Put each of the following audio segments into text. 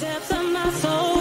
depths of my soul,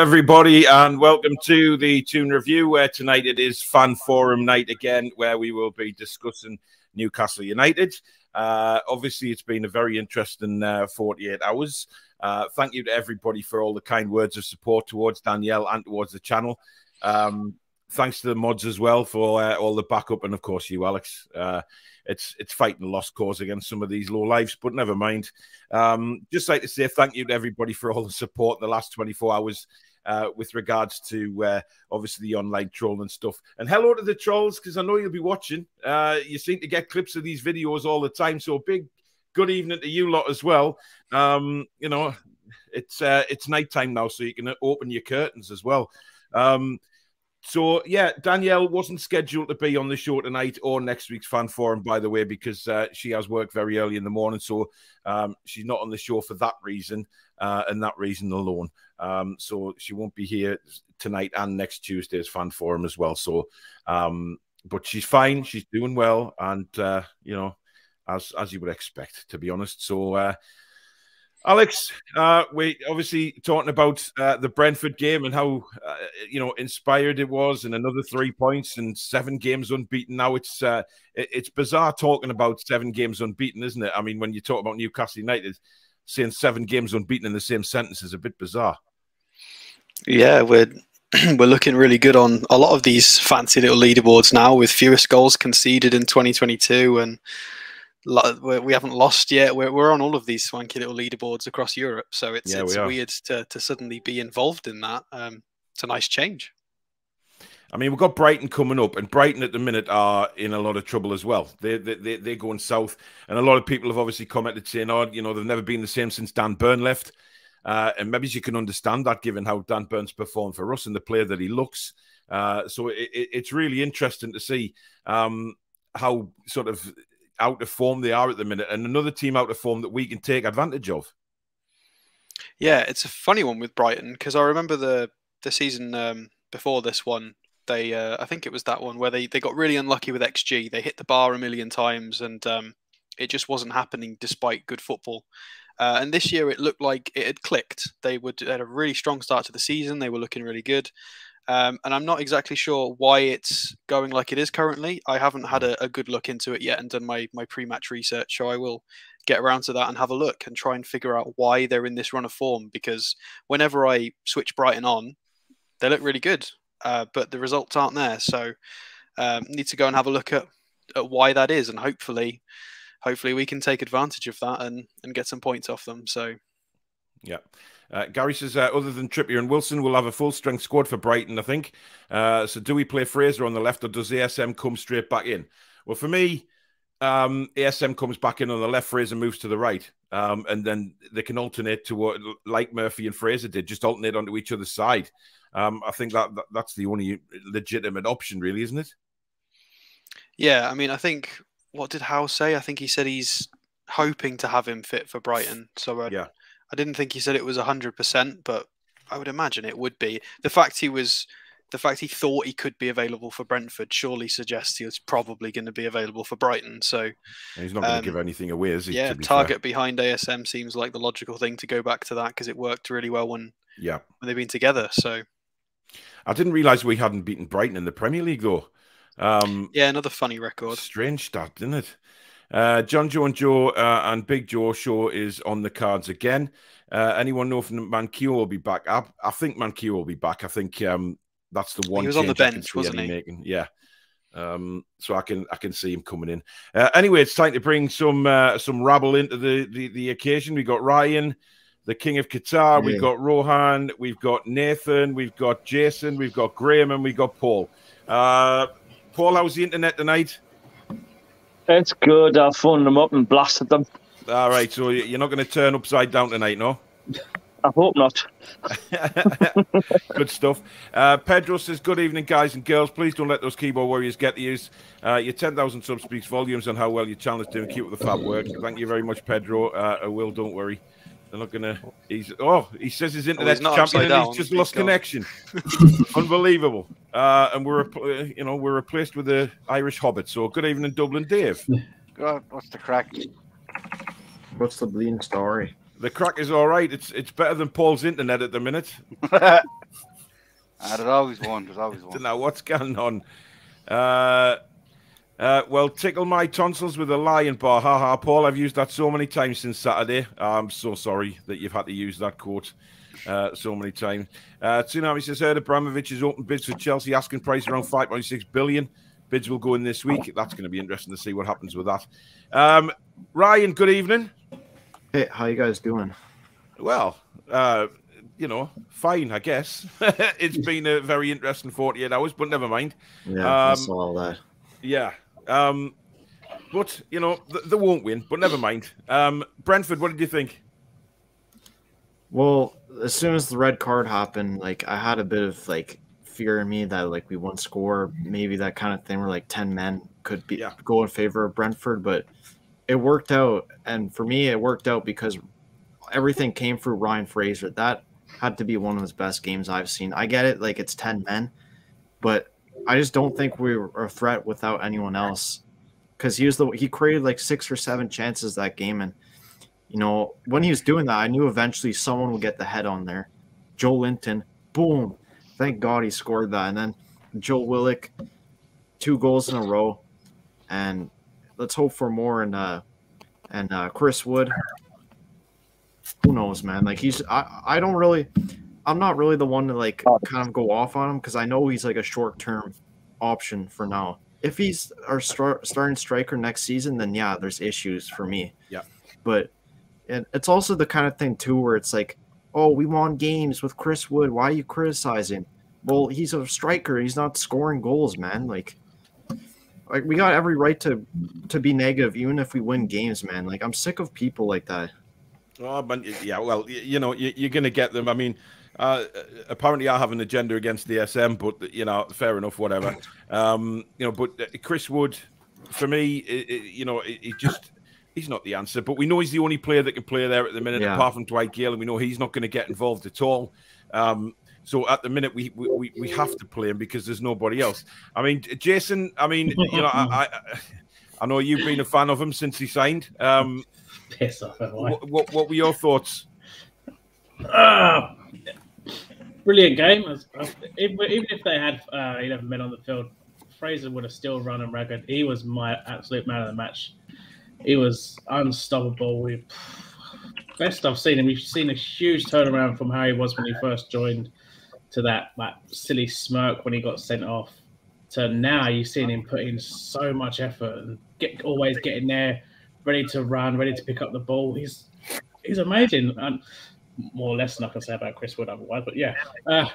everybody, and welcome to the Toon Review, where tonight it is Fan Forum night again, where we will be discussing Newcastle United. Uh, obviously, it's been a very interesting uh, 48 hours. Uh, thank you to everybody for all the kind words of support towards Danielle and towards the channel. Um, thanks to the mods as well for uh, all the backup, and of course, you, Alex. Uh, it's it's fighting a lost cause against some of these low lives, but never mind. Um, just like to say thank you to everybody for all the support in the last 24 hours uh, with regards to uh, obviously the online troll and stuff. And hello to the trolls because I know you'll be watching. Uh, you seem to get clips of these videos all the time, so big good evening to you lot as well. Um, you know, it's uh, it's nighttime now, so you can open your curtains as well. Um, so yeah, Danielle wasn't scheduled to be on the show tonight or next week's fan forum, by the way, because uh, she has work very early in the morning. So um, she's not on the show for that reason uh, and that reason alone. Um, so she won't be here tonight and next Tuesday's fan forum as well. So, um, but she's fine. She's doing well, and uh, you know, as as you would expect, to be honest. So. Uh, Alex, uh, we obviously talking about uh, the Brentford game and how uh, you know inspired it was, and another three points and seven games unbeaten. Now it's uh, it, it's bizarre talking about seven games unbeaten, isn't it? I mean, when you talk about Newcastle United, saying seven games unbeaten in the same sentence is a bit bizarre. Yeah, we're we're looking really good on a lot of these fancy little leaderboards now, with fewest goals conceded in 2022, and we we haven't lost yet. We're we're on all of these swanky little leaderboards across Europe, so it's Yeah, it's we weird to to suddenly be involved in that. Um, it's a nice change. I mean, we've got Brighton coming up, and Brighton at the minute are in a lot of trouble as well. They, they, they, they're going south, and a lot of people have obviously commented saying, oh, you know, they've never been the same since Dan Burn left. Uh, and maybe you can understand that given how Dan Burn's performed for us and the player that he looks. Uh, so it, it, it's really interesting to see um, how sort of out of form they are at the minute, and another team out of form that we can take advantage of. Yeah, it's a funny one with Brighton because I remember the the season um, before this one. They, uh, I think it was that one where they, they got really unlucky with XG. They hit the bar a million times, and um, it just wasn't happening despite good football. Uh, and this year, it looked like it had clicked. They would had a really strong start to the season. They were looking really good, um, and I'm not exactly sure why it's going like it is currently. I haven't had a, a good look into it yet and done my my pre-match research, so I will get around to that and have a look and try and figure out why they're in this run of form. Because whenever I switch Brighton on, they look really good, uh, but the results aren't there. So um, need to go and have a look at, at why that is, and hopefully, hopefully we can take advantage of that and and get some points off them. So Yeah. Uh, Gary says, uh, other than Trippier and Wilson, we'll have a full strength squad for Brighton, I think. Uh, so, do we play Fraser on the left or does ASM come straight back in? Well, for me, um, ASM comes back in on the left, Fraser moves to the right. Um, and then they can alternate to what, like Murphy and Fraser did, just alternate onto each other's side. Um, I think that, that that's the only legitimate option, really, isn't it? yeah, I mean, I think what did Howe say? I think he said he's hoping to have him fit for Brighton. So I, Yeah. I didn't think he said it was hundred percent, but I would imagine it would be. The fact he was the fact he thought he could be available for Brentford surely suggests he was probably going to be available for Brighton. So And he's not going to Um, give anything away, is he? yeah, be Targett behind ASM seems like the logical thing to go back to that because it worked really well when, Yeah. when they've been together. So I didn't realise we hadn't beaten Brighton in the Premier League, though. Um, yeah, another funny record. Strange stat, didn't it? Uh, John Joe and Joe uh, and Big Joe show is on the cards again. Uh, anyone know if Manquillo will be back? I, I think Manquillo will be back. I think um, that's the one. He was on the change I can bench, wasn't he? Making. Yeah. Um, so I can I can see him coming in. Uh, anyway, it's time to bring some uh, some rabble into the, the the occasion. We got Ryan, the King of Qatar. We've got Rohan. We've got Nathan. We've got Jason. We've got Graham, and we've got Paul. Uh, Paul, how's the internet tonight? It's good. I phoned them up and blasted them. All right, so you're not going to turn upside down tonight, no? I hope not. Good stuff. Uh, Pedro says, Good evening, guys and girls. Please don't let those keyboard warriors get to you. Uh, your 10,000 subs speaks volumes on how well your channel is doing. Keep up the fab work. Thank you very much, Pedro. Uh, I will, don't worry. They're not going to. He's Oh, he says his internet's not champion upside and he's just He's lost gone. connection. Unbelievable. Uh, and we're, you know, we're replaced with the Irish Hobbit. So good evening, Dublin Dave. God, what's the crack? What's the bleeding story? The crack is all right. It's it's better than Paul's internet at the minute. ah, there's always one. There's always Don't one. know what's going on. Uh, uh, well, tickle my tonsils with a lion bar. Ha ha, Paul. I've used that so many times since Saturday. I'm so sorry that you've had to use that quote uh, so many times. Uh, Tsunami says, heard Abramovich has opened bids for Chelsea, asking price around 5.6 billion. Bids will go in this week. That's going to be interesting to see what happens with that. Um, Ryan, good evening. Hey, how you guys doing? Well, uh, you know, fine, I guess. it's been a very interesting 48 hours, but never mind. Yeah, I Um, saw all that. Yeah. Um, but, you know, th- they won't win, but never mind. Um, Brentford, what did you think? Well, as soon as the red card happened, like I had a bit of like fear in me that like we won't score, maybe that kind of thing where like ten men could be Yeah. go in favor of Brentford, but it worked out, and for me, it worked out because everything came through Ryan Fraser. That had to be one of his best games I've seen. I get it, like it's ten men, but I just don't think we were a threat without anyone else. Because he was the he created like six or seven chances that game, and you know, when he was doing that, I knew eventually someone would get the head on there. Joelinton, boom. Thank God he scored that. And then Joe Willock, two goals in a row. And let's hope for more. And uh and uh Chris Wood. Who knows, man? Like he's I, I don't really I'm not really the one to like oh. kind of go off on him because I know he's like a short term option for now. If he's our star, starting striker next season, then yeah, there's issues for me. Yeah. But and it's also the kind of thing too where it's like, oh, we won games with Chris Wood. Why are you criticizing? Well, he's a striker. He's not scoring goals, man. Like, like we got every right to to be negative, even if we win games, man. Like I'm sick of people like that. Oh, but yeah, well, you know, you're going to get them. I mean, uh, apparently I have an agenda against the SM, but you know, fair enough, whatever. Um, you know, but uh, Chris Wood, for me, i i you know, he he just he's not the answer. But we know he's the only player that can play there at the minute, Yeah. apart from Dwight Gayle, and we know he's not going to get involved at all. Um, so at the minute, we, we we- we have to play him because there's nobody else. I mean, Jason. I mean, you know, I. I I know you've been a fan of him since he signed. Um, Piss off, what, what, what were your thoughts? Ah, brilliant game. Even if they had uh, 11 men on the field, Fraser would have still run him ragged. He was my absolute man of the match. He was unstoppable. We best I've seen him. We've seen a huge turnaround from how he was when he first joined to that that silly smirk when he got sent off to now you've seen him put in so much effort and get always getting there, ready to run, ready to pick up the ball. He's he's amazing. And more or less than I can say about Chris Wood otherwise, but yeah. Uh,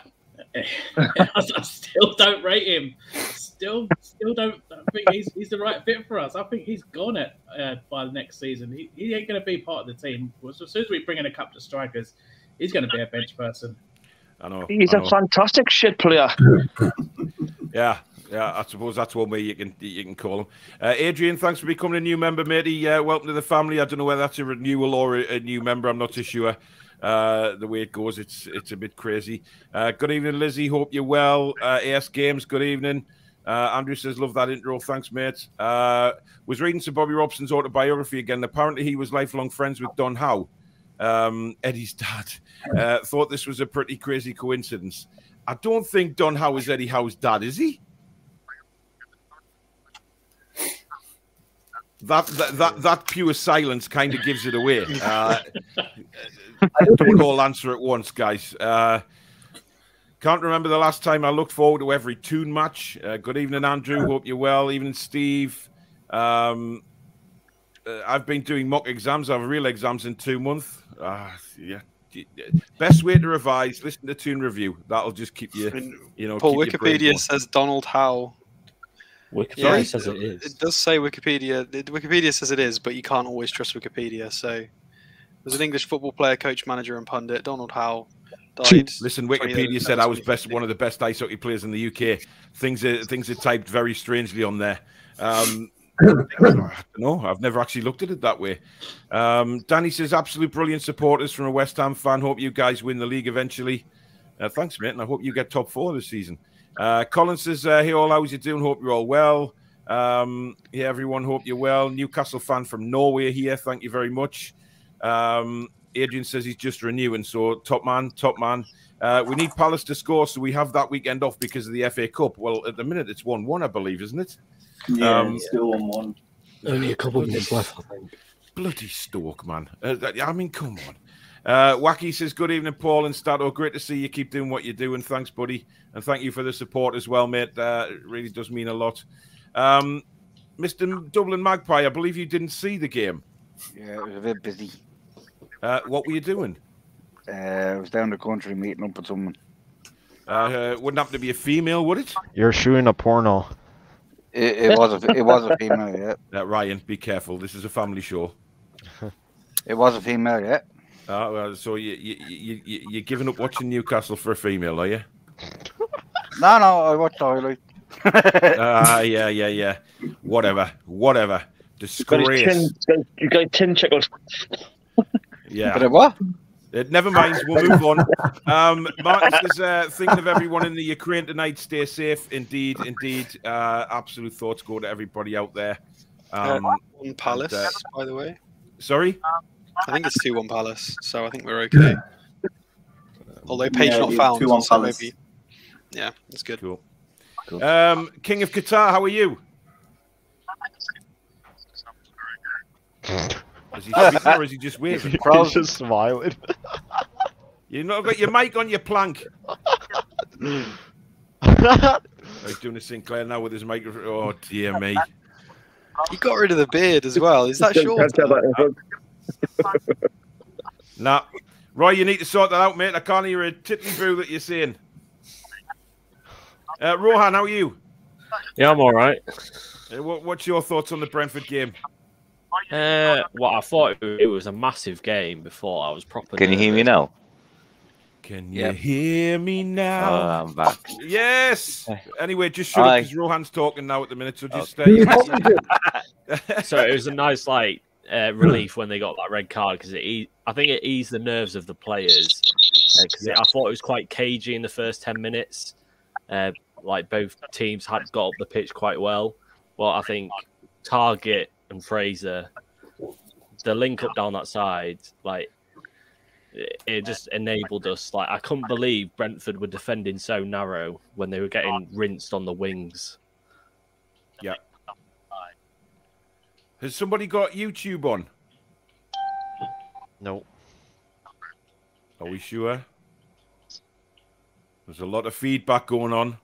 I still don't rate him. Still, still don't, don't think he's, he's the right fit for us. I think he's gone at uh, by the next season. He, he ain't going to be part of the team. As soon as we bring in a couple of strikers, he's going to be a bench person. I know. He's I a know. fantastic shit player. Yeah, yeah. I suppose that's one way you can you can call him. Uh, Adrian, thanks for becoming a new member, matey. Uh, welcome to the family. I don't know whether that's a renewal or a, a new member. I'm not too sure. Uh, the way it goes, it's it's a bit crazy. Uh, good evening, Lizzie. Hope you're well. Uh, AS Games. Good evening. Uh, Andrew says, "Love that intro. Thanks, mate." Uh, was reading some Bobby Robson's autobiography again. Apparently, he was lifelong friends with Don Howe, um, Eddie's dad. Uh, thought this was a pretty crazy coincidence. I don't think Don Howe is Eddie Howe's dad, is he? That that that, that pure silence kind of gives it away. Uh, don't all answer at once, guys. Uh, can't remember the last time I looked forward to every Toon match. Uh, good evening, Andrew. Hope you're well. Evening, Steve. Um, uh, I've been doing mock exams. I have real exams in two months. Uh, yeah. Best way to revise: listen to Toon Review. That'll just keep you, you know. Paul keep Wikipedia going. says Donald Howe. Wikipedia Yeah, says it is. It does say Wikipedia. Wikipedia says it is, but you can't always trust Wikipedia. So, there's an English football player, coach, manager, and pundit, Donald Howe, died. Listen, Wikipedia said I was best, one of the best ice hockey players in the UK. Things are things are typed very strangely on there. Um, I don't know. I've never actually looked at it that way. Um, Danny says, absolute brilliant supporters from a West Ham fan. Hope you guys win the league eventually. Uh, thanks, mate, and I hope you get top four this season. Uh, Colin says, uh, hey, all, how's you doing? Hope you're all well. Um, yeah, everyone, hope you're well. Newcastle fan from Norway here. Thank you very much. Um, Adrian says he's just renewing. So, top man, top man. Uh, we need Palace to score, so we have that weekend off because of the FA Cup. Well, at the minute, it's 1 1, I believe, isn't it? Yeah, Um, it's still one-one. Only a couple of minutes left, I think. Bloody Stoke, man. Uh, I mean, come on. Uh, Wacky says, Good evening, Paul and Stato. Great to see you. Keep doing what you're doing. Thanks, buddy. And thank you for the support as well, mate. Uh, it really does mean a lot. Um, Mr. Dublin Magpie, I believe you didn't see the game. Yeah, it was a bit busy. Uh, what were you doing? Uh, I was down the country meeting up with someone. Uh, wouldn't happen to be a female, would it? You're shooting a porno. It, it was a it was a female, yeah. Uh, Ryan, be careful. This is a family show. It was a female, yeah. Uh, well, so you, you, you, you, you're giving up watching Newcastle for a female, are you? No, no, I watched the highlight. Ah, yeah, yeah, yeah. Whatever, whatever. Got his Disgrace. chin, you got his chin chuckles. Yeah. But it what? Uh, never mind. We'll move on. Um, Martin says, uh, thinking of everyone in the Ukraine tonight. Stay safe. Indeed, indeed. Uh, absolute thoughts go to everybody out there. Um, Uh, one Palace, and, uh, by the way. sorry. I think it's two one Palace, so I think we're okay. Although Page Yeah, not found, 2-1 so Palace. maybe. Yeah, that's good. Cool. Um, King of Qatar, how are you? Is he speaking or is he just waving? He's just smiling. You've not got your mic on your plank. He's doing a Sinclair now with his microphone. Oh dear me. He got rid of the beard as well. Is that short? Nah. Roy, you need to sort that out, mate. I can't hear a tiddly boo that you're saying. Uh, Rohan, how are you? Yeah, I'm all right. Uh, what, what's your thoughts on the Brentford game? Uh, well, I thought it it was a massive game before. I was proper. Can you hear me now? Can you Yep. hear me Oh, now? I'm back. yes. Anyway, just shut up because Rohan's talking now at the minute. So just. Okay. Uh, so it was a nice like uh, relief when they got that red card because it e- I think it eased the nerves of the players because I thought it was quite cagey in the first ten minutes. Uh, like both teams had got up the pitch quite well, Well, I think Targett and Fraser, the link up down that side, like it, it just enabled us. Like I couldn't believe Brentford were defending so narrow when they were getting rinsed on the wings. yeah. Has somebody got YouTube on? No. Are we sure? There's a lot of feedback going on.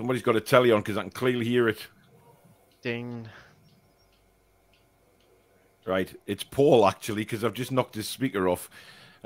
Somebody's got a telly on because I can clearly hear it. Ding. Right, it's Paul actually because I've just knocked his speaker off.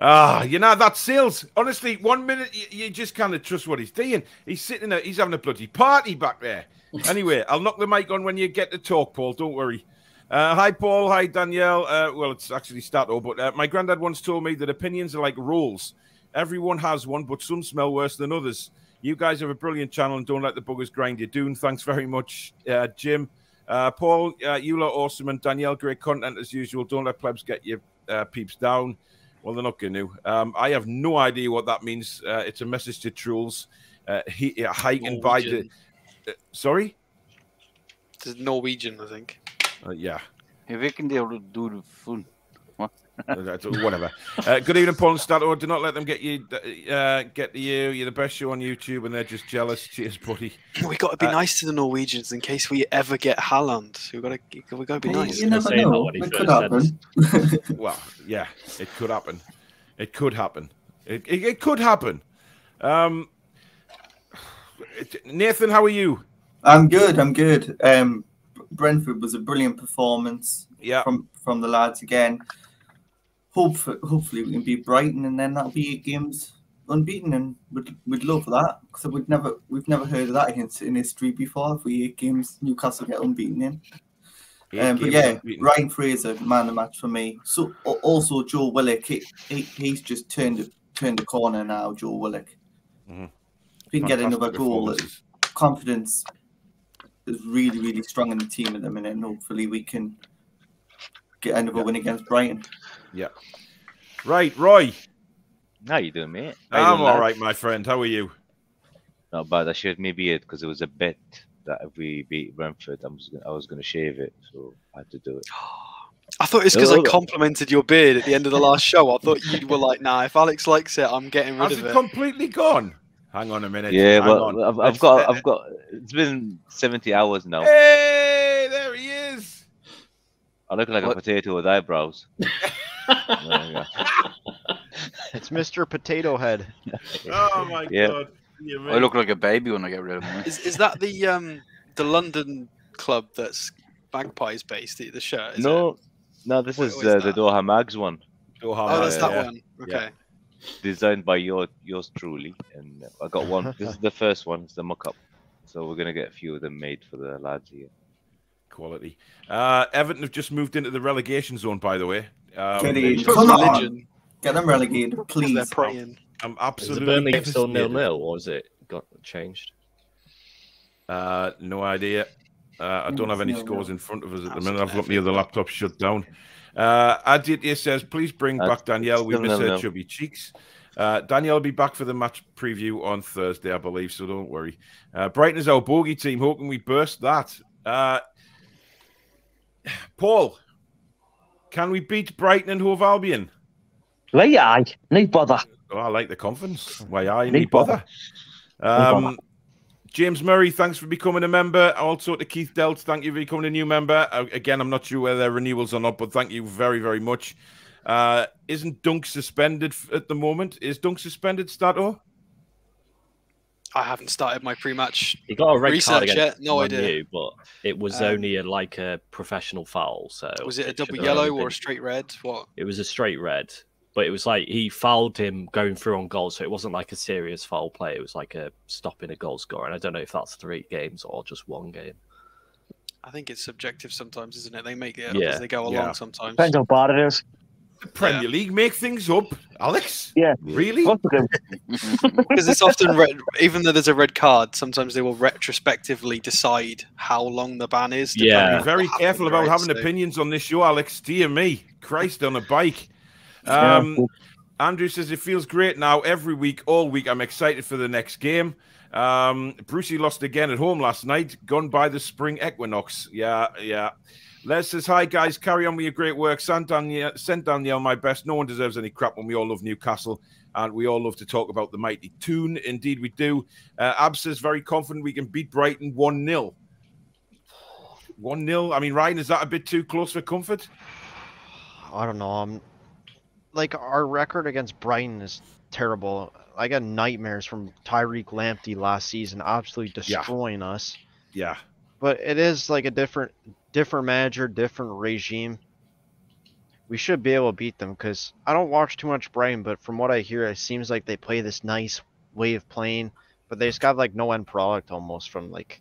Ah, you know that sales. Honestly, one minute you, you just kind of trust what he's doing. He's sitting there, he's having a bloody party back there. Anyway, I'll knock the mic on when you get to talk, Paul. Don't worry. Uh, hi, Paul. Hi, Danielle. Uh, well, it's actually Stato, but uh, my granddad once told me that opinions are like rules. Everyone has one, but some smell worse than others. You guys have a brilliant channel and don't let the buggers grind you down. Thanks very much, uh, Jim. Uh, Paul, uh, you lot awesome, and Danielle, great content as usual. Don't let plebs get your uh, peeps down. Well, they're not going to. Um, I have no idea what that means. Uh, it's a message to trolls. Uh, he, uh, hiking by the. Norwegian. Uh, sorry? It's Norwegian, I think. Uh, yeah. Jeg vet ikke, det du du fun. That's- Whatever. Uh, good evening, Paul and Stato. Do not let them get you. Uh, get to you. You're the best show on YouTube, and they're just jealous. Cheers, buddy. We got to be Uh, nice to the Norwegians in case we ever get Haaland. We got to we got to be nice. you never know. It could happen. Well, yeah, it could happen. It could happen. It, it, it could happen. Um, Nathan, how are you? I'm good. I'm good. Um, Brentford was a brilliant performance Yeah. from from the lads again. Hopefully, hopefully we can beat Brighton, and then that'll be eight games unbeaten, and we'd, we'd love that because we've never we've never heard of that in, in history before. If we eight games Newcastle get unbeaten in, Eight um, but yeah, unbeaten. Ryan Fraser man of the match for me. So also Joe Willock, he, he, he's just turned turned the corner now. Joe Willock. Mhm. If he can get another goal, confidence is really, really strong in the team at the minute, and hopefully we can get another win against Brighton. Yeah. Right, Roy. How you doing, mate? How you I'm doing, all lad? right, my friend. How are you? Not bad. I shaved my beard because it was a bet that if we beat Brentford, I was gonna, I was going to shave it, so I had to do it. I thought it's because oh, I Oh. complimented your beard at the end of the last show. I thought you were like, "Nah, if Alex likes it, I'm getting rid Has of it it." completely gone? Hang on a minute. Yeah, Hang well, on. I've, I've got, I've got. It's been seventy hours now. Hey, there he is. I look like a potato with eyebrows. There you go. It's Mr. Potato Head. Oh my Yeah. god. You I look like a baby when I get rid of him. Is is that the um the London club that's Magpies based? The, the shirt? Is no, It? no, this What is was uh, the? Doha Mags one, Doha Oh, that's that yeah. one. Okay. designed by your yours truly, and I got one. this is the first one. It's the mock-up, so we're gonna get a few of them made for the lads here. Quality. Uh, Everton have just moved into the relegation zone, by the way. Um, Get they in. Come on. Religion. Get them relegated, please. They're please. praying. I'm Is the absolutely Burnley game still nil devastated. nil, or is it got changed? Uh, no idea. Uh, I don't have any No, no. scores in front of us at the That's minute. I've got my other laptop shut down. Uh, Aditya says, please bring That's back Danielle. We miss nil her chubby cheeks. Uh, Danielle will be back for the match preview on Thursday, I believe, so don't worry. Uh, Brighton is our bogey team. Hoping we burst that. Uh, Paul, can we beat Brighton and Hove Albion? Right, aye. No bother. Oh, I like the confidence. Why I No need bother. bother. Um, James Murray, thanks for becoming a member. Also to Keith Delt, thank you for becoming a new member. Again, I'm not sure whether they're renewals or not, but thank you very, very much. Uh, isn't Dunk suspended at the moment? Is Dunk suspended, Stato? I haven't started my pre-match. He got a red card Research against yet? No idea. U, but it was Um, only a, like a professional foul. So Was it a double yellow or been- a straight red? What? It was a straight red, but it was like he fouled him going through on goal, so it wasn't like a serious foul play. It was like a stopping a goal scorer, and I don't know if that's three games or just one game. I think it's subjective sometimes, isn't it? They make it up Yeah. as they go along Yeah. sometimes. Depends how bad it is. The Premier League make things up, Alex. Yeah. Really? What's the good? Because it's often, re- even though there's a red card, sometimes they will retrospectively decide how long the ban is. Yeah. Be very careful about having So- opinions on this show, Alex. Dear me, Christ on a bike. Yeah. Um, Andrew says it feels great now. Every week, all week, I'm excited for the next game. Um, Brucey lost again at home last night, gone by the spring equinox. Yeah, yeah. Les says, Hi, guys. Carry on with your great work. Send Danielle, send Danielle my best. No one deserves any crap when we all love Newcastle and we all love to talk about the mighty Toon. Indeed, we do. Uh, Ab says, very confident we can beat Brighton 1 0. 1 0. I mean, Ryan, is that a bit too close for comfort? I don't know. I'm like our record against Brighton is terrible. I got nightmares from Tariq Lamptey last season, absolutely Yeah. destroying us. Yeah. But it is like a different, different manager, different regime. We should be able to beat them because I don't watch too much Brighton, but from what I hear, it seems like they play this nice way of playing, but they just got like no end product almost from like,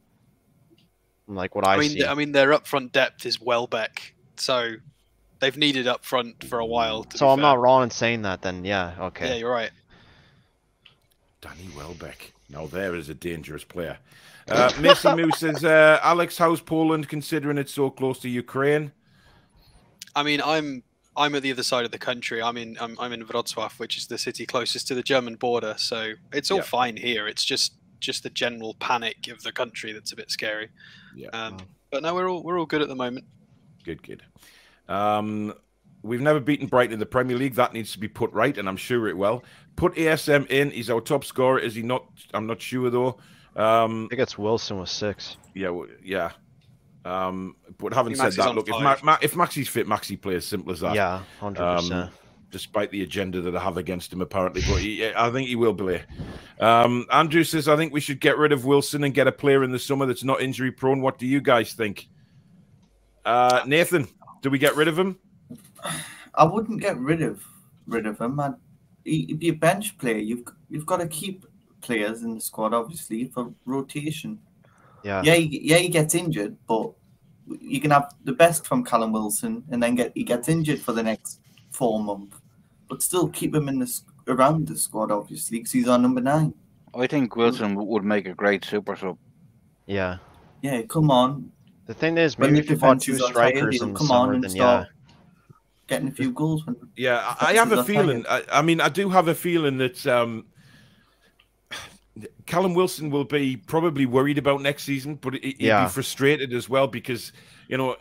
from like what I, I mean, see. I mean, their upfront depth is Welbeck, so they've needed upfront for a while. To so I'm fair. not wrong in saying that. Then yeah, okay. Yeah, you're right. Danny Welbeck. Now there is a dangerous player. Uh, Macy Moose says, uh, Alex, how's Poland considering it's so close to Ukraine? I mean, I'm I'm at the other side of the country. I'm in I'm, I'm in Wrocław, which is the city closest to the German border. So it's all Yeah. fine here. It's just just the general panic of the country that's a bit scary. Yeah. Um, but no, we're all we're all good at the moment. Good, good. Um, we've never beaten Brighton in the Premier League. That needs to be put right, and I'm sure it will. Put ASM in. He's our top scorer. Is he not? I'm not sure though. Um, I think it's Wilson with six. yeah, w- yeah. Um, but having said Maxi's that, look, if, Ma- five. Ma- if Maxi's fit, Maxi play as simple as that. Yeah, 100%. despite the agenda that I have against him, apparently, but he, I think he will play. Um, Andrew says, I think we should get rid of Wilson and get a player in the summer that's not injury prone. What do you guys think? Uh, Nathan, do we get rid of him? I wouldn't get rid of rid of him. I'd, he'd be a bench player. You've you've got to keep players in the squad, obviously, for rotation. Yeah. Yeah, he, yeah, he gets injured, but you can have the best from Callum Wilson, and then get he gets injured for the next four months, but still keep him in the around the squad, obviously, because he's our number nine. I think Wilson would make a great super sub. Yeah. Yeah, come on. The thing is, When maybe the if you bought defense two is on fire, strikers he'll in the come on summer, and then start yeah. getting a few goals. When Yeah, I, I have a feeling. I, I mean, I do have a feeling that um, Callum Wilson will be probably worried about next season, but he, he'll Yeah. be frustrated as well because you know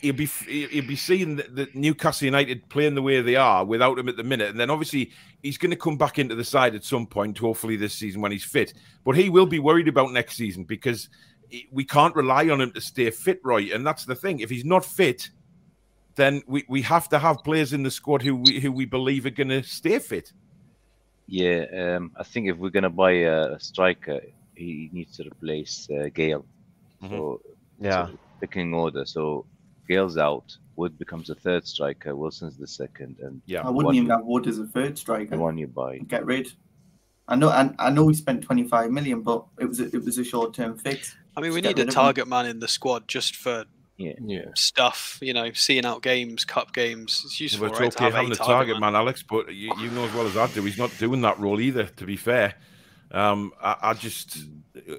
he'll be he'll be seeing that, Newcastle United playing the way they are without him at the minute, and then obviously he's going to come back into the side at some point, hopefully this season when he's fit. But he will be worried about next season because we can't rely on him to stay fit, right? And that's the thing. If he's not fit, then we, we have to have players in the squad who we who we believe are going to stay fit. Yeah, um, I think if we're gonna buy a, a striker, he needs to replace uh, Gayle. So Yeah. so picking order. So Gayle's out. Wood becomes the third striker. Wilson's the second, and yeah, I wouldn't even have Wood as a third striker. the one you buy. Get rid. I know, and I know we spent twenty five million, but it was a, it was a short term fix. I mean, we need a rid of him. target man in the squad just for yeah. stuff. You know, seeing out games, cup games. It's useful, Well, it's right? to okay having a the target man, Alex, but you, you know as well as I do, he's not doing that role either. To be fair, um, I, I just,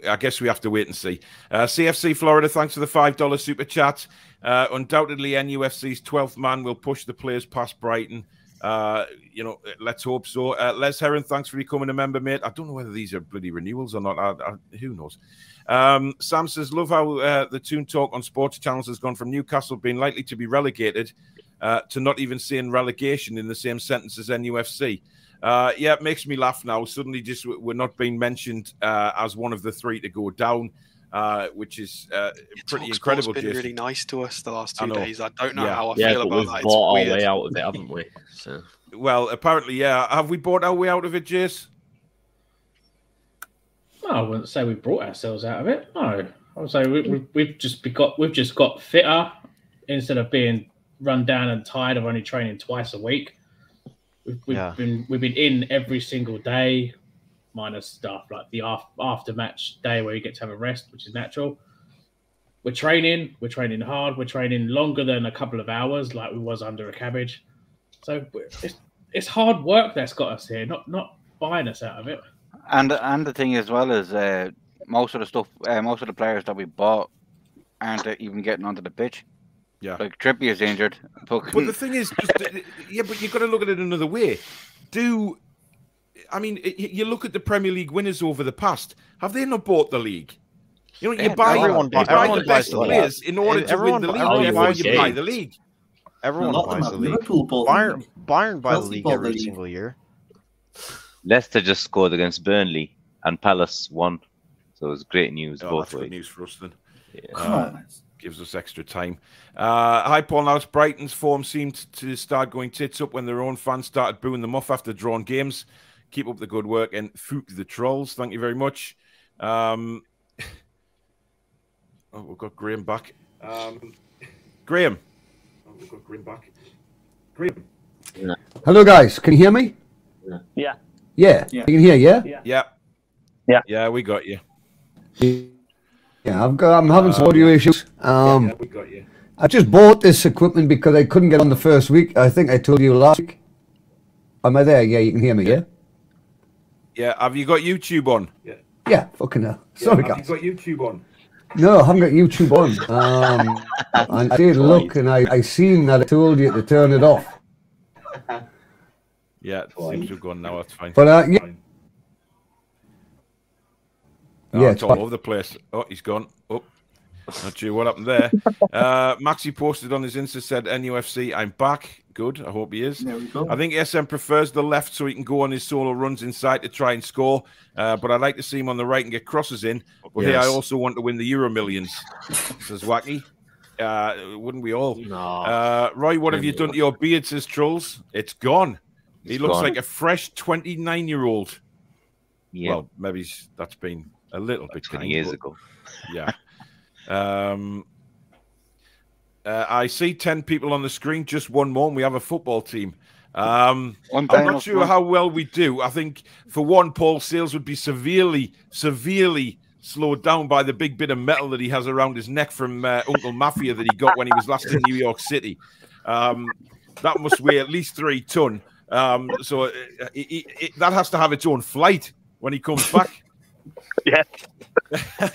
I guess we have to wait and see. Uh, CFC Florida, thanks for the five dollar super chat. Uh, undoubtedly, NUFC's twelfth man will push the players past Brighton. Uh, you know, let's hope so. Uh, Les Heron, thanks for becoming a member, mate. I don't know whether these are bloody renewals or not. I, I, who knows? Um, Sam says, love how uh, the Toon Talk on sports channels has gone from Newcastle being likely to be relegated uh, to not even saying relegation in the same sentence as NUFC. Uh, yeah, it makes me laugh now. Suddenly, just we're not being mentioned uh, as one of the three to go down, uh, which is uh, pretty Talksport's incredible. been Jason. really nice to us the last two know. days. I don't know Yeah. how I Yeah, feel but about we've that. It's bought our weird. way out of it, haven't we? So Well, apparently, yeah. Have we bought our way out of it, Jace? No, I wouldn't say we brought ourselves out of it. No, I would say we, we, we've just got we've just got fitter instead of being run down and tired of only training twice a week. We've, we've Yeah. been we've been in every single day, minus stuff like the after, after match day where you get to have a rest, which is natural. We're training, we're training hard, we're training longer than a couple of hours, like we was under a cabbage. So it's it's hard work that's got us here, not not buying us out of it. And and the thing as well is uh, most of the stuff, uh, most of the players that we bought aren't uh, even getting onto the pitch. Yeah. Like Trippier is injured. But, But the thing is, just, yeah, but you've got to look at it another way. Do I mean you look at the Premier League winners over the past? Have they not bought the league? You know, you buy, everyone you buy- buy everyone the best the players in order to win the league everyone buys you the buy league. the league. Everyone A lot of them buys the league. Liverpool Bayern. Bayern buy the league every league. single year. Leicester just scored against Burnley, and Palace won. So it's great news Oh, both that's good ways. news for us then. Come Uh, gives us extra time. Uh, hi, Paul. Now, Brighton's form seemed to start going tits up when their own fans started booing them off after drawn games. Keep up the good work and fook the trolls. Thank you very much. Um, oh, we've got Graham back. Um, Graham. Oh, we've got Graham back. Graham. Hello, guys. Can you hear me? Yeah. Yeah. Yeah. You can hear, yeah? Yeah. Yeah. Yeah, we got you. Yeah, I've got. I'm having some audio issues. Um, yeah, we got you. I just bought this equipment because I couldn't get on the first week. I think I told you last week. Am I there? Yeah, you can hear me. Yeah. Yeah, have you got YouTube on? Yeah. Yeah, fucking hell. Sorry, have guys. you got YouTube on? No, I haven't got YouTube on. Um, I did look and I, I seen that I told you to turn it off. Yeah, it seems to have gone now. That's fine. But uh, yeah, Oh, Yeah, it's it's all fine. over the place. Oh, he's gone. Oh, not sure what happened there. Uh, Maxi posted on his Insta said, "NUFC, I'm back. Good. I hope he is. There we go. I think SM prefers the left so he can go on his solo runs inside to try and score. Uh, but I'd like to see him on the right and get crosses in. But hey, I also want to win the Euro Millions. Says Wacky. Uh, wouldn't we all? Uh, Roy, what have you done to your beard? Says Trolls. It's gone. He It's looks gone. like a fresh 29 year old. Yeah. Well, maybe that's been a little bit 20 kind, years ago. Yeah. Um, uh, I see 10 people on the screen, just one more, and we have a football team. Um, One I'm not sure front. how well we do. I think, for one, Paul Sales would be severely, severely slowed down by the big bit of metal that he has around his neck from uh, Uncle Mafia that he got when he was last in New York City. Um, that must weigh at least three ton. Um, so it, it, it, that has to have its own flight when he comes back. Yeah.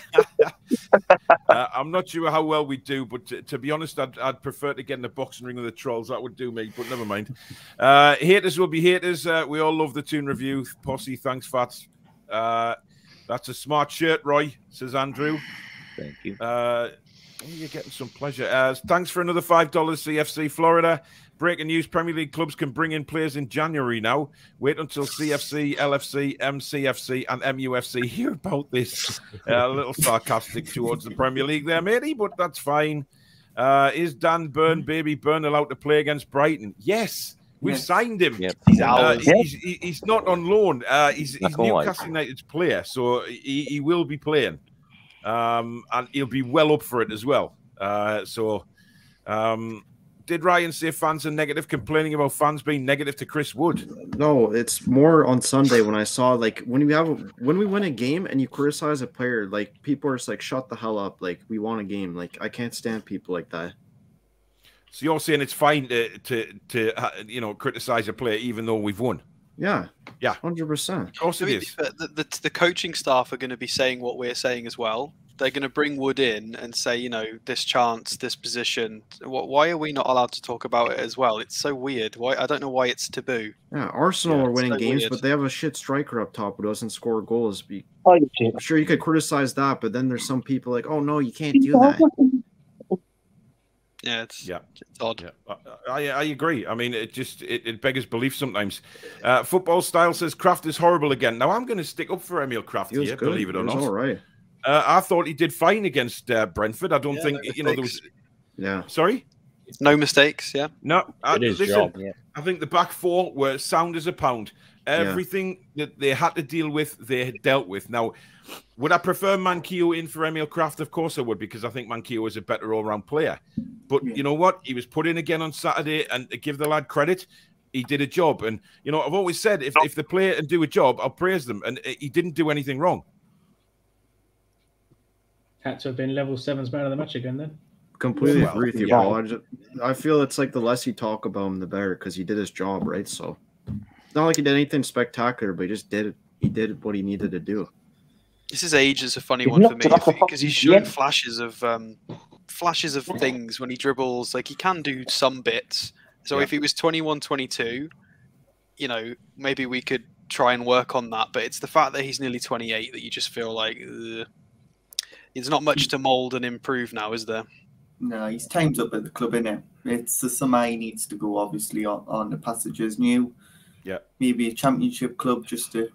Uh, I'm not sure how well we do, but to, to be honest, I'd, I'd prefer to get in the boxing ring with the trolls. That would do me, but never mind. Uh, haters will be haters. Uh, we all love the Toon Review. Posse, thanks, Fats. Uh, that's a smart shirt, Roy, says Andrew. Thank you. Uh, you're getting some pleasure. Uh, thanks for another $5, CFC Florida. Breaking news Premier League clubs can bring in players in January now. Wait until CFC, LFC, MCFC, and MUFC hear about this. Uh, a little sarcastic towards the Premier League there, matey, but that's fine. Uh, is Dan Burn, baby Burn, allowed to play against Brighton? Yes. We've Yes. signed him. He's Uh, he's, he's not on loan. Uh, he's, he's Like a. Newcastle United's player, so he, he will be playing, um, and he'll be well up for it as well. Uh, so, um, did Ryan say fans are negative, complaining about fans being negative to Chris Wood? No, it's more on Sunday when I saw like when we have a, when we win a game and you criticize a player, like people are just like, "Shut the hell up!" Like we won a game. Like I can't stand people like that. So you're saying it's fine to to, to uh, you know criticize a player even though we've won? Yeah, Yeah, hundred percent. of course To it be is. the, the, the coaching staff are going to be saying what we're saying as well. They're going to bring Wood in and say, you know, this chance, this position. What? Why are we not allowed to talk about it as well? It's so weird. Why? I don't know why it's taboo. Yeah, Arsenal Yeah, are winning so games, weird. but they have a shit striker up top who doesn't score goals. Be- Oh, you. Sure, you could criticize that, but then there's some people like, "Oh no, you can't do that." Yeah, it's Yeah. it's odd. Yeah, I, I, I agree. I mean, it just it, it beggars belief sometimes. Uh, football style says Krafth is horrible again. Now I'm going to stick up for Emil Krafth He here, good. believe it or he was not. all right. Uh, I thought he did fine against uh, Brentford. I don't Yeah, think no you know there was. mistakes. Yeah, Sorry, No mistakes. Yeah. no. I, listen, job. Yeah. I think the back four were sound as a pound. Everything that they had to deal with, they had dealt with. Now, would I prefer Manquillo in for Emil Krafth? Of course I would, because I think Manquillo is a better all-round player. But you know what? He was put in again on Saturday, and to give the lad credit, he did a job. And you know, I've always said if, if the player and do a job, I'll praise them. And uh, he didn't do anything wrong. Had to have been level seven's man of the match again then. completely Well, agree with you, yeah. Paul. I, just, I feel it's like the less you talk about him, the better, because he did his job, right? So, not like he did anything spectacular, but he just did it. He did what he needed to do. This is age is a funny He's one for me it off the because he's fucking shown jet. flashes of um, flashes of things when he dribbles. Like he can do some bits. So Yeah. if he was 21, 22, you know, maybe we could try and work on that. But it's the fact that he's nearly 28 that you just feel like ugh. There's not much to mold and improve now, is there? No, his time's up at the club, innit? It's the summer he needs to go, obviously, on, on the passages new. Yeah. Maybe a championship club just to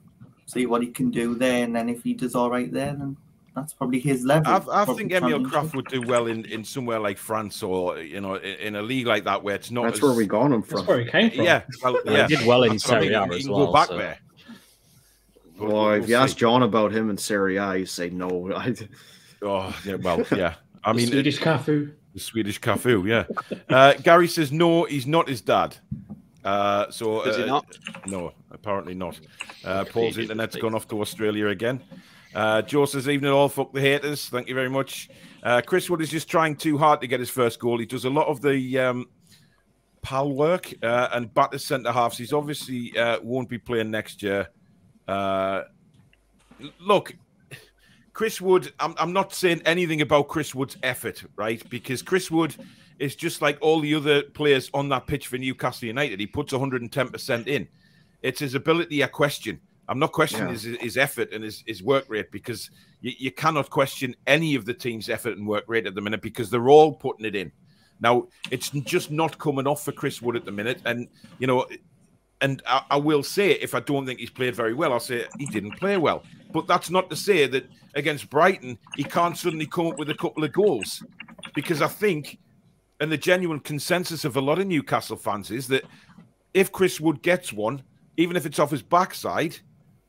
see what he can do there. And then if he does all right there, then that's probably his level. I, I think Emil championship. Krafth would do well in, in somewhere like France or you know in, in a league like that where it's not. That's as- where we got him That's from. where he came from. Yeah, well, Well, he yeah. did well in That's what Serie A mean. He as can well, Go back so- there. But Well, we'll if you see. ask John about him in Serie A, you say no. I, Oh, yeah, well, yeah. I The mean, Swedish Cafu. the Swedish Cafu, yeah. Uh, Gary says no, he's not his dad. Uh, so Is he uh, not? No, apparently not. Uh, Paul's internet's gone off to Australia again. Uh, Joe says, "Evening all, fuck the haters." Thank you very much. Uh, Chris Wood is just trying too hard to get his first goal. He does a lot of the um, pal work uh, and batter centre halves. He's obviously uh, won't be playing next year. Uh, look, Chris Wood, I'm, I'm not saying anything about Chris Wood's effort, right? Because Chris Wood is just like all the other players on that pitch for Newcastle United. He puts 110% in. It's his ability I question. I'm not questioning Yeah. his, his effort and his, his work rate because you, you cannot question any of the team's effort and work rate at the minute because they're all putting it in. Now, it's just not coming off for Chris Wood at the minute. And, you know, and I, I will say, if I don't think he's played very well, I'll say he didn't play well. But that's not to say that against Brighton, he can't suddenly come up with a couple of goals. Because I think, and the genuine consensus of a lot of Newcastle fans is that if Chris Wood gets one, even if it's off his backside,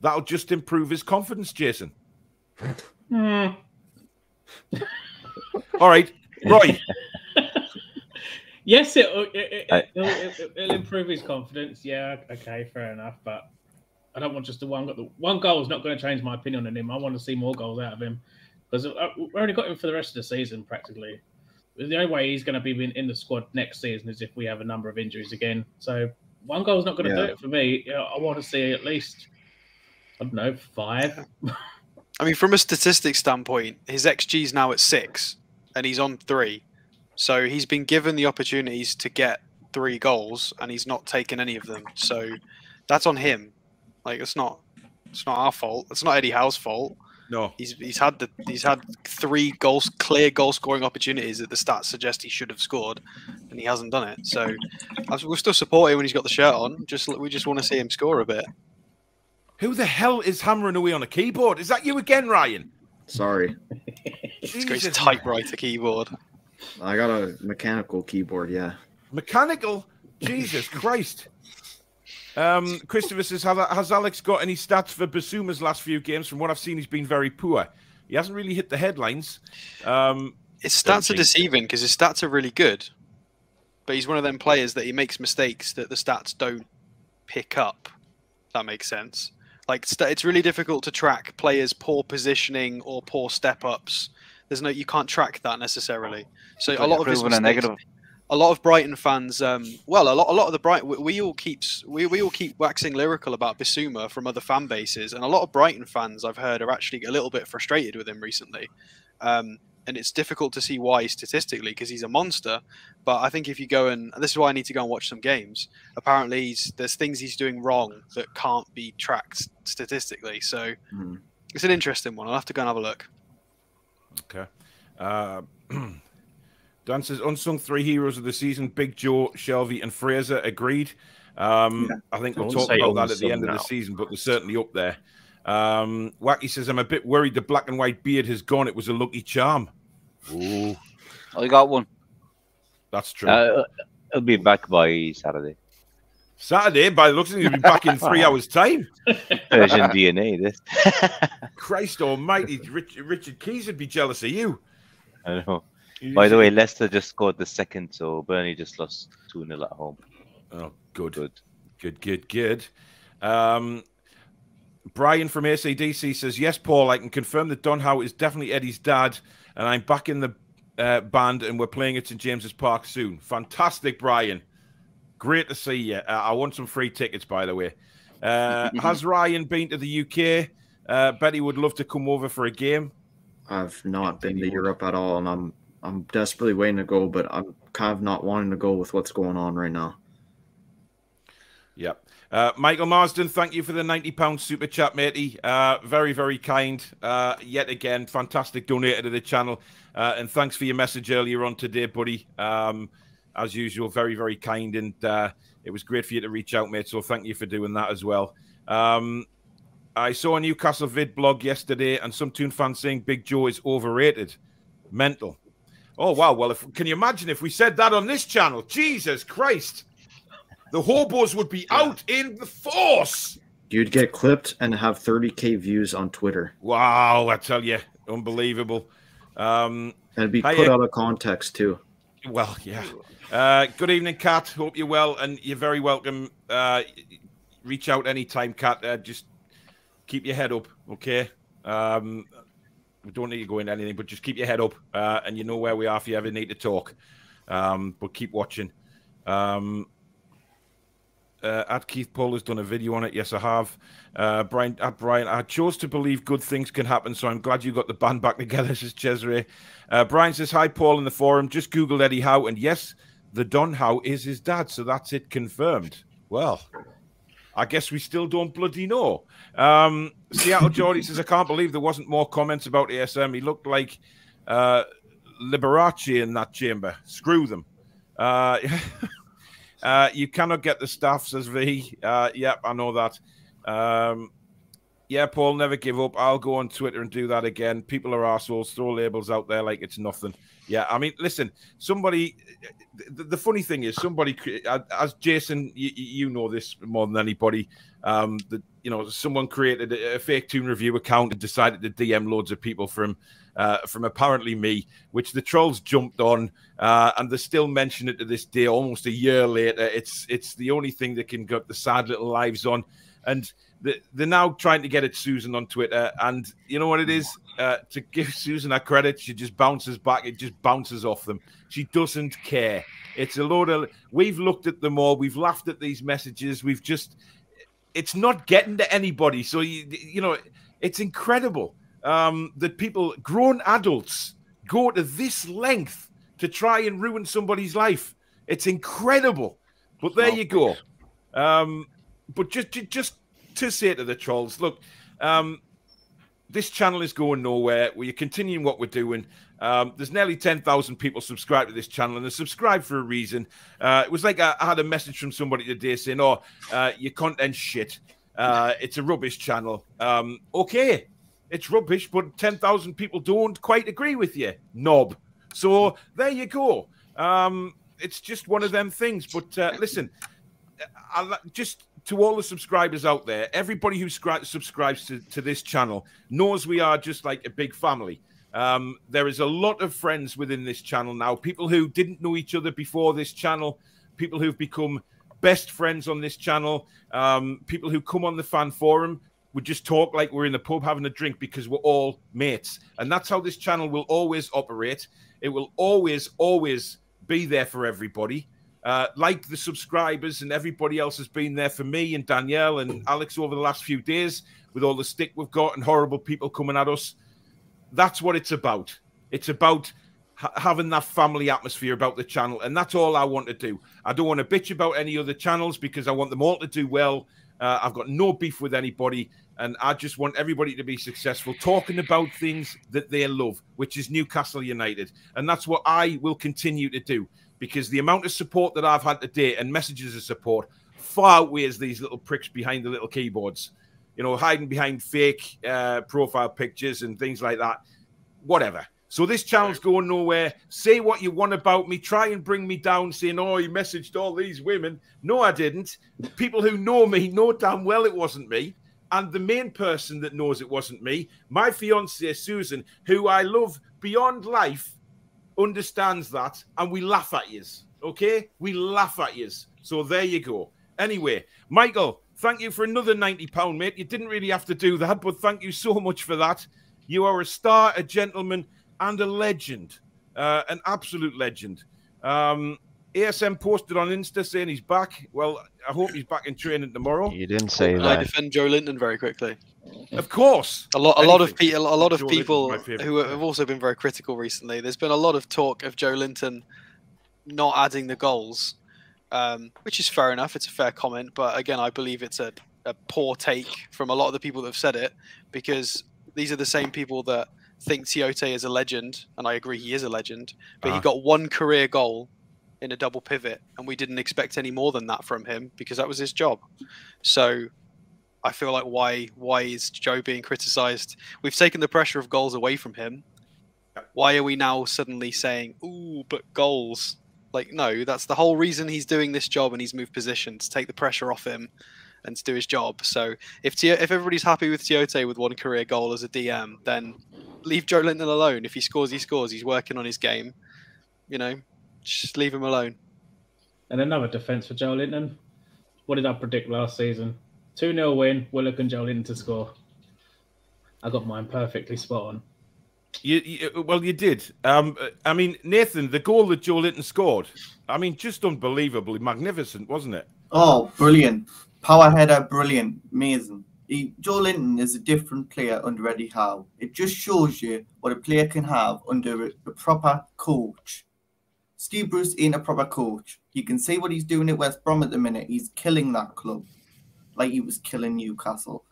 that'll just improve his confidence, Jason. Hmm. All right, Roy. Yes, it, it, it, I- it'll, it, it'll improve his confidence. Yeah, okay, fair enough. But I don't want just the one. The one goal is not going to change my opinion on him. I want to see more goals out of him because we've already got him for the rest of the season practically. The only way he's going to be in, the squad next season is if we have a number of injuries again. So one goal is not going to Yeah. do it for me. You know, I want to see at least I don't know five. I mean, from a statistics standpoint, his XG is now at six, and he's on three. So he's been given the opportunities to get three goals, and he's not taken any of them. So that's on him. Like it's not, it's not our fault. It's not Eddie Howe's fault. No, He's he's had the he's had three goals, clear goal scoring opportunities that the stats suggest he should have scored, and he hasn't done it. So we'll still support him when he's got the shirt on. Just we just want to see him score a bit. Who the hell is hammering away on a keyboard? Is that you again, Ryan? Sorry, It's got his Jesus. typewriter keyboard. I got a mechanical keyboard. Yeah. Mechanical? Jesus Christ. Um, Christopher says, "Has- Has Alex got any stats for Bissouma's last few games? From what I've seen, he's been very poor. He hasn't really hit the headlines. Um, His stats are deceiving because his stats are really good, but he's one of them players that he makes mistakes that the stats don't pick up. If that makes sense. Like st- it's really difficult to track players' poor positioning or poor step ups. There's no you can't track that necessarily. So a lot of his proving a negative. a lot of Brighton fans, um, well, a lot, a lot of the Brighton, we, we all keeps, we, we all keep waxing lyrical about Bissouma from other fan bases, and a lot of Brighton fans I've heard are actually a little bit frustrated with him recently, um, and it's difficult to see why statistically because he's a monster. But I think if you go and this is why I need to go and watch some games. Apparently, he's, there's things he's doing wrong that can't be tracked statistically. So Mhm. it's an interesting one. I'll have to go and have a look. Okay. Uh, Dan says unsung three heroes of the season: Big Joe, Shelby, and Fraser. Agreed. Um, I think we'll Don't talk about that at the unsung end of the season, but they're certainly up there. Um, Wacky says, "I'm a bit worried the black and white beard has gone. It was a lucky charm." Ooh, I got one. that's true. Uh, it'll be back by Saturday. Saturday, by the looks of it, you'll be back in three hours' time. Persian DNA. This. Christ Almighty, Rich, Richard Keys would be jealous of you. I know. By the way, Leicester just scored the second, so Burnley just lost 2 0 at home. Oh, good. Good. Good, good, good. Um, Brian from ACDC says, Yes, Paul, I can confirm that Don Howe is definitely Eddie's dad, and I'm back in the uh, band and we're playing at St. James's Park soon. Fantastic, Brian. Great to see you. Uh, I want some free tickets, by the way. Uh, has Ryan been to the UK? Uh, Betty would love to come over for a game. I've not been to Europe at all, and I'm I'm desperately waiting to go, but I'm kind of not wanting to go with what's going on right now. Yep. Uh, Michael Marsden, thank you for the £90 super chat, matey. Uh, very, very kind. Uh, yet again, fantastic donator to the channel. Uh, and thanks for your message earlier on today, buddy. Um, as usual, very, very kind. And uh, it was great for you to reach out, mate. So thank you for doing that as well. Um, I saw a Newcastle vid blog yesterday and some Toon fans saying Big Joe is overrated. Mental. Oh, wow. Well, if, can you imagine if we said that on this channel? Jesus Christ. The hobos would be out in the force. You'd get clipped and have 30k views on Twitter, Wow, I tell you, unbelievable. Um, and be put Ed. out of context too. well, yeah. Uh, good evening, Kat. Hope you're well, and you're very welcome. Uh, reach out anytime, Kat. Uh, just keep your head up, okay? Um, we don't need to go into anything, but just keep your head up, uh, and you know where we are if you ever need to talk. Um, but keep watching. Um, uh, at Keith Paul has done a video on it. Yes, I have. Brian, at Brian, I chose to believe good things can happen, so I'm glad you got the band back together, says Cesare. Brian says, Hi, Paul, in the forum. Just Googled Eddie Howe, and yes, the Don Howe is his dad, so that's it confirmed. Well, I guess we still don't bloody know. Um, Seattle Geordie says, I can't believe there wasn't more comments about ASM. He looked like uh, Liberace in that chamber. Screw them. Uh, uh, you cannot get the staff, says V. Uh, yep, I know that. Um, yeah, Paul, never give up. I'll go on Twitter and do that again. People are assholes. Throw labels out there like it's nothing. Yeah, I mean, listen, somebody. The, the funny thing is, somebody, as Jason, you, you know this more than anybody. Um, that you know, someone created a, a fake Toon Review account and decided to DM loads of people from, uh, from apparently me, which the trolls jumped on, uh, and they still mention it to this day, almost a year later. It's it's the only thing that can get the sad little lives on, and the- they're now trying to get at Susan on Twitter, and you know what it is? Uh, to give Susan her credit, she just bounces back. It just bounces off them. She doesn't care. It's a load of. We've looked at them all. We've laughed at these messages. We've just. It's not getting to anybody. So you you know, it's incredible um, that people, grown adults, go to this length to try and ruin somebody's life. It's incredible. But there you go. Um, but just just to say to the trolls, look, um, this channel is going nowhere. We're continuing what we're doing. Um, there's nearly 10,000 people subscribed to this channel, and they're subscribed for a reason. Uh, it was like I, I had a message from somebody today saying, Oh, uh, your content's shit. Uh, it's a rubbish channel. Um, okay, it's rubbish, but 10,000 people don't quite agree with you, knob. So there you go. Um, it's just one of them things. But uh, listen, I, just to all the subscribers out there, everybody who scri- subscribes to, to this channel knows we are just like a big family. Um, there is a lot of friends within this channel now, people who didn't know each other before this channel, people who've become best friends on this channel, um, people who come on the fan forum. We just talk like we're in the pub having a drink because we're all mates. And that's how this channel will always operate. It will always, always be there for everybody. Uh, like the subscribers and everybody else has been there for me and Danielle and Alex over the last few days with all the stick we've got and horrible people coming at us. That's what it's about. It's about ha- having that family atmosphere about the channel, and that's all I want to do. I don't want to bitch about any other channels because I want them all to do well. Uh, I've got no beef with anybody, and I just want everybody to be successful, talking about things that they love, which is Newcastle United, and that's what I will continue to do because the amount of support that I've had today and messages of support far outweighs these little pricks behind the little keyboards. You know, hiding behind fake uh, profile pictures and things like that. Whatever. So this channel's going nowhere. Say what you want about me. Try and bring me down, saying, "Oh, you messaged all these women." No, I didn't. People who know me know damn well it wasn't me. And the main person that knows it wasn't me, my fiancée Susan, who I love beyond life, understands that, and we laugh at yous. Okay, we laugh at yous. So there you go. Anyway, Michael, thank you for another ninety pound, mate. You didn't really have to do that, but thank you so much for that. You are a star, a gentleman, and a legend, uh, an absolute legend. Um, ASM posted on Insta saying he's back. Well, I hope he's back in training tomorrow. You didn't say Can I defend Joelinton very quickly? Of course. A lot, a lot of people, a lot of Joe people who have also been very critical recently. There's been a lot of talk of Joelinton not adding the goals, um, which is fair enough. It's a fair comment, but again, I believe it's a, a poor take from a lot of the people that have said it because these are the same people that think Tiote is a legend, and I agree he is a legend. But he Uh-huh. got one career goal in a double pivot, and we didn't expect any more than that from him because that was his job. So I feel like why why is Joe being criticised? We've taken the pressure of goals away from him. Why are we now suddenly saying, "Ooh, but goals"? Like, no, that's the whole reason he's doing this job and he's moved position to take the pressure off him and to do his job. So if Tio- if everybody's happy with Tiote with one career goal as a DM, then leave Joelinton alone. If he scores, he scores. He's working on his game. You know, just leave him alone. And another defence for Joelinton. What did I predict last season? 2 0 win, Willock and Joelinton to score. I got mine perfectly spot on. You, you, well, you did. Um, I mean, Nathan, the goal that Joelinton scored, I mean, just unbelievably magnificent, wasn't it? Oh, brilliant. Power header, brilliant. Amazing. He, Joe Linton is a different player under Eddie Howe. It just shows you what a player can have under a, a proper coach. Steve Bruce ain't a proper coach. You can see what he's doing at West Brom at the minute. He's killing that club like he was killing Newcastle.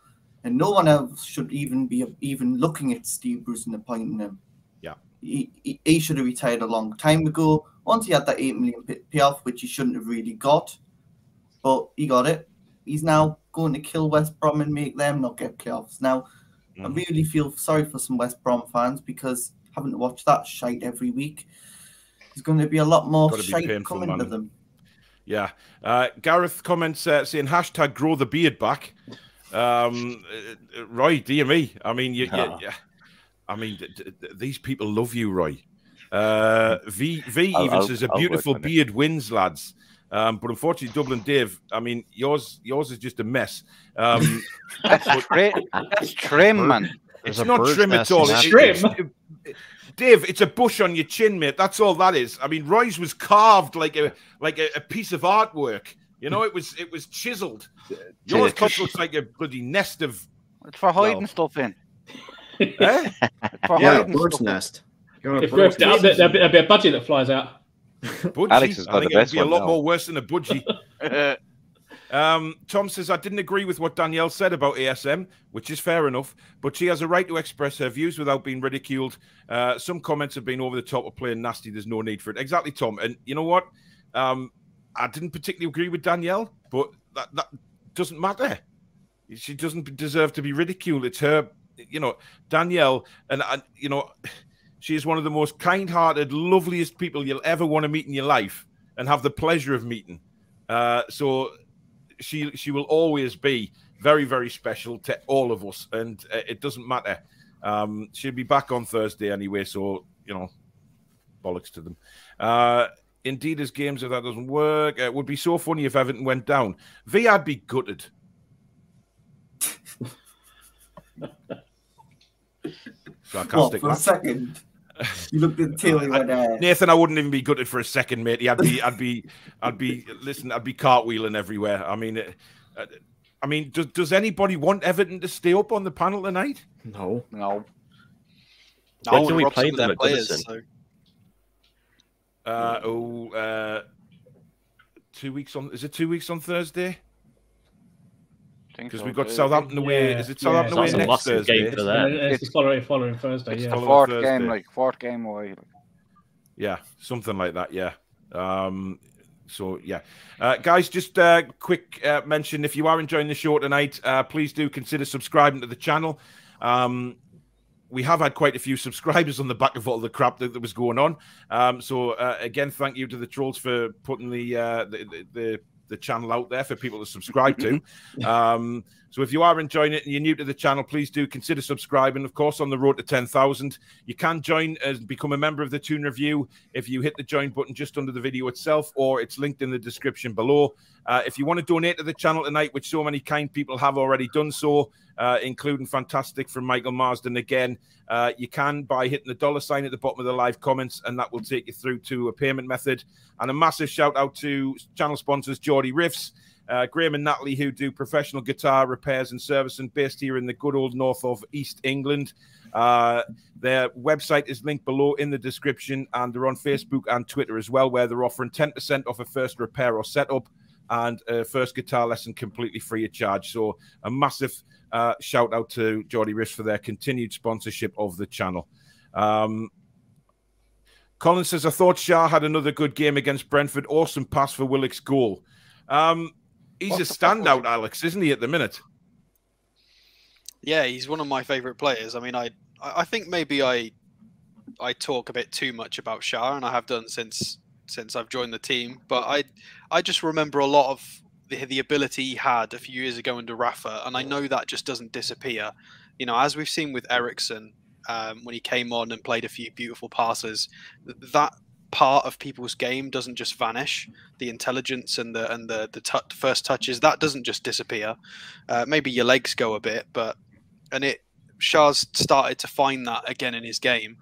And no one else should even be even looking at Steve Bruce and appointing him. Yeah. He, he, he should have retired a long time ago. Once he had that 8 million payoff, which he shouldn't have really got, but he got it. He's now going to kill West Brom and make them not get playoffs. Now, I Mhm. really feel sorry for some West Brom fans because having to watch that shite every week, there's going to be a lot more Gotta be shite painful, coming to them. Yeah. Uh, Gareth comments uh, saying hashtag grow the beard back. Um, Roy, dear me. I mean, you, you, Ah. you- I mean, th- th- th- these people love you, Roy. Uh, v V I'll- even I'll- says a I'll work beautiful on it. beard wins, lads. Um, but unfortunately, Dublin Dave. I mean, yours yours is just a mess. Um, That's, tri- that's trim, man. it's There's not trim at nest all. in It's, that. Trim? it's- Dave, it's a bush on your chin, mate. That's all that is. I mean, Roy's was carved like a like a, a piece of artwork. You know, it was it was chiseled. Yours just looks like a bloody nest of. It's for hiding Well. stuff in. Eh? For Yeah, hiding bird's nest. A If bird's Griff, there'll, nest. there'll, be, a budgie that flies out. Budgie. Alex has got I think the it'd best be a lot now. more worse than a budgie. Um, Tom says, I didn't agree with what Danielle said about ASM, which is fair enough, but she has a right to express her views without being ridiculed. Uh, some comments have been over the top of playing nasty. There's no need for it. Exactly, Tom. And you know what? Um, I didn't particularly agree with Danielle, but that, that doesn't matter. She doesn't deserve to be ridiculed. It's her, you know, Danielle, and, and you know, she is one of the most kind-hearted, loveliest people you'll ever want to meet in your life and have the pleasure of meeting. Uh, so she she will always be very very special to all of us, and uh, it doesn't matter. Um, she'll be back on Thursday anyway, so you know, bollocks to them. Uh, indeed, as games if that doesn't work, it would be so funny if Everton went down. V, I'd be gutted. What, Sarcastic. for a second? You looked at Taylor and went, uh, Nathan, I wouldn't even be gutted for a second, mate. I'd be, I'd be, I'd be. Listen, I'd be cartwheeling everywhere. I mean, uh, I mean, does does anybody want Everton to stay up on the panel tonight? No. No. No When one can we robs play some of their them at players. Goodison? So. Uh, oh, uh, two weeks on. Is it two weeks on Thursday? Think Because so, we've got too. Southampton away. Yeah, Is it yeah, Southampton away That's a next massive Thursday? game for And them. then it's the following, following Thursday. It's yeah. the fourth Thursday. game, like fourth game away. Yeah, something like that. Yeah. Um, so yeah, uh, guys, just a quick uh, mention: if you are enjoying the show tonight, uh, please do consider subscribing to the channel. Um, we have had quite a few subscribers on the back of all the crap that, that was going on. Um, so uh, again, thank you to the trolls for putting the, uh, the, the the the channel out there for people to subscribe to. Um, so if you are enjoying it and you're new to the channel, please do consider subscribing. Of course, on the road to 10,000, you can join and become a member of the Toon Review if you hit the join button just under the video itself, or it's linked in the description below. Uh, if you want to donate to the channel tonight, which so many kind people have already done so, uh, including fantastic from Michael Marsden again, uh, you can by hitting the dollar sign at the bottom of the live comments, and that will take you through to a payment method. And a massive shout out to channel sponsors Geordie Riffs. Uh, Graham and Natalie, who do professional guitar repairs and servicing based here in the good old north of East England. Uh, their website is linked below in the description, and they're on Facebook and Twitter as well, where they're offering 10% off a first repair or setup and a first guitar lesson completely free of charge. So, a massive uh, shout out to Geordie Riffs for their continued sponsorship of the channel. Um, Colin says, I thought Schär had another good game against Brentford. Awesome pass for Willock's goal. Um, he's What a the was standout, Alex, isn't he, at the minute? Yeah, he's one of my favourite players. I mean, I I I think maybe I I talk a bit too much about Schär, and I have done since since I've joined the team. But I I just remember a lot of the, the ability he had a few years ago under Rafa, and I know that just doesn't disappear. You know, as we've seen with Eriksen um, when he came on and played a few beautiful passes, that part of people's game doesn't just vanish. The intelligence and the and the the tou first touches that doesn't just disappear. Uh, maybe your legs go a bit, but and it Schär's started to find that again in his game.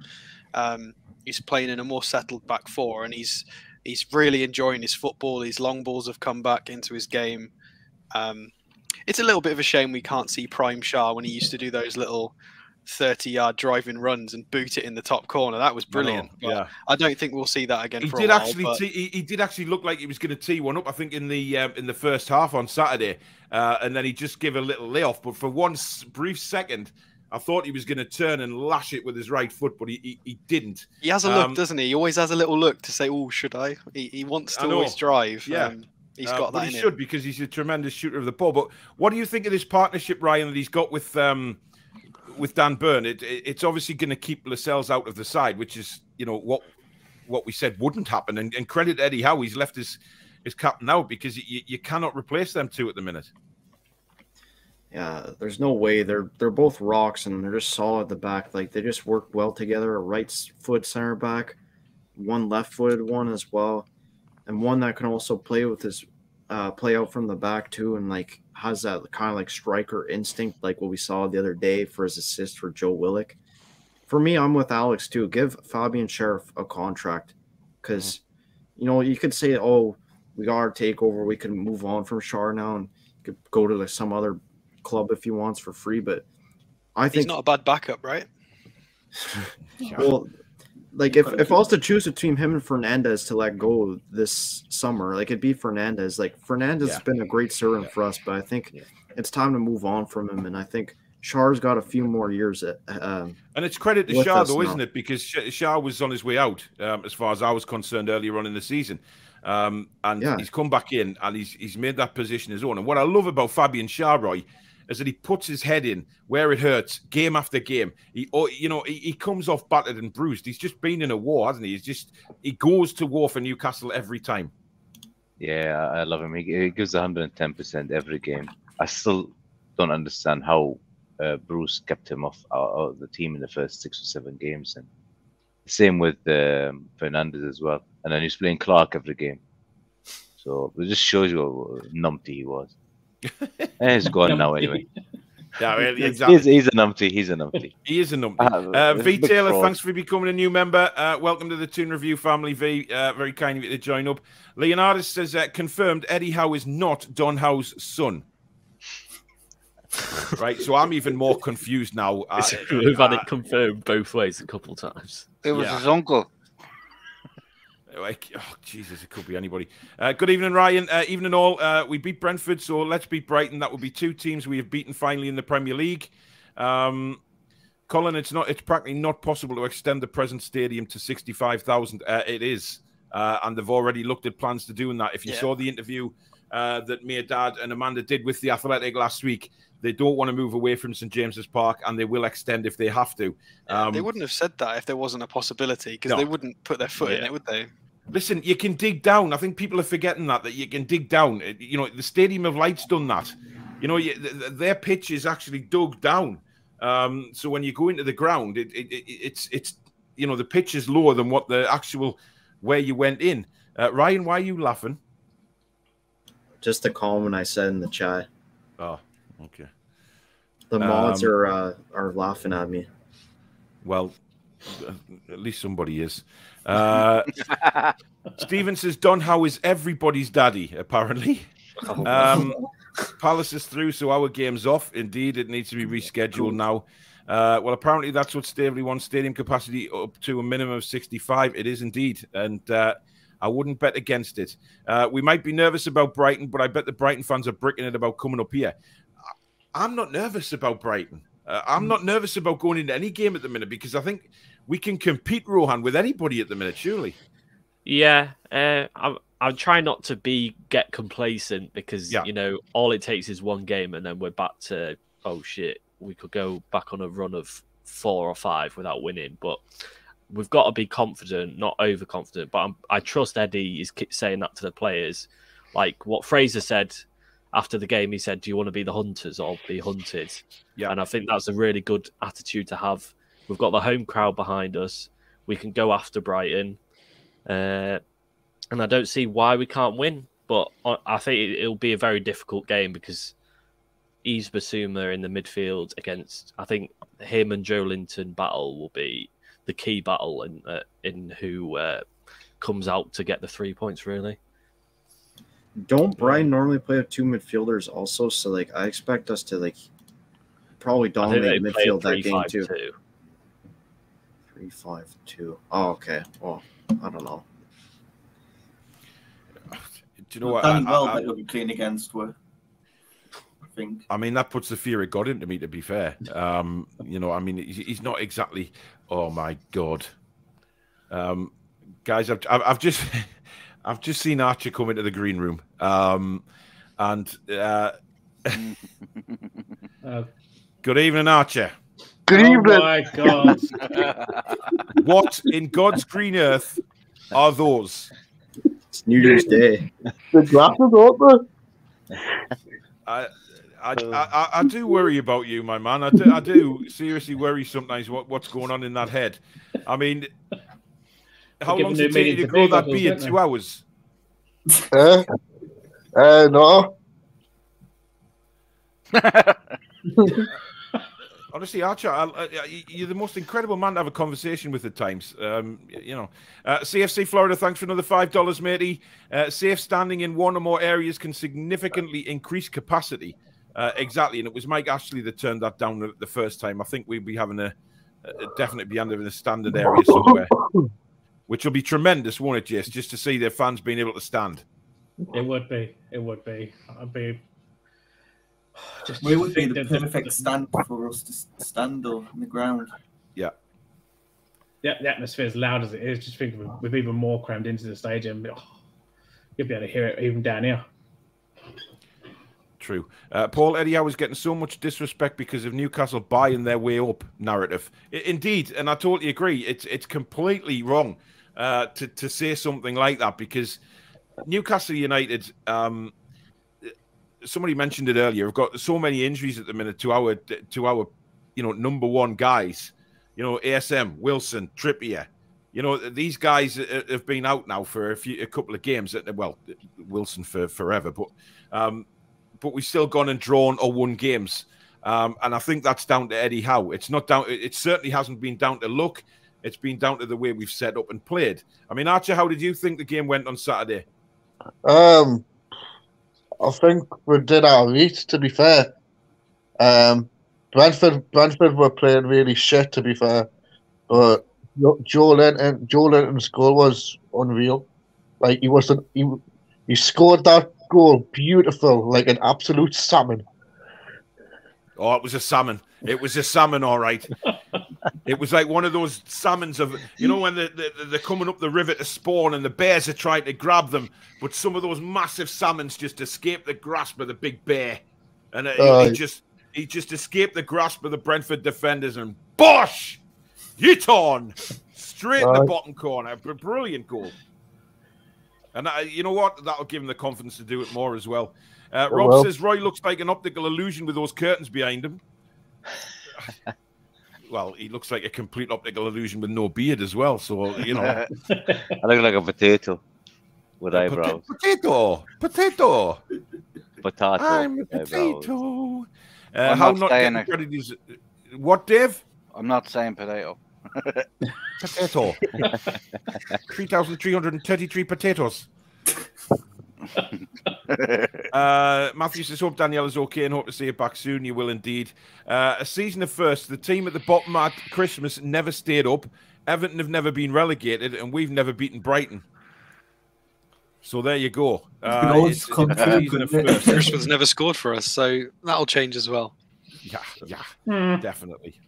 Um, he's playing in a more settled back four, and he's He's really enjoying his football. His long balls have come back into his game. Um, it's a little bit of a shame we can't see Prime Schär when he used to do those little 30 yard driving runs and boot it in the top corner. That was brilliant. but yeah. I don't think we'll see that again He did a while. actually. but- Tee, he, he did actually look like he was going to tee one up. I think in the um, in the first half on Saturday, uh, and then he just gave a little layoff. But for one brief second, I thought he was going to turn and lash it with his right foot, but he he, he didn't. He has a look, Um, doesn't he? He always has a little look to say, "Oh, should I?" He, he wants to always drive. Yeah. Um, he's Uh, got that he should him. because he's a tremendous shooter of the ball. But what do you think of this partnership, Ryan, that he's got with um, with Dan Burn? It, it- it's obviously going to keep Lascelles out of the side, which is you know what what we said wouldn't happen. And, and credit Eddie Howe, he's left his his captain out because you, you cannot replace them two at the minute. Yeah, there's no way they're they're both rocks and they're just solid at the back. Like they just work well together. A right foot center back, one left footed one as well, and one that can also play with his uh, play out from the back too, and like has that kind of like striker instinct, like what we saw the other day for his assist for Joe Willock. For me, I'm with Alex too. Give Fabian Schär a contract because you know you could say, oh, we got our takeover, we can move on from Schär now and could go to like some other club if he wants for free. But I think He's not a bad backup, right? well, like if, if I was to choose between him and Fernandez to let go this summer, like it'd be Fernandez. Like Fernandez has been a great servant for us, but I think it's time to move on from him. And I think Schär's got a few more years. At, um, And it's credit to with Schär, us though, now. isn't it? Because Sh- Schär was on his way out, um, as far as I was concerned earlier on in the season. Um, and Yeah. he's come back in and he's he's made that position his own. And what I love about Fabian Schär, Roy, is that he puts his head in where it hurts, game after game. He, oh, you know, he, he comes off battered and bruised. He's just been in a war, hasn't he? He's just he goes to war for Newcastle every time. Yeah, I love him. He, he gives 110% every game. I still don't understand how uh, Bruce kept him off the team in the first six or seven games. And same with um, Fernandez as well. And then he's playing Clark every game. So it just shows you how numpty he was. and he's gone now anyway. Yeah, He's- exactly. He's, he's a numpty. He's a numpty. He is a numpty. Uh, Uh, it's a v big Taylor, thanks for becoming a new member. Uh, welcome to the Toon Review family, V. Uh, very kind of you to join up. Leonardus says, uh, confirmed Eddie Howe is not Don Howe's son. right, so I'm even more confused now. Uh, We've had uh, it confirmed both ways a couple times. It was Yeah. his uncle. Like, oh, Jesus, it could be anybody. Uh, good evening, Ryan. Uh, evening, all. Uh, we beat Brentford, so let's beat Brighton. That would be two teams we have beaten finally in the Premier League. Um, Colin, it's not. It's practically not possible to extend the present stadium to sixty-five thousand. Uh, it is, uh, and they've already looked at plans to doing that. If you Yeah. saw the interview uh, that Mehrdad and Amanda did with the Athletic last week, they don't want to move away from St James's Park, and they will extend if they have to. Um, they wouldn't have said that if there wasn't a possibility because No. they wouldn't put their foot in it, would they? Listen, you can dig down. I think people are forgetting that that you can dig down. You know, the Stadium of Light's done that. You know, you, th- th- their pitch is actually dug down. Um, so when you go into the ground, it, it, it, it's it's you know the pitch is lower than what the actual where you went in. Uh, Ryan, why are you laughing? just to comment I said in the chat, Oh, okay. the mods Um, are uh, are laughing at me. Well, uh, at least somebody is. Uh, Steven says Don Howe is everybody's daddy, apparently. Um, Palace is through, so our game's off. Indeed, it needs to be rescheduled now. Uh, well, apparently that's what Staveley wants stadium capacity up to a minimum of 65. It is indeed. And uh, I wouldn't bet against it. Uh, we might be nervous about Brighton, but I bet the Brighton fans are bricking it about coming up here. I'm not nervous about Brighton. Uh, I'm not nervous about going into any game at the minute because I think we can compete, Rohan, with anybody at the minute, surely. Yeah, uh, I'm, I'm trying not to be get complacent because Yeah. you know all it takes is one game and then we're back to oh shit, we could go back on a run of four or five without winning. But we've got to be confident, not overconfident. But I'm, I trust Eddie is saying that to the players, like what Fraser said after the game. He said, "Do you want to be the hunters or be hunted?" Yeah. and I think that's a really good attitude to have. We've got the home crowd behind us. We can go after Brighton. Uh, and I don't see why we can't win. But I- think it- it'll be a very difficult game because Yves Bissouma in the midfield against, I think him and Joelinton battle will be the key battle in uh, in who uh, comes out to get the three points. Really, Don't Brian normally play with two midfielders also? So like I expect us to like probably dominate midfield that game too. 3-5-2. Three five two. Oh, okay. Well, I don't know. Do you know what? I, Danny Well I- that you'll be playing against were. I think. I mean, that puts the fear of God into me. To be fair, um, you know, I mean, he's, he's not exactly. Oh my God, um, guys, I've, I've I've just I've just seen Archer come into the green room, um, and uh, Uh, good evening, Archer. Good oh evening. my god! What in God's green earth are those? It's New Year's Day. The glasses, aren't they? I, I, I, I do worry about you, my man. I do, I do seriously worry sometimes what, what's going on in that head. I mean, how long them does it the take you meaning to to grow that apples, beard? don't they? Two hours. Uh, uh, no. Honestly, Archer, I, I, you're the most incredible man to have a conversation with at times. Um, you know, uh, CFC Florida, thanks for another five dollars, matey. Uh, safe standing in one or more areas can significantly increase capacity. Uh, exactly, and it was Mike Ashley that turned that down the, the first time. I think we'd be having a, a definitely be under a standard area somewhere, which will be tremendous, won't it, Jess? Just to see their fans being able to stand. It would be. It would be. I'd be. Just Where would be the perfect stand for us to stand on the ground? Yeah. the, the atmosphere as loud as it is, just think with, with even more crammed into the stadium, oh, you'll be able to hear it even down here. True. Uh, Paul Eddie Howe is getting so much disrespect because of Newcastle buying their way up narrative. I- indeed, and I totally agree. It's it's completely wrong uh, to to say something like that because Newcastle United. Um, somebody mentioned it earlier. We've got so many injuries at the minute to our to our you know number one guys. You know ASM, Wilson, Trippier. You know these guys have been out now for a few a couple of games. Well, Wilson for forever, but. Um, but we've still gone and drawn or won games. Um, and I think that's down to Eddie Howe. It's not down. It certainly hasn't been down to luck. It's been down to the way we've set up and played. I mean, Archer, how did you think the game went on Saturday? Um, I think we did our right, to be fair. Um, Brentford, Brentford were playing really shit, to be fair. But Jo- Joelinton, Joe Linton's goal was unreal. Like he wasn't, he, he scored that goal beautiful, like an absolute salmon. Oh, it was a salmon. It was a salmon, all right. it was like one of those salmons of you know when the, the, they're coming up the river to spawn and the bears are trying to grab them, but some of those massive salmons just escape the grasp of the big bear, and uh, he- just he just escaped the grasp of the Brentford defenders and bosh, Yiton straight in the bottom corner. A brilliant goal. And uh, you know what? That'll give him the confidence to do it more as well. Uh, Rob will. says Roy looks like an optical illusion with those curtains behind him. well, he looks like a complete optical illusion with no beard as well. So you know, I look like a potato with A eyebrows. potato, potato. Potato. I'm a potato. Uh, I'm how not not saying getting credit is what, Dave? I'm not saying potato. Potato. Three thousand three hundred and thirty-three potatoes. Uh, Matthew says, hope Danielle is okay and hope to see you back soon. You will indeed. Uh, a season of first. The team at the bottom at Christmas never stayed up. Everton have never been relegated, and we've never beaten Brighton. So there you go. Uh, it's- it's a season of first. Christmas never scored for us, so that'll change as well. Yeah, yeah, Hmm. definitely.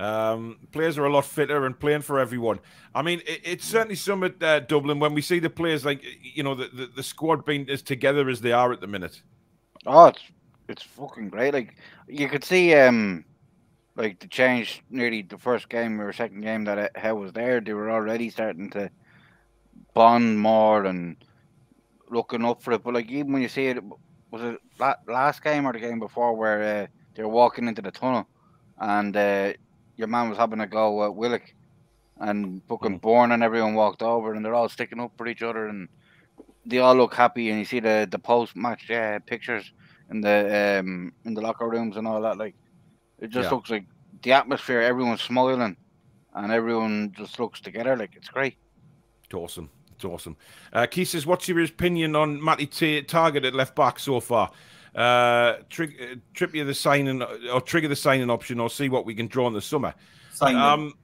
Um, players are a lot fitter and playing for everyone. I mean, it, it's certainly some at uh, Dublin when we see the players like you know the, the, the squad being as together as they are at the minute. Oh, it's it's fucking great. Like you could see, um, like the change nearly the first game or second game that it, how was there. They were already starting to bond more and looking up for it. But like even when you see it, was it la- last game or the game before where uh, they were walking into the tunnel and uh, your man was having a go at Willock and fucking Burn and everyone walked over and they're all sticking up for each other and they all look happy and you see the the post match uh, pictures in the um in the locker rooms and all that like it just Yeah. looks like the atmosphere everyone's smiling and everyone just looks together like it's great It's awesome. It's awesome. Uh, Keith says, "What's your opinion on Matty T- Targett at left back so far? Uh, trig- uh, the signing or trigger the signing option, or see what we can draw in the summer." Sign. Um,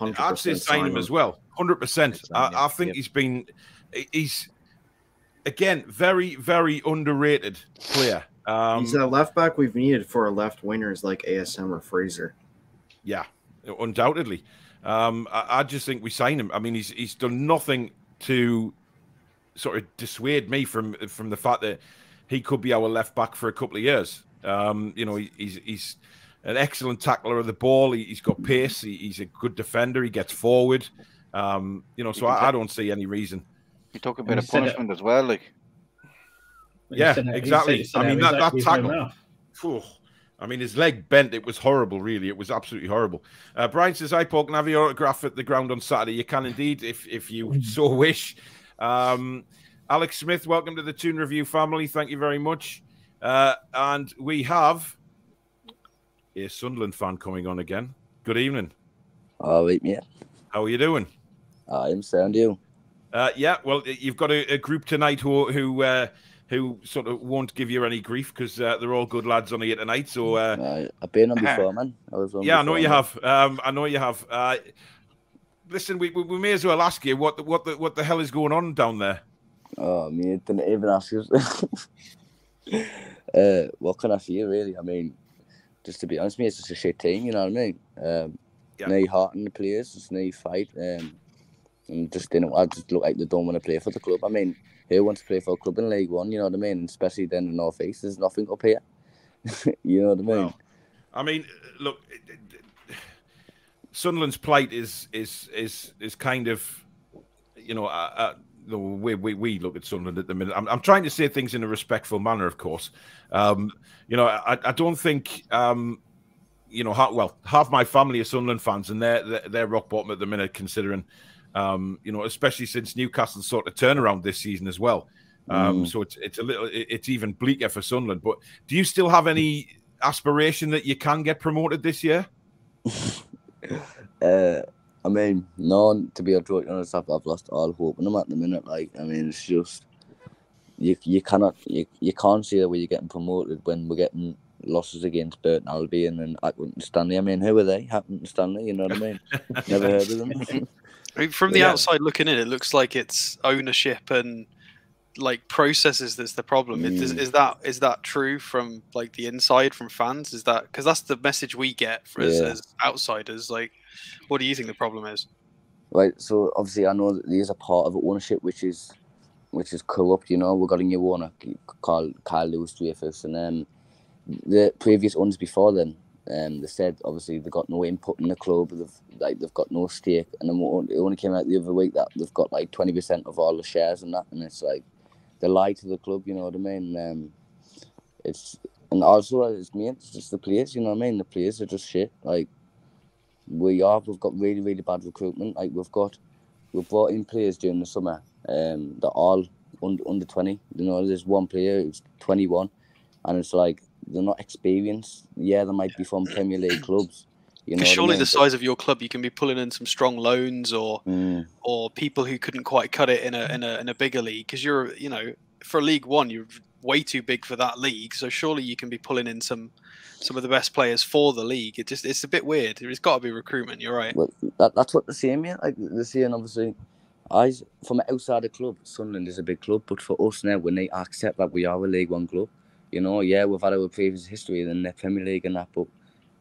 I'd say sign him as well. Hundred percent. I, I think yep. he's been. He's again very very underrated player. Um, He's a left back we've needed for our left wingers like ASM or Fraser. Yeah, undoubtedly. Um, I, I just think we sign him. I mean, he's he's done nothing to sort of dissuade me from from the fact that he could be our left back for a couple of years. Um, you know, he, he's he's an excellent tackler of the ball. He, he's got pace. He, he's a good defender. He gets forward. Um, you know, so I, I don't see any reason. He took a And bit he of said that- punishment as well. Like, Yeah, said exactly. I mean, that, said that that with his own tackle. Phew. I mean, his leg bent. It was horrible, really. It was absolutely horrible. Uh, Brian says, "I Paul, can I have your autograph at the ground on Saturday. You can indeed, if if you so wish." Um, Alex Smith, welcome to the Toon Review family. Thank you very much. Uh, and we have a Sunderland fan coming on again. Good evening. All right, mate. How are you doing? I'm sound you. Uh, yeah, well, you've got a, a group tonight who who uh, who sort of won't give you any grief because uh, they're all good lads on here tonight. So uh, I've been on before, man. I was on yeah, I know before, you man. have. Um, I know you have. Uh, listen, we, we we may as well ask you what the, what the what the hell is going on down there. Oh, mate, didn't even ask us. uh, what can I say, really? I mean, just to be honest, mate, it's just a shit team, you know what I mean? Um, No heart in the players, just no fight. Um, and just didn't, I just look like they don't want to play for the club. I mean, who wants to play for a club in League One, you know what I mean? Especially then in the North East, there's nothing up here. you know what I mean? I mean, look, Sunderland's plight is is is is kind of, you know, uh, uh, the way we, we look at Sunderland at the minute. I'm, I'm trying to say things in a respectful manner, of course. Um, you know, I, I don't think, um, you know, half, well, half my family are Sunderland fans, and they're they're, they're rock bottom at the minute, considering, um, you know, especially since Newcastle sort of turnaround this season as well. Um, Mm. So it's it's a little it's even bleaker for Sunderland. But do you still have any aspiration that you can get promoted this year? Uh, I mean, no, to be totally honest, I've, I've lost all hope in them at the minute. Like, I mean, it's just you you cannot you, you can't see the way you're getting promoted when we're getting losses against Burton Albion and Accrington Stanley. I mean, who are they? Accrington Stanley, you know what I mean? Never heard of them. I mean, from the Yeah. outside looking in, it looks like it's ownership and like processes that's the problem. Is, Mm. is that is that true from like the inside from fans? Is that because that's the message we get for, as, Yeah. as outsiders? Like, what do you think the problem is? Right, so obviously I know that there's a part of ownership which is which is corrupt, you know. We've got a new owner called Kyril Louis-Dreyfus and um the previous owners before then, um they said obviously they got no input in the club, they've like they've got no stake and then it only came out the other week that they've got like twenty percent of all the shares and that and it's like they lie to the club, you know what I mean? Um it's and also it's me, it's just the players, you know what I mean? The players are just shit. Like we are. We've got really, really bad recruitment. Like we've got, we've brought in players during the summer. Um, they're all under under twenty. You know, there's one player who's twenty one, and it's like they're not experienced. Yeah, they might be from Premier League clubs. You know, what I surely mean? the size of your club, you can be pulling in some strong loans or Mm. or people who couldn't quite cut it in a in a in a bigger league. Because you're you know for League One, you're way too big for that league. So surely you can be pulling in some some of the best players for the league. It just it's a bit weird. It's got to be recruitment. You're right. Well, that, that's what they're saying, yeah. Like they're saying, obviously, I from outside the club, Sunderland is a big club, but for us now, when they accept that we are a League One club. You know, yeah, we've had our previous history in the Premier League and that, but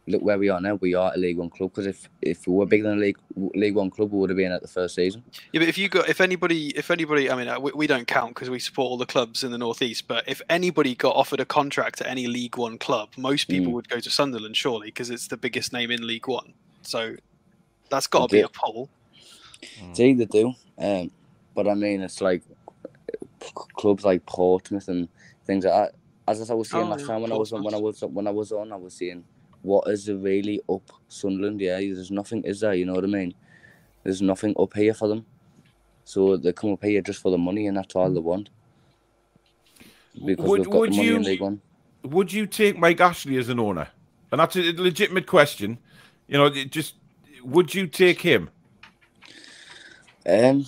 look where we are now. We are a League One club because if if we were bigger than a League League One club, we would have been at the first season. Yeah, but if you got, if anybody, if anybody, I mean, uh, we, we don't count because we support all the clubs in the northeast. But if anybody got offered a contract at any League One club, most people Mm. would go to Sunderland, surely, because it's the biggest name in League One. So that's got to be a poll. They either do, um, but I mean, it's like clubs like Portsmouth and things like that. As I was saying Oh, last time when I was on, when I was when I was on, I was saying, what is there really up Sunderland? Yeah, there's nothing, is there? You know what I mean? There's nothing up here for them, so they come up here just for the money, and that's all they want. Because Would- we've got the money in you- League One. Would you take Mike Ashley as an owner? And that's a legitimate question. You know, just would you take him? Um,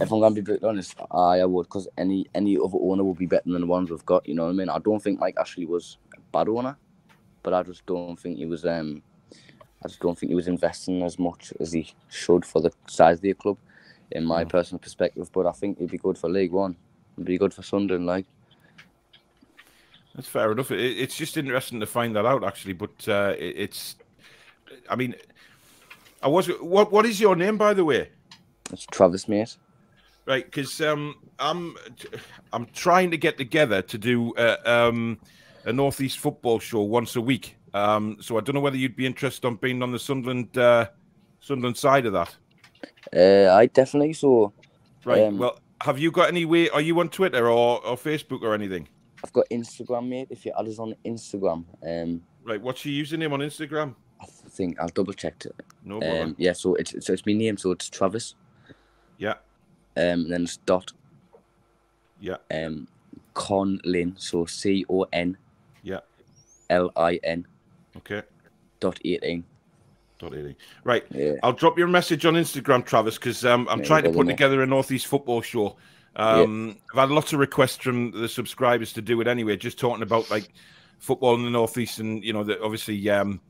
If I'm gonna be brutally honest, I, I would because any any other owner would be better than the ones we've got. You know what I mean? I don't think Mike Ashley was a bad owner, but I just don't think he was. Um, I just don't think he was investing as much as he should for the size of the club, in my personal perspective. But I think he'd be good for League One. He'd be good for Sunderland, like. That's fair enough. It, it's just interesting to find that out, actually. But uh, it, it's, I mean, I was. What What is your name, by the way? It's Travis, mate. Right, because um, I'm I'm trying to get together to do uh, um, a northeast football show once a week. Um, so I don't know whether you'd be interested on being on the Sunderland uh, Sunderland side of that. Uh, I definitely so. Right. Um, well, have you got any way? Are you on Twitter or, or Facebook or anything? I've got Instagram, mate. If you add us on Instagram, um, Right. What's your username on Instagram? I think I'll double check it. No bother. Um, yeah, so it's so it's my name, so it's Travis. Yeah. Um, and then it's dot. Yeah. Um, Conlin, so C O N. Yeah. L I N. Okay. Dot eighteen. Dot eighty. Right. Yeah. I'll drop your message on Instagram, Travis, because um, I'm Yeah, trying to put me. together a Northeast football show. Um, I've had lots of requests from the subscribers to do it anyway, just talking about like football in the Northeast, and you know, that obviously, um,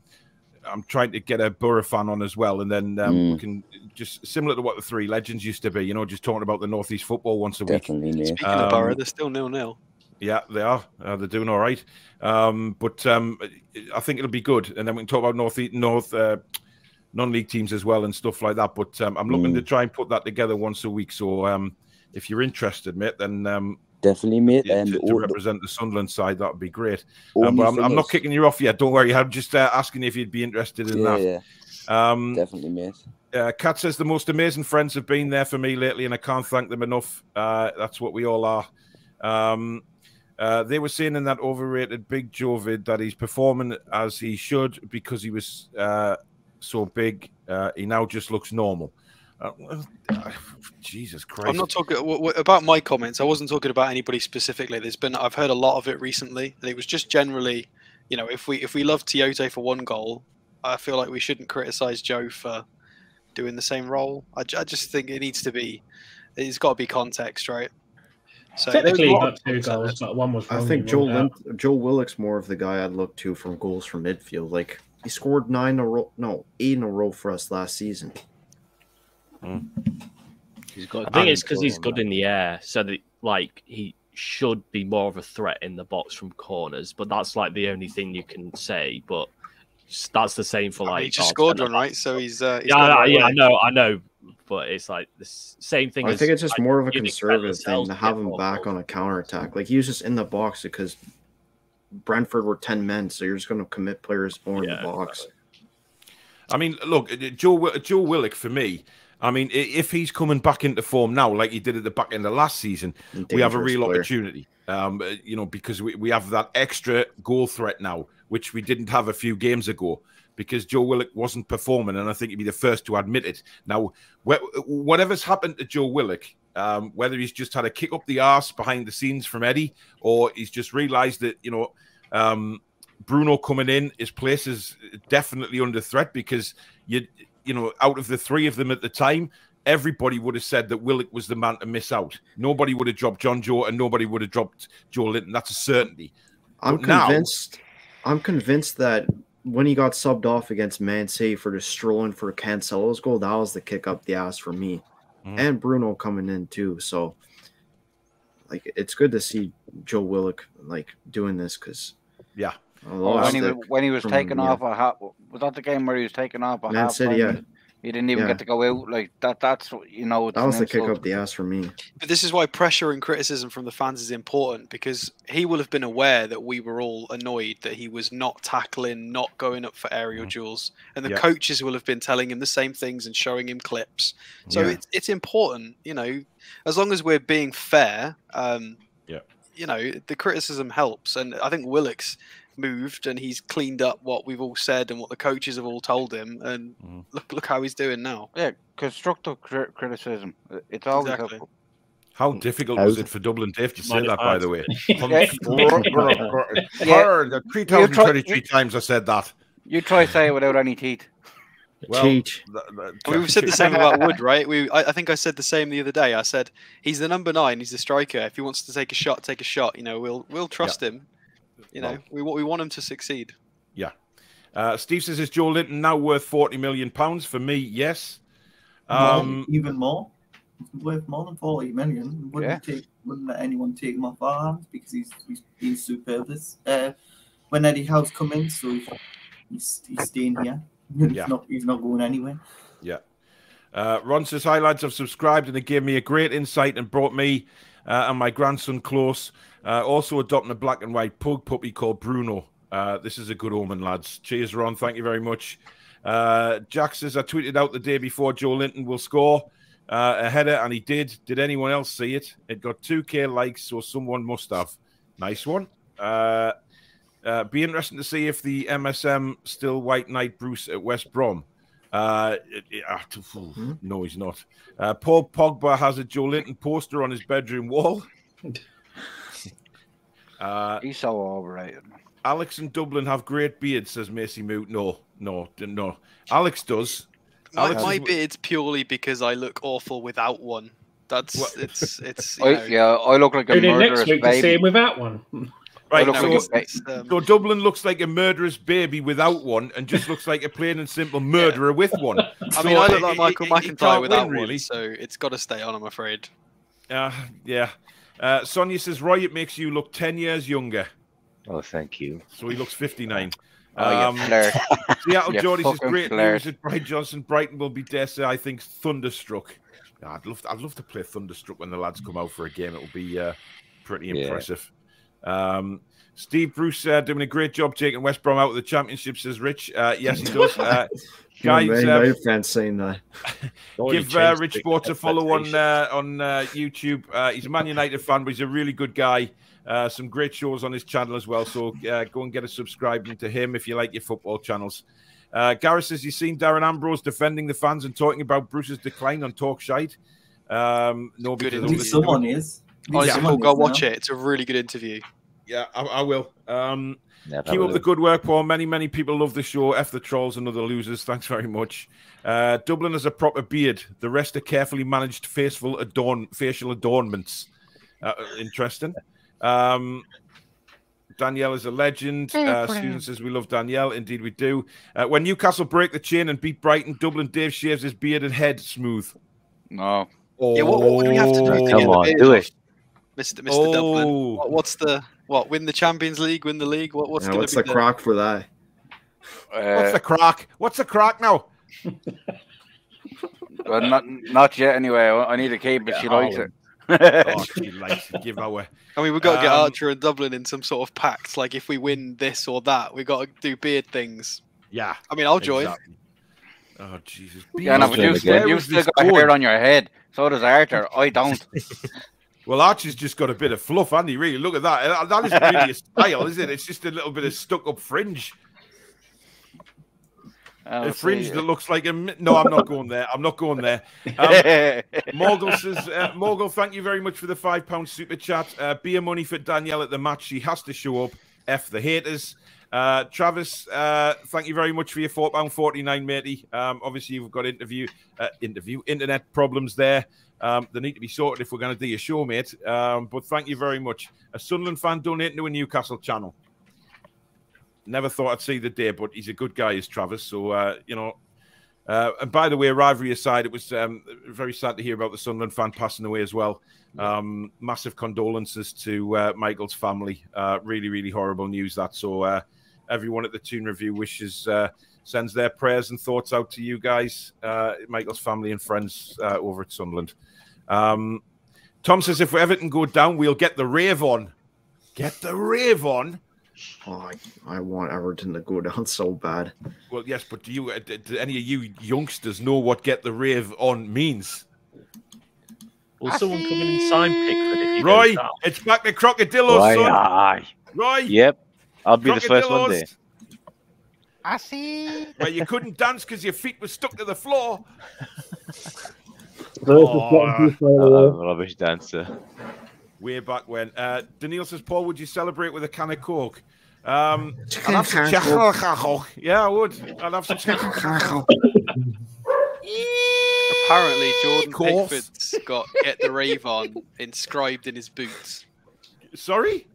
I'm trying to get a Boro fan on as well, and then um, we Mm. can just similar to what the Three Legends used to be, you know, just talking about the Northeast football once a Definitely, week. mate. Speaking of Boro, they're still nil nil. Yeah, they are. Uh, they're doing all right. Um, but um, I think it'll be good. And then we can talk about North North uh, non-league teams as well and stuff like that. But um, I'm looking Mm. to try and put that together once a week. So um, if you're interested, mate, then um, Definitely, mate. yeah, Um, to, to represent the Sunderland side, that would be great. Um, but I'm, I'm not kicking you off yet. Don't worry. I'm just uh, asking if you'd be interested in yeah, that. yeah, Um, definitely, mate. uh, Kat says the most amazing friends have been there for me lately, and I can't thank them enough. Uh, that's what we all are. Um, uh, they were saying in that overrated Big Joe vid that he's performing as he should because he was uh, so big. Uh, he now just looks normal. Uh, Jesus Christ! I'm not talking about my comments. I wasn't talking about anybody specifically. There's been I've heard a lot of it recently, and it was just generally, you know, if we if we love Tiote for one goal, I feel like we shouldn't criticize Joe for doing the same role. I, I just think it needs to be, it's got to be context, right? So Technically, a he got two goals, it. but one was I think Joel Joe ruled. Lin- Joe Willock's more of the guy I'd look to from goals from midfield. Like he scored nine in a row, no, eight in a row for us last season. He's got. I think it's because he's good in the air, so that like he should be more of a threat in the box from corners. But that's like the only thing you can say. But that's the same for I mean, like. he just scored one, right? So he's uh, he's Yeah, I- yeah, I know, I know, but it's like the same thing. I as, think it's just like, more of a conservative thing to have him back on a counter attack. Like he was just in the box because Brentford were ten men, so you're just going to commit players more in the box. I mean, look, uh, Joe Joe Willock for me. I mean, if he's coming back into form now, like he did at the back end of last season, we have a real player. opportunity. Um, uh, you know, because we, we have that extra goal threat now, which we didn't have a few games ago. Because Joe Willock wasn't performing, and I think he'd be the first to admit it. Now, wh- whatever's happened to Joe Willock, um, whether he's just had a kick up the arse behind the scenes from Eddie, or he's just realised that you know um, Bruno coming in, his place is definitely under threat because you you know out of the three of them at the time, everybody would have said that Willock was the man to miss out. Nobody would have dropped John Joe, and nobody would have dropped Joelinton. That's a certainty. I'm But now- convinced. I'm convinced that when he got subbed off against Man City for just strolling for Cancelo's goal, that was the kick up the ass for me, Mhm. and Bruno coming in too. So, like, it's good to see Joe Willock like doing this because yeah, when, he, wa- when he was taken off a half, was that the game where he was taken off a Man half City, yeah. He didn't even Yeah. get to go out like that. That's what- you know. it's That was the kick up the ass for me. But this is why pressure and criticism from the fans is important because he will have been aware that we were all annoyed that he was not tackling, not going up for aerial duels, and the Yeah. coaches will have been telling him the same things and showing him clips. So Yeah. it's it's important, you know, as long as we're being fair. Um, Yeah. You know, the criticism helps, and I think Willock's moved and he's cleaned up what we've all said and what the coaches have all told him, and Mm. look look how he's doing now. Yeah, constructive cri- criticism. It's always Exactly. helpful. How difficult was it? it for Dublin Dave to say that, by the way? Yeah. Yeah. Heard You Three thousand try- thirty-three times I said that. You try to say it without any teeth. Well, Cheech. th- th- we've said the same about Wood, right? We, I, I think I said the same the other day. I said he's the number nine. He's the striker. If he wants to take a shot, take a shot. You know, we'll we'll trust him. You know, we wa- we want him to succeed. Yeah. Uh, Steve says, is Joelinton now worth 40 million pounds? For me, yes. More, Um, even more. Worth more than 40 million. Wouldn't, take, wouldn't let anyone take him off our hands because he's, he's been superb this. Uh, when Eddie Howe's come in, so he's, he's, he's staying here. He's, Yeah. not, he's not going anywhere. Yeah. Uh, Ron says, Hi lads, I've subscribed and it gave me a great insight and brought me uh, and my grandson close. Uh, also adopting a black and white pug puppy called Bruno. Uh, this is a good omen, lads. Cheers, Ron. Thank you very much. Uh, Jack says, I tweeted out the day before Joelinton will score uh, a header, and he did. Did anyone else see it? It got 2K likes, so someone must have. Nice one. Be interesting to see if the MSM still White Knight Bruce at West Brom. Uh, it- it- t- No, he's not. Uh, Paul Pogba has a Joelinton poster on his bedroom wall. Uh, He's so overrated. Alex and Dublin have great beards, says Macy Moot. No, no, no. Alex does. My, Alex my is- beard's purely because I look awful without one. That's it's it's. You I, know, yeah, I look like a Tune murderous next week to see baby. him without one. Right, look so, like a it's, um, so Dublin looks like a murderous baby without one, and just looks like a plain and simple murderer with one. I mean, I look like Michael McIntyre McIntyre without one, so it's got to stay on. I'm afraid. Uh, yeah. Uh, Sonia says, Roy, it makes you look 10 years younger. Oh, thank you. So he looks 59. Oh, you flirt. Seattle You Geordie says, great flirt. news at Brian Johnson. Brighton will be, dare say, I think, thunderstruck. I'd love, to, I'd love to play thunderstruck when the lads come out for a game. It will be uh, pretty Yeah. Impressive. Um, Steve Bruce uh, doing a great job taking West Brom out of the championship, says Rich. Uh, yes, he does. Uh, Guys, guys, man, uh, United fans saying that. Give uh, Rich Sports a follow on uh, on uh, YouTube. Uh, he's a Man United fan, but he's a really good guy. Uh, some great shows on his channel as well. So uh, go and get a subscribing to him if you like your football channels. Uh, Gareth says you've seen Darren Ambrose defending the fans and talking about Bruce's decline on Talk Shite. Um, no, Good because At least obviously- someone is. At least Honestly, someone go watch now. it. It's a really good interview. Yeah, I, I will. Um, Never keep up will. the good work, Paul. Many, many people love the show. F the trolls and other losers. Thanks very much. Uh, Dublin has a proper beard. The rest are carefully managed facial adorn facial adornments. Uh, interesting. Um, Danielle is a legend. Uh, Susan says we love Danielle. Indeed, we do. Uh, when Newcastle break the chain and beat Brighton, Dublin Dave shaves his beard and head smooth. No. Yeah, what, what do we have to do to Come get on, do it. Mr. Mr. Dublin? Oh. What, what's the what? Win the Champions League? Win the league? What, what's Yeah, going what's to the be crock for that? What's Uh, the crack? What's the crack now? well, not not yet. Anyway, I I need to keep it. She likes it. oh, she likes to give away. I mean, we've got to get Um, Archer and Dublin in some sort of pact. Like, if we win this or that, we've got to do beard things. Yeah. I mean, I'll join. Exactly. Oh Jesus! Yeah, no, but you, Where you still this got hair going? on your head. So does Arthur. I don't. Well, Archie's just got a bit of fluff, hasn't he? Really, look at that. That isn't really a style, is it? It's just a little bit of stuck-up fringe. I'll a fringe that looks like a. No, I'm not going there. I'm not going there. Um, Morgul says, uh, Morgul, thank you very much for the five pound super chat. Uh, beer money for Danielle at the match. She has to show up. F the haters. Uh, Travis, uh, thank you very much for your four pound forty nine, matey. Um, obviously, you've got interview, uh, interview, internet problems there. Um, they need to be sorted if we're going to do a show, mate. Um, but thank you very much. A Sunderland fan donating to a Newcastle channel. Never thought I'd see the day, but he's a good guy, is Travis. So uh, you know. Uh, and by the way, rivalry aside, it was um, very sad to hear about the Sunderland fan passing away as well. Um, massive condolences to uh, Michael's family. Uh, really, really horrible news that. So uh, everyone at the Toon Review wishes uh, sends their prayers and thoughts out to you guys, uh, Michael's family and friends uh, over at Sunderland. Um, Tom says if Everton go down, we'll get the rave on. Get the rave on. Oh, I, I want Everton to go down so bad. Well, yes, but do you, uh, do do any of you youngsters know what "get the rave on" means? Will someone come in and sign Pickford if he Roy, it's back to Crocodillos, Aye, son. aye. Roy, Yep. I'll be the first one there. I see. Where you couldn't dance because your feet were stuck to the floor. Oh, I'm a rubbish dancer. Way back when. Uh, Daniil says, Paul, would you celebrate with a can of Coke? Um, I'd Chicken have some can Coke. Coke. Yeah, I would. I'd have some Coke. Apparently, Jordan course. Pickford's got "Get the Rave On" inscribed in his boots. Sorry.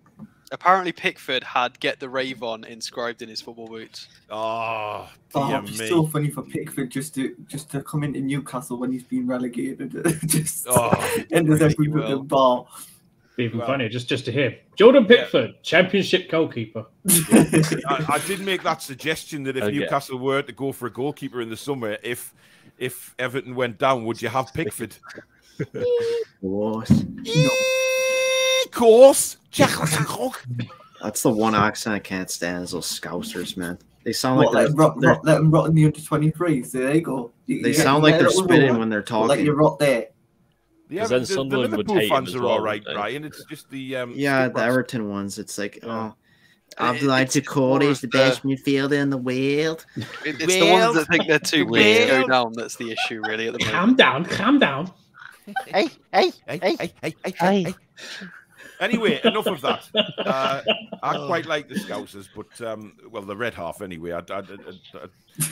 Apparently, Pickford had "Get the Rave On" inscribed in his football boots. Oh, Oh, dear it's me. so funny for Pickford just to just to come into Newcastle when he's been relegated. just Oh, enters really every will. fucking bar. Even Well- funnier, just just to hear Jordan Pickford, championship goalkeeper. I, I did make that suggestion that if oh, Okay. Newcastle were to go for a goalkeeper in the summer, if if Everton went down, would you have Pickford? What? Of course. That's the one accent I can't stand is those Scousers, man. They sound like What, let, they're, him rot, they're- let him rot in the under 23s. There you go. You- They you- sound like they're it roll. spitting when they're We'll Let talking. you rot there. Yeah, then the, the Sunderland would Liverpool hate him fans as are well, all wouldn't right, they? Brian. It's just the um, yeah, the ups. Everton ones. It's like, oh, It- Abdoulaye it's Doucouré more is the of best midfielder in the world. It- It's the ones that think they're too big to go down that's the issue, really, at the moment. Calm down, calm down. Hey, hey, hey, hey, hey, hey, hey. Anyway, enough of that. Uh, I quite like the Scousers, but um, well, the red half anyway. I, I, I, I-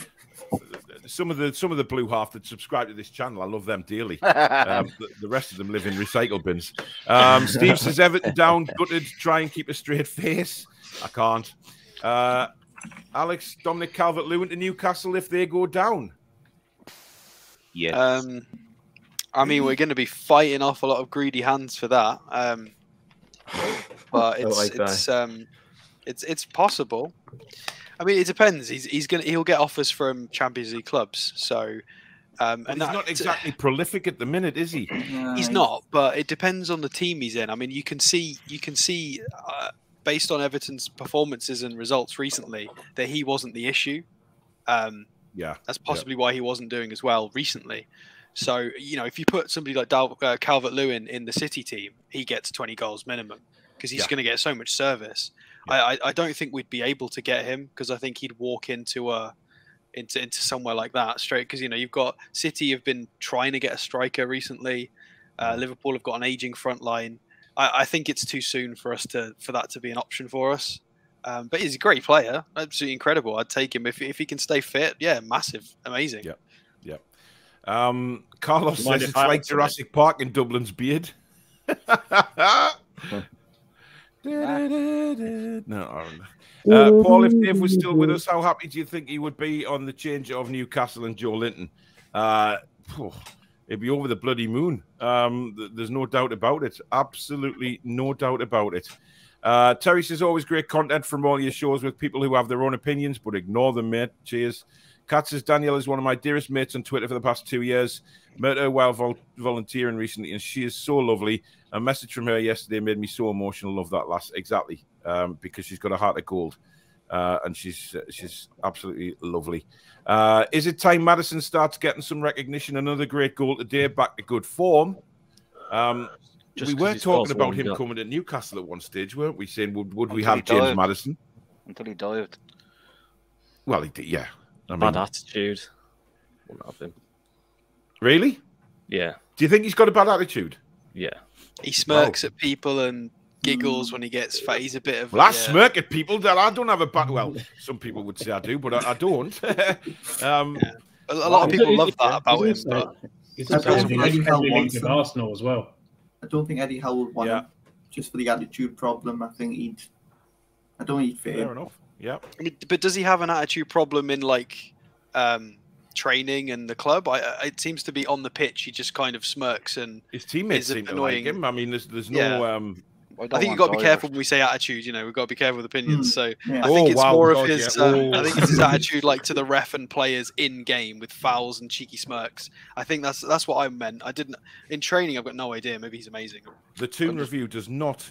some of the some of the blue half that subscribe to this channel, I love them dearly. Um, the, the rest of them live in recycle bins. Um, Steve says Everton down, gutted. Try and keep a straight face. I can't. Uh, Alex, Dominic Calvert Lewin to Newcastle if they go down. Yes. Um, I mean, we're going to be fighting off a lot of greedy hands for that. Um, but it's like it's um, it's it's possible. I mean, it depends. He's he's gonna he'll get offers from Champions League clubs. So, um, And and he's that- not exactly prolific at the minute, is he? He's not, but it depends on the team he's in. I mean, you can see you can see uh, based on Everton's performances and results recently that he wasn't the issue. Um, Yeah, that's yeah. possibly why he wasn't doing as well recently. So you know, if you put somebody like Dal- uh, Calvert Lewin in the City team, he gets twenty goals minimum because he's Yeah. going to get so much service. I, I I don't think we'd be able to get him because I think he'd walk into a into into somewhere like that straight because you know you've got City have been trying to get a striker recently. Uh, Liverpool have got an aging front line. I, I think it's too soon for us to for that to be an option for us. Um, but he's a great player, absolutely incredible. I'd take him if if he can stay fit. Yeah, massive, amazing. Yeah, yeah. Um, Carlos says it's like answer it? Jurassic Park in Dublin's beard. no, I don't know. Uh, Paul, if Dave was still with us, how happy do you think he would be on the change of Newcastle and Joelinton? Uh, it'd be over the bloody moon. Um, th- there's no doubt about it. Absolutely no doubt about it. Uh, Terry says always great content from all your shows with people who have their own opinions, but ignore them, mate. Cheers. Kat says Danielle is one of my dearest mates on Twitter for the past two years. Met her while vol- volunteering recently, and she is so lovely. A message from her yesterday made me so emotional. Love that last exactly um, because she's got a heart of gold, uh, and she's she's absolutely lovely. Uh, is it time Maddison starts getting some recognition? Another great goal today, back to good form. Um, Just we were talking about him coming to Newcastle at one stage, weren't we? Saying would, would we have James. Maddison? Until he dived. Well, he did, yeah. I mean, Bad attitude. Wouldn't have him. really? Yeah, Do you think he's got a bad attitude? yeah. He smirks at people and giggles when he gets fat. He's a bit of. Well, I yeah. smirk at people that I don't have a bad. Well, some people would say I do, but I, I don't. um, A, a lot of people love that about him. he's also- But He's I don't think Eddie Howe wants him. Arsenal as well. I don't think Eddie Howe would want Yeah. him just for the attitude problem. I think he'd. I don't think he'd fit fair enough. Yeah. I mean, but does he have an attitude problem in like um, training and the club? I, I- it seems to be on the pitch. He just kind of smirks and His teammates is seem to annoying. like him. I mean, there's there's no. Yeah. Um, I, I think you've got to be careful when we say attitude. You know, we've got to be careful with opinions. Mm, So yeah. I think Oh, it's wow, more of his. yeah. Um. I think it's his attitude, like to the ref and players in game with fouls and cheeky smirks. I think that's that's what I meant. I didn't in training. I've got no idea. Maybe he's amazing. the Toon Review does not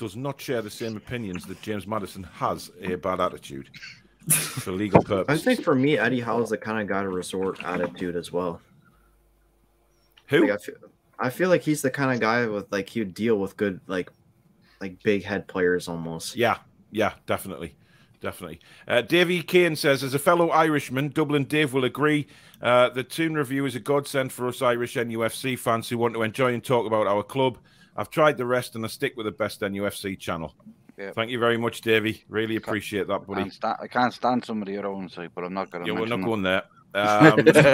does not share the same opinions that James Maddison has a bad attitude for legal purposes. I think for me, Eddie Howe is the kind of guy to resort attitude as well. Who? Like, I feel, I feel like he's the kind of guy with like he'd deal with good like like big head players almost. Yeah, yeah, definitely. Definitely. Uh, Davey Kane says, as a fellow Irishman, Dublin Dave will agree uh, the Toon Review is a godsend for us Irish NUFC fans who want to enjoy and talk about our club. I've tried the rest and I stick with the best NUFC channel. Yeah. Thank you very much, Davey. Really appreciate that, buddy. Can't sta- I can't stand somebody of the other ones, but I'm not going to. Yeah, we're not going there. Um, That's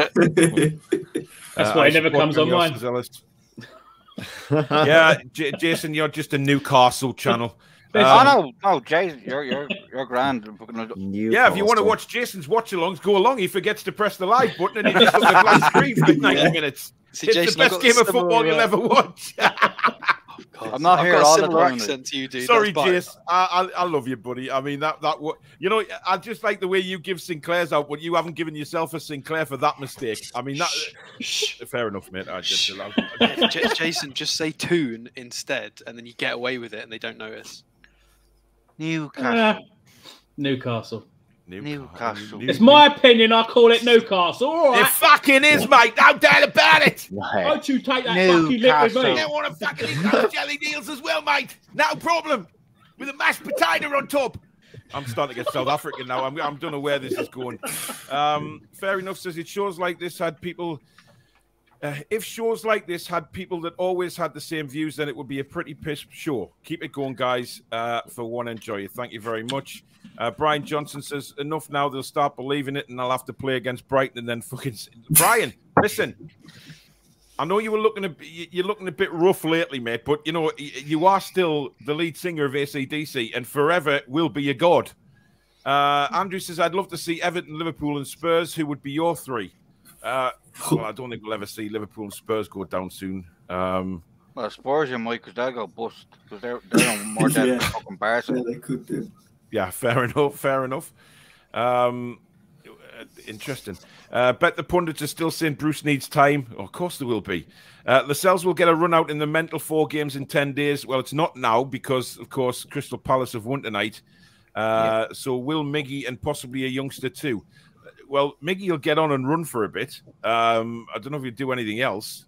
uh, why I it never comes on Daniel mine. Yeah, J- Jason, you're just a Newcastle channel. oh Um, no, no, Jason, you're you're you're grand. Fucking- Yeah, if you want to watch Jason's watch alongs, go along. He forgets to press the like button and he just looks at the blank screen for 90 minutes. See, it's Jason, the best game of football you'll uh, ever watch. I'm not I've here got a all the similar accent to you, dude. Sorry, That's Jace. I, I I love you, buddy. I mean that that what you know. I just like the way you give Sinclair's out, but you haven't given yourself a Sinclair for that mistake. I mean that. Fair enough, mate. I just J- J- Jason, just say tune instead, and then you get away with it, and they don't notice. Ah, Newcastle. Newcastle. It's my opinion. I call it Newcastle. All right. It fucking is, mate. No doubt about it. Don't you take that fucking lip with me. They want to fucking eat those jelly deals as well, mate. No problem. With a mashed potato on top. I'm starting to get South African now. I'm, I'm don't know where this is going. Um, fair enough says it shows like this had people. Uh, if shows like this had people that always had the same views, then it would be a pretty piss show. Keep it going, guys. Uh, for one, enjoy it. Thank you very much. Uh, Brian Johnson says enough now. They'll start believing it, and I'll have to play against Brighton and then fucking. Brian, listen. I know you were looking a b- you're looking a bit rough lately, mate, but you know you are still the lead singer of ACDC and forever will be your god. Uh, Andrew says, "I'd love to see Everton, Liverpool, and Spurs. Who would be your three? Uh, well, I don't think we'll ever see Liverpool and Spurs go down soon. Um, Well, Spurs you might, because they'll go bust. Because they're, they're on more dead Yeah. than fucking Barca. Yeah, they could do. Yeah, fair enough. Fair enough. Um, uh, interesting. Uh, bet the pundits are still saying Bruce needs time. Oh, of course there will be. Uh, Lascelles will get a run out in the mental four games in 10 days. Well, it's not now because, of course, Crystal Palace have won tonight. Uh, So will Miggy and possibly a youngster too. Well, Miggy will get on and run for a bit. Um, I don't know if he'll do anything else.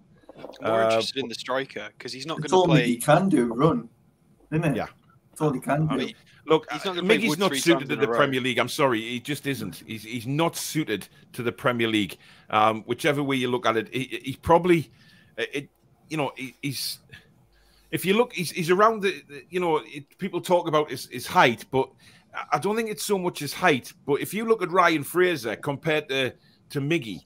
More Uh, interested in the striker because he's not going to play. he can do, run. Isn't it? Yeah. That's all he can do. I mean, look, He's not gonna Miggy's not suited to the. Premier League. I'm sorry, he just isn't. He's he's not suited to the Premier League. Um, whichever way you look at it, he, he's probably, it, you know, he, he's. If you look, he's, he's around the, the- you know, it, people talk about his, his height, but I- I don't think it's so much his height. But if you look at Ryan Fraser compared to to Miggy,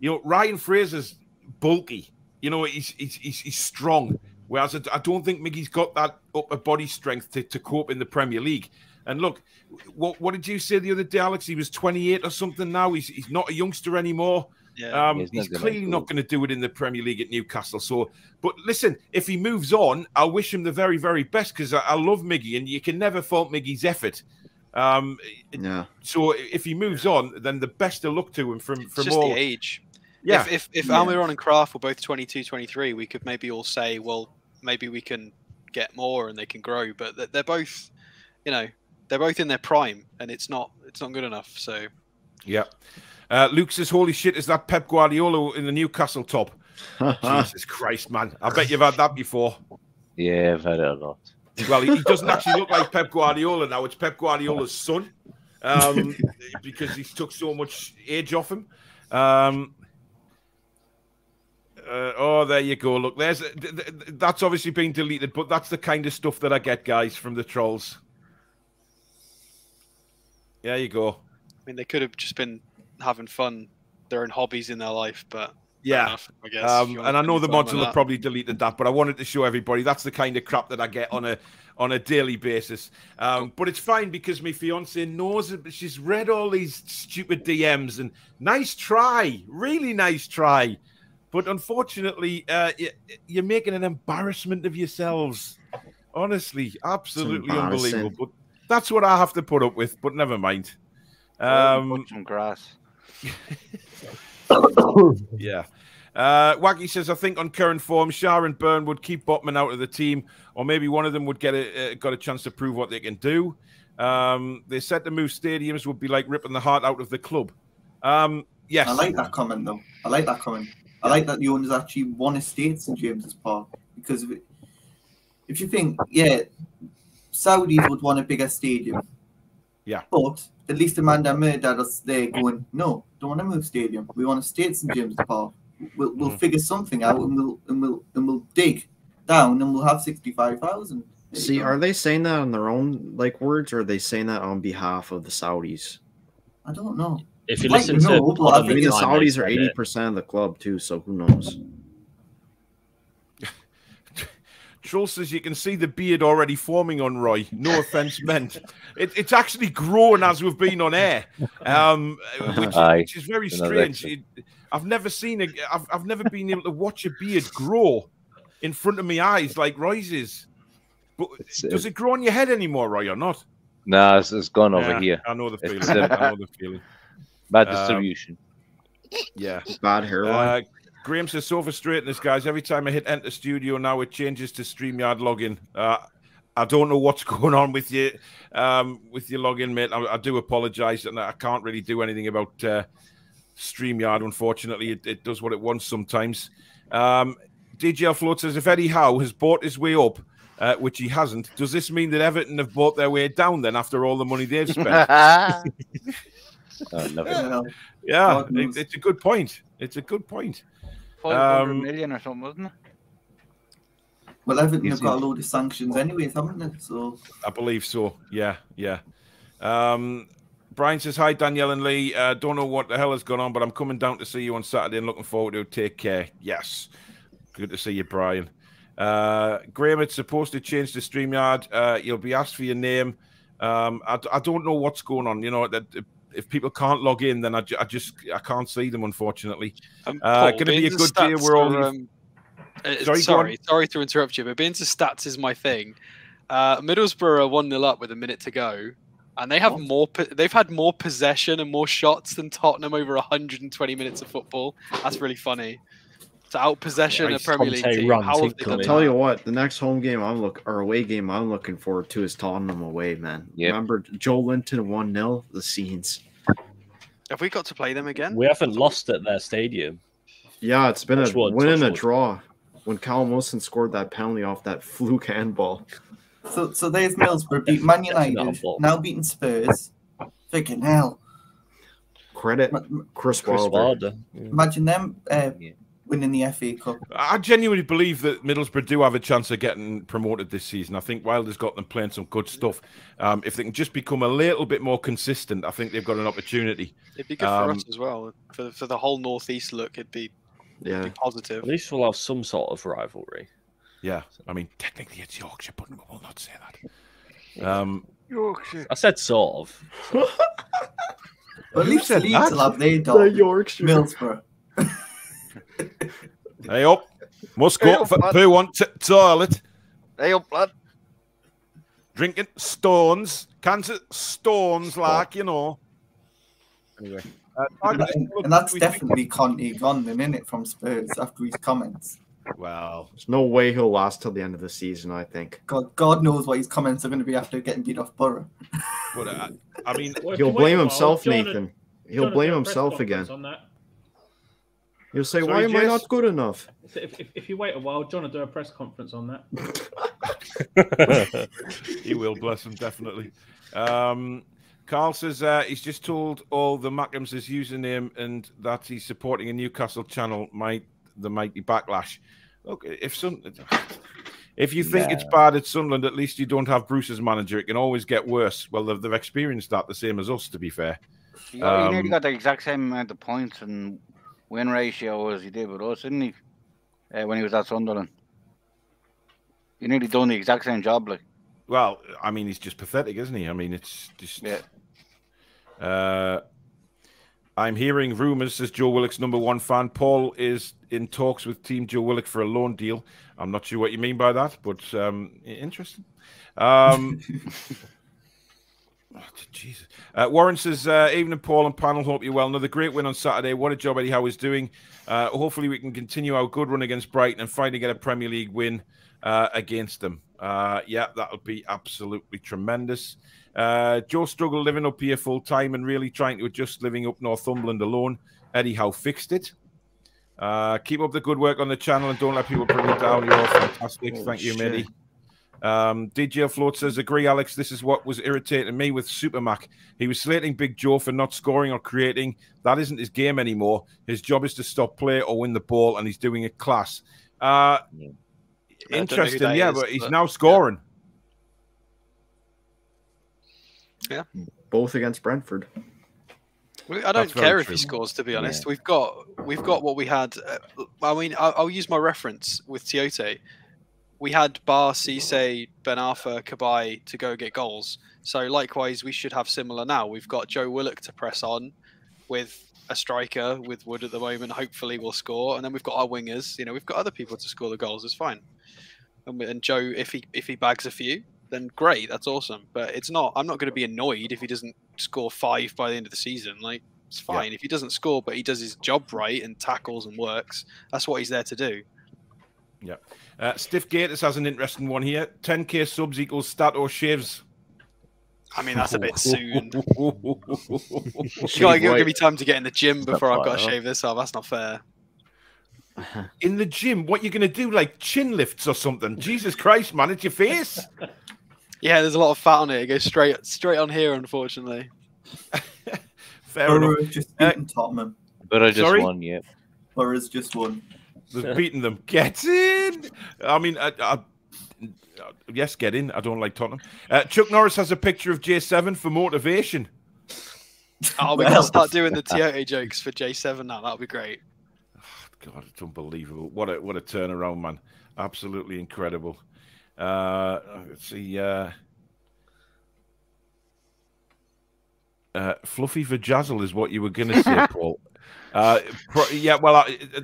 you know, Ryan Fraser's bulky. You know, he's he's he's, he's strong. Whereas I, I don't think Miggy's got that upper body strength to, to cope in the Premier League. And look, what what did you say the other day, Alex? He was 28 or something now. He's he's not a youngster anymore. Yeah. Um, He's he's, clearly do not going to do it in the Premier League at Newcastle. So, but listen, if he moves on, I wish him the very, very best because I, I love Miggy, and you can never fault Miggy's effort. Um, Yeah. so if he moves on, then the best to look to him from It's from just all. the age. Yeah. If if, if Yeah. Almiron and Krafth were both 22, 23, we could maybe all say, well, maybe we can get more and they can grow. But they're- they're both, you know, they're both in their prime, and it's not it's not good enough. So Yeah. Uh, Luke says, "Holy shit, is that Pep Guardiola in the Newcastle top?" Jesus Christ, man! I bet you've had that before. Yeah, I've had it a lot. Well, he, he doesn't actually look like Pep Guardiola now. It's Pep Guardiola's son, um, because he's took so much age off him. Um, uh, oh, there you go. Look, there's th- th- that's obviously been deleted, but that's the kind of stuff that I get, guys, from the trolls. There you go. I mean, they could have just been having fun, their own hobbies in their life, but Yeah. enough, I guess. Um, and I know the mods will have probably deleted that, but I wanted to show everybody that's the kind of crap that I get on a on a daily basis. Um, but it's fine because my fiance knows it. She's read all these stupid DMs and nice try, really nice try. But unfortunately, uh, y- you're making an embarrassment of yourselves. Honestly, absolutely unbelievable. But that's what I have to put up with. But never mind. Um, Um, some grass. yeah. Uh, Waggy says, I think on current form, Schär and Burn would keep Botman out of the team, or maybe one of them would get a uh, got a chance to prove what they can do. Um, they said to move stadiums would be like ripping the heart out of the club. Um, yes, I like that comment though. I like that comment. I like that the owners actually won estates in James's Park because if, it, if you think, yeah, Saudis would want a bigger stadium, Yeah. but at least Amanda Murd us there going, no, don't want to move stadium. We want a estates in James's Park. We'll, we'll Mm. figure something out and we'll and we'll and we'll dig down and we'll have sixty five thousand. See, are they saying that on their own like words, or are they saying that on behalf of the Saudis? I don't know. If you Like, listen to know, but I I mean, the Saudis are eighty percent of the club too, so who knows? Troll says you can see the beard already forming on Roy. No offense meant. It, it's actually grown as we've been on air, um, which, Aye, which is very strange. It, I've never seen a. I've, I've never been able to watch a beard grow in front of my eyes like Roy's is. But does it grow on your head anymore, Roy, or not? Nah, it's, it's gone over Yeah, here. I know the feeling. I know the feeling. Bad Um, distribution. Yeah. Bad hairline. Uh, Graham says, so frustrating this, guys. Every time I hit enter studio now, it changes to StreamYard login. Uh, I don't know what's going on with you, um, with your login, mate. I, I do apologize, and I can't really do anything about uh, StreamYard. Unfortunately, it, it does what it wants sometimes. Um, DGL Float says, if Eddie Howe has bought his way up, uh, which he hasn't, does this mean that Everton have bought their way down then after all the money they've spent? Oh, love it. Yeah. yeah, it, it's a good point. It's a good point. Five hundred Um, million or something, wasn't it? Well, Everton Yes, have got a yes. load of sanctions anyways, haven't they? So I believe so. Yeah, yeah. Um, Brian says, Hi, Danielle and Lee. Uh, don't know what the hell has gone on, but I'm coming down to see you on Saturday and looking forward to it. Take care. Yes. Good to see you, Brian. Uh, Graham, it's supposed to change to StreamYard. Uh, you'll be asked for your name. Um, I, I don't know what's going on. You know, that if, if people can't log in, then I, ju- I just I can't see them, unfortunately. Um, uh, going to be a good day. We're all. um, uh, Sorry, sorry, sorry to interrupt you, but being to stats is my thing. Uh, Middlesbrough are one 0 up with a minute to go, and they have more. po- They've had more possession and more shots than Tottenham over 120 minutes of football. That's really funny. To out possession a Nice Premier League team. run How have they tinkling. done Tell you what, the next home game I'm look or away game I'm looking forward to is Tottenham away, man. Yep. Remember Joelinton one 0 the scenes. Have we got to play them again? We haven't lost at their stadium. Yeah, it's been Touch a wood, win and touch a draw. When Callum Wilson scored that penalty off that fluke handball. so so there's Middlesbrough beat Man Definitely not a United, now beating Spurs. Freaking hell. Credit Chris, Chris Wilder. Wilder. Imagine them uh, winning the FA Cup. I genuinely believe that Middlesbrough do have a chance of getting promoted this season. I think Wilder's got them playing some good stuff. Um, if they can just become a little bit more consistent, I think they've got an opportunity. It'd be good Um, for us as well. For for the whole northeast look, it'd be, Yeah. be positive. At least we'll have some sort of rivalry. Yeah, I mean, technically it's Yorkshire, but we will not say that. Um, Yorkshire. I said sort of. But at Who least said Leeds will have their dog. Yorkshire. Middlesbrough. hey up, must Hey go up, for lad. poo on t- toilet, Hey up, lad. drinking stones, cans of stones, like you know. Anyway, uh, And, and that's definitely Conte gone then, isn't it, from Spurs after his comments. well. There's no way he'll last till the end of the season, I think. God, God knows what his comments are going to be after getting beat off Boro. But, uh, I mean, He'll blame himself, Nathan. He'll blame do a press himself again. On that. He'll say, Sorry, "Why am I not good enough?" If, if, if you wait a while, John will do a press conference on that. he will bless him definitely. Um, Carl says uh, he's just told all the Mackems his username and that he's supporting a Newcastle channel. Might the mighty backlash? Look, if some, if you think it's bad at Sunderland, at least you don't have Bruce as manager. It can always get worse. Well, they've, they've experienced that the same as us, to be fair. He, got- he nearly Um, got the exact same amount of points and win ratio as he did with us, didn't he? Uh, when he was at Sunderland. He nearly done the exact same job, like. Well, I mean, he's just pathetic, isn't he? I mean, it's just. Yeah. Uh, I'm hearing rumours, says Joe Willock's number one fan. Paul is in talks with Team Joe Willock for a loan deal. I'm not sure what you mean by that, but um, interesting. Um, oh, Jesus. Uh, Warren says, uh, Evening, Paul and panel. Hope you're well. Another great win on Saturday. What a job Eddie Howe is doing. Uh, hopefully, we can continue our good run against Brighton and finally get a Premier League win uh, against them. Uh, yeah, that would be absolutely tremendous. Uh, Joe struggled living up here full time and really trying to adjust living up Northumberland alone. Eddie Howe fixed it. Uh, keep up the good work on the channel and don't let people bring it down. You're all fantastic. Oh, Thank you, shit. Medi. Um, DJ Float says, agree, Alex. This is what was irritating me with Supermac. He was slating Big Joe for not scoring or creating. That isn't his game anymore. His job is to stop play or win the ball, and he's doing it class. Uh, I don't know who interesting, yeah, is, but he's but- now scoring. Yeah. Both against Brentford. I don't very care if true. he scores. To be Yeah. honest, we've got we've got what we had. Uh, I mean, I'll, I'll use my reference with Tiote. We had Ba, Cisse, Ben Arfa, Cabaye to go get goals. So likewise, we should have similar now. We've got Joe Willock to press on with a striker with Wood at the moment. Hopefully, we'll score, and then we've got our wingers. You know, we've got other people to score the goals. It's fine. And, and Joe, if he if he bags a few, then great. That's awesome. But it's not. I'm not going to be annoyed if he doesn't score five by the end of the season. Like it's Yeah. fine if he doesn't score, but he does his job right and tackles and works. That's what he's there to do. Yeah. Uh, Stiff Gators has an interesting one here. 10k subs equals stat or shaves. I mean, that's a bit soon. You Shave gotta give, give me time to get in the gym before I've got to shave this off. That's not fair. In the gym, what you going to do? Like chin lifts or something? Jesus Christ, man, it's your face. Yeah, there's a lot of fat on it. It goes straight straight on here, unfortunately. Fair Boro enough. just Uh, beaten Tottenham. But I just Sorry? won, yeah. Boro's just won. They've beaten them. Get in. I mean, I, I, yes, get in. I don't like Tottenham. Uh, Chuck Norris has a picture of J7 for motivation. Oh, we Well. gotta start doing the Tiote jokes for J7 now. That'll be great. God, it's unbelievable. What a what a turnaround, man. Absolutely incredible. Uh, let's see. Uh, uh, Fluffy Vajazzle is what you were going to say, Paul. Uh, pro- yeah, well, I, uh,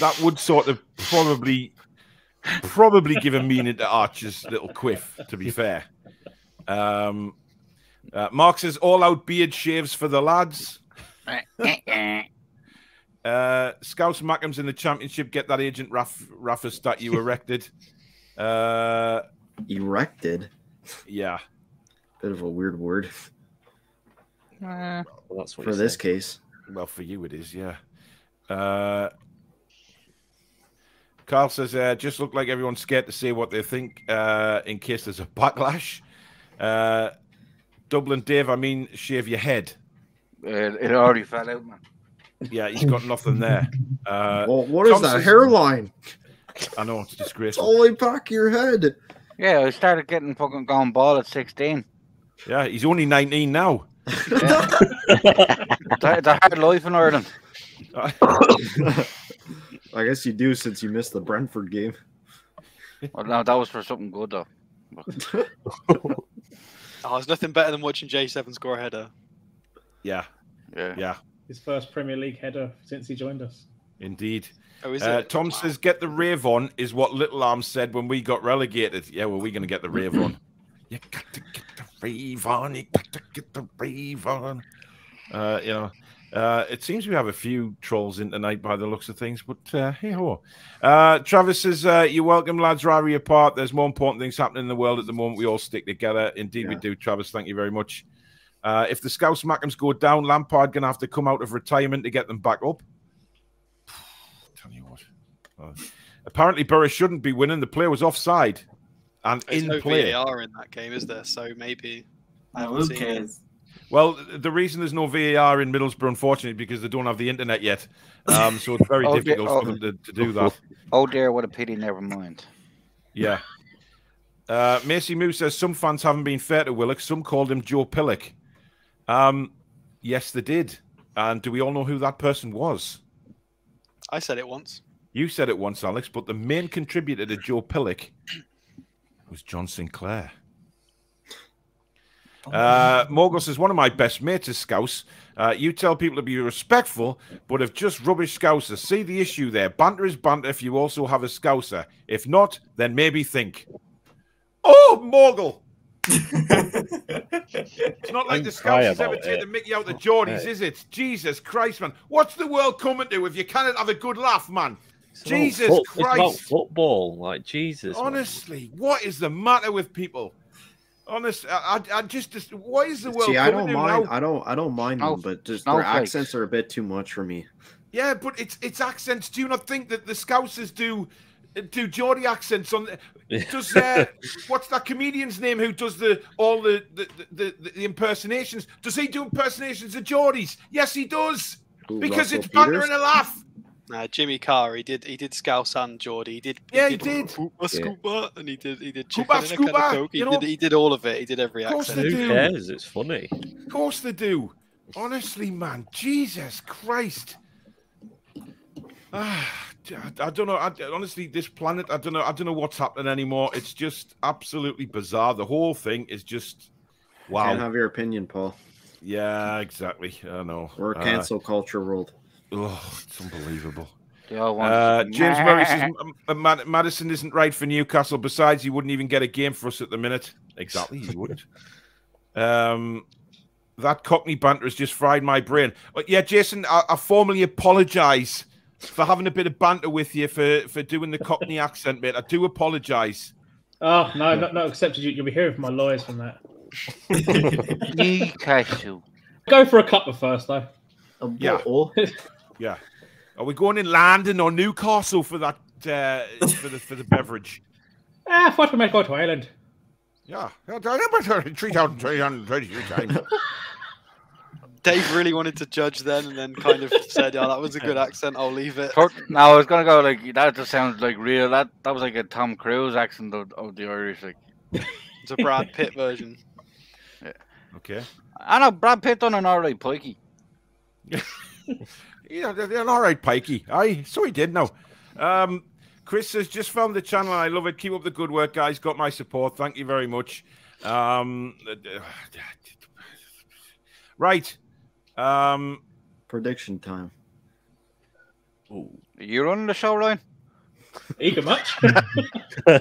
that would sort of probably probably give a meaning to Archer's little quiff. To be fair, um, uh, Mark says all-out beard shaves for the lads. Uh, Scouse Mackems in the championship. Get that agent Raff Rafa statue erected. Uh, Erected. yeah. Bit of a weird word Well, that's what for this say. case. Well, for you it is, yeah. Uh, Carl says, uh, just look like everyone's scared to say what they think uh, in case there's a backlash. Uh, Dublin Dave, I mean, shave your head. It, it already fell out, man. Yeah, he's got nothing there. Uh, Well, what is Tom that hairline? I know it's It's disgraceful. all the way back of your head. Yeah, I started getting fucking gone ball at 16. Yeah, he's only 19 now. the, the hard life in Ireland. I guess you do since you missed the Brentford game. Well, no, that was for something good though. Oh, there's nothing better than watching J7 score a header. Yeah, yeah, yeah. His first Premier League header since he joined us. Indeed. Oh, is Uh, it? Tom says, "Get the rave on," is what Little Arm said when we got relegated. Yeah, well, we're going to get the rave on. You got to get the rave on. You got to get the rave on. Uh, you know, uh, it seems we have a few trolls in tonight by the looks of things, but uh, hey ho. Uh, Travis says, uh, "You're welcome, lads. Rari apart. There's more important things happening in the world at the moment. We all stick together. Indeed, we do." Travis, thank you very much. Uh, if the Scouse Mackems go down, Lampard gonna have to come out of retirement to get them back up. Tell you what. Apparently, Burris shouldn't be winning. The player was offside and There's in no play. VAR in that game, is there? So maybe. I No, haven't who seen it. cares? Well, the reason there's no VAR in Middlesbrough, unfortunately, because they don't have the internet yet. Um, so it's very Oh, dear- difficult oh. for them to, to do that. Oh dear, what a pity. Never mind. Yeah. Uh, Macy Moo says some fans haven't been fair to Willock. Some called him Joe Pillock. Um, yes, they did. And do we all know who that person was? I said it once. You said it once, Alex, but the main contributor to Joe Pillock was John Sinclair. Uh, Morgul says, one of my best mates is Scouse. Uh, you tell people to be respectful, but if just rubbish Scousers, see the issue there. Banter is banter if you also have a Scouser. If not, then maybe think. Oh, Morgul! it's not like the cry Scousers ever about take it. the Mickey out the Geordies, is it? Jesus Christ, man. What's the world coming to if you cannot have a good laugh, man? It's about Jesus foot- It's about football. Like, Jesus. man. Honestly, what is the matter with people? Honestly, I, I, I just, just, what is the world See, I don't mind. now? I don't. I don't mind Snow- them, but just their snowflakes. accents are a bit too much for me. Yeah, but it's it's accents. Do you not think that the Scousers do do Geordie accents on? The, does uh, what's that comedian's name who does the all the the, the, the, the impersonations? Does he do impersonations of Geordies? Yes, he does. Who, because Russell it's banter Peters? and a laugh. Nah, Jimmy Carr, he did he did Scouse and Geordie. He did Yeah, he did. Koopa Yeah. Scoopa, and he did he did Koopa chicken and a can of coke. He you did he did all of it. He did every Of course accent. they Who do. cares? It's funny. Of course they do. Honestly, man, Jesus Christ. Ah, I I don't know. I, honestly, this planet, I don't know. I don't know what's happening anymore. It's just absolutely bizarre. The whole thing is just wow. Can't have your opinion, Paul. Yeah, exactly. I know. We're a Uh, cancel culture world. Oh, it's unbelievable. They all want Uh, to- James Murray says "M- M- Mad- Maddison isn't right for Newcastle. Besides, he wouldn't even get a game for us at the minute. Exactly, he wouldn't. Um, that Cockney banter has just fried my brain. But yeah, Jason, I, I formally apologise for having a bit of banter with you for for doing the Cockney accent, mate. I do apologise. Oh no, not, not accepted. You, you'll be hearing from my lawyers from that. Newcastle. Go for a cuppa first, though. Yeah. Yeah. Are we going in London or Newcastle for that uh, for the for the beverage? ah, what we might go to Ireland. Yeah. Three thousand three hundred thirty-three times. Dave really wanted to judge then, and then kind of said, "Oh, that was a good accent. I'll leave it." Thought- No, I was gonna go like that. Just sounds like real. That that was like a Tom Cruise accent of, of the Irish. Like It's a Brad Pitt version. Yeah. Okay. I know Brad Pitt done an alright pikey. Yeah, they're, they're an all right pikey. Aye, so he did now. Um, Chris has just found the channel. I love it. Keep up the good work, guys. Got my support. Thank you very much. Um, right. Um, Prediction time. You running the show, Ryan? Eager much?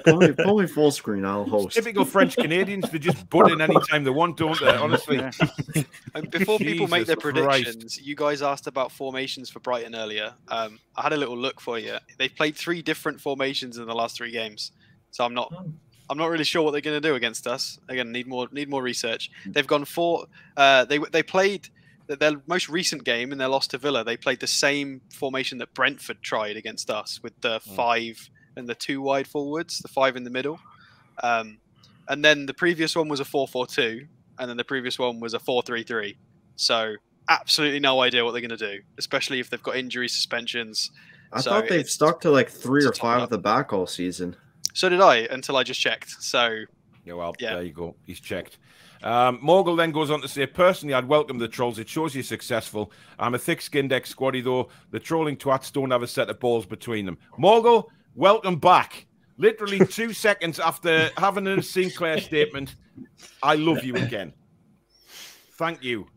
pull, me, pull me full screen. I'll host. typical French Canadians. They just butt in any time they want, don't they? Honestly. And before people make their Jesus Christ. predictions, you guys asked about formations for Brighton earlier. Um, I had a little look for you. They've played three different formations in the last three games, so I'm not. I'm not really sure what they're going to do against us. Again, need more need more research. They've gone four. Uh, they they played th- their most recent game in their loss to Villa. They played the same formation that Brentford tried against us with the five and the two wide forwards, the five in the middle. Um, and then the previous one was a 4-4-2, and then the previous one was a 4-3-3. So absolutely no idea what they're going to do, especially if they've got injury suspensions. I So thought they've stuck to like three or five tough at the back all season. So did I until I just checked. So Yeah, well, Yeah. there you go. He's checked. Um, Morgul then goes on to say, personally, I'd welcome the trolls. It shows you're successful. I'm a thick-skinned ex-squaddy, though. The trolling twats don't have a set of balls between them. Morgul, welcome back. Literally two seconds after having a Sinclair statement, I love you again. Thank you.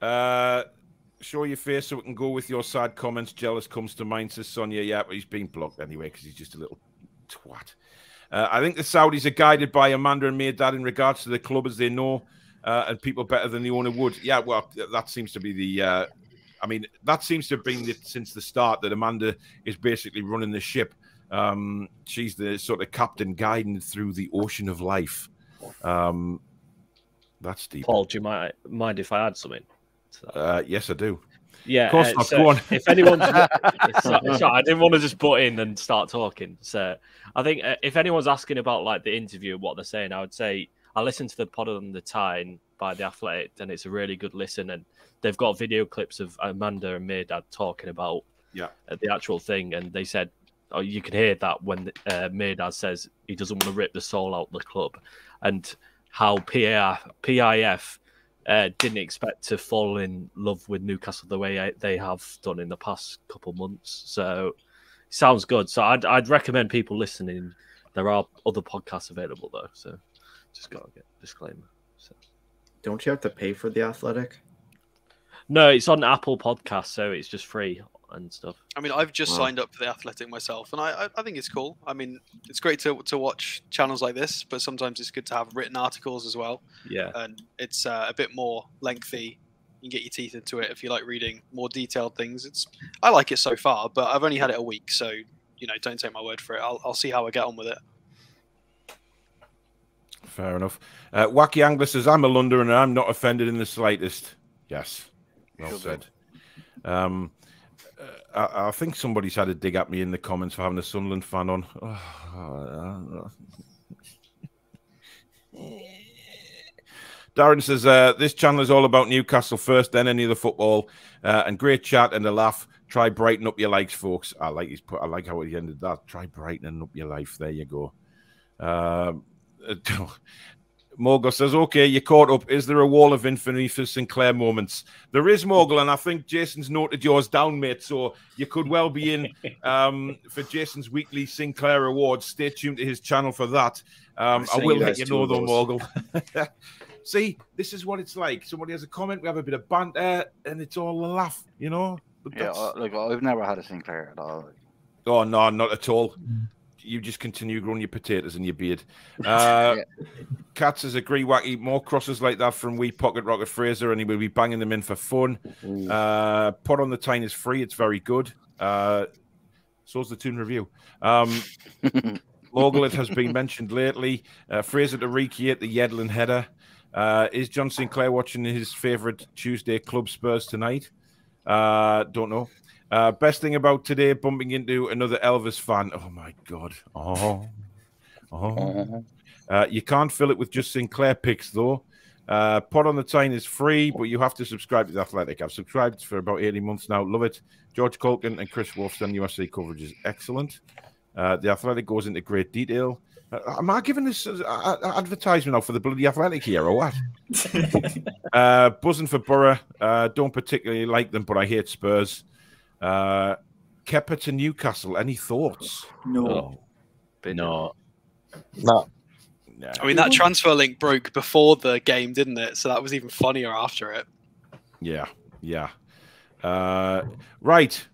Uh, show your face so we can go with your sad comments. Jealous comes to mind, says Sonia. Yeah, but he's been blocked anyway because he's just a little twat. Uh, I think the Saudis are guided by Amanda and Mehrdad in regards to the club as they know, uh, and people better than the owner would. Yeah, well, that seems to be the. Uh, I mean, that seems to have been it since the start that Amanda is basically running the ship. Um, she's the sort of captain guiding through the ocean of life. Um, that's deep. Paul, do you mind, mind if I add something? Uh, yes, I do. Yeah, Of course uh, not. so Go on. If anyone's, sorry, sorry, I didn't want to just butt in and start talking. So I think uh, if anyone's asking about like the interview and what they're saying, I would say I listened to the pod on the Tyne by the Athletic, and it's a really good listen. And they've got video clips of Amanda and Mehrdad talking about Yeah. uh, the actual thing, and they said, "Oh, you can hear that when uh, Mehrdad says he doesn't want to rip the soul out of the club," and how PIF, PIF uh, didn't expect to fall in love with Newcastle the way I, they have done in the past couple months. So sounds good. So I'd I'd recommend people listening. There are other podcasts available though, so just gotta get disclaimer. Don't you have to pay for the athletic? No, it's on Apple Podcasts, so it's just free and stuff. I mean, I've just Wow. signed up for the Athletic myself, and I, I, I think it's cool. I mean, it's great to, to watch channels like this, but sometimes it's good to have written articles as well. Yeah. And it's uh, a bit more lengthy. You can get your teeth into it if you like reading more detailed things. It's I like it so far, but I've only had it a week, so you know, don't take my word for it. I'll, I'll see how I get on with it. Fair enough. Uh, Wacky Angler says, I'm a Londoner and I'm not offended in the slightest. Yes. Well Should said. Um, I, I think somebody's had a dig at me in the comments for having a Sunderland fan on. Darren says, uh, This channel is all about Newcastle first, then any other football. Uh, and great chat and a laugh. Try brighten up your likes, folks. I like his put. I like how he ended that. Try brightening up your life. There you go. Um, Morgul says, okay, you caught up. Is there a wall of infamy for Sinclair moments? There is, Morgul, and I think Jason's noted yours down, mate. So you could well be in um, for Jason's weekly Sinclair Awards. Stay tuned to his channel for that. Um, I've I seen will let you know, though, those. Morgul. See, this is what it's like. Somebody has a comment, we have a bit of banter, and it's all a laugh, you know? But Yeah, that's- uh, like I've never had a Sinclair at all. Oh no, not at all. You just continue growing your potatoes and your beard. Uh, is a agree, wacky. More crosses like that from Wee Pocket Rocket Fraser, and he will be banging them in for fun. Uh, Pod on the Tyne is free. It's very good. Uh, so's the Toon Review. Um, Loglet has been mentioned lately. Uh, Fraser to recreate the Yedlin header. Uh, is John Sinclair watching his favourite Tuesday club Spurs tonight? Uh, don't know. Uh, best thing about today, bumping into another Elvis fan. Oh my god. Oh. Oh. Uh, you can't fill it with just Sinclair picks though. Uh, Pod on the Tyne is free, but you have to subscribe to the Athletic. I've subscribed for about 18 months now. Love it. George Caulkin and Chris Waugh's on USA coverage is excellent. Uh, the Athletic goes into great detail. Uh, am I giving this uh, uh, advertisement out for the bloody Athletic here or what? uh, buzzing for Boro. Uh, don't particularly like them, but I hate Spurs. Uh, Kepper to Newcastle. Any thoughts? No. No. No. I mean, that transfer link broke before the game, didn't it? So that was even funnier after it. Yeah, yeah. Uh, right.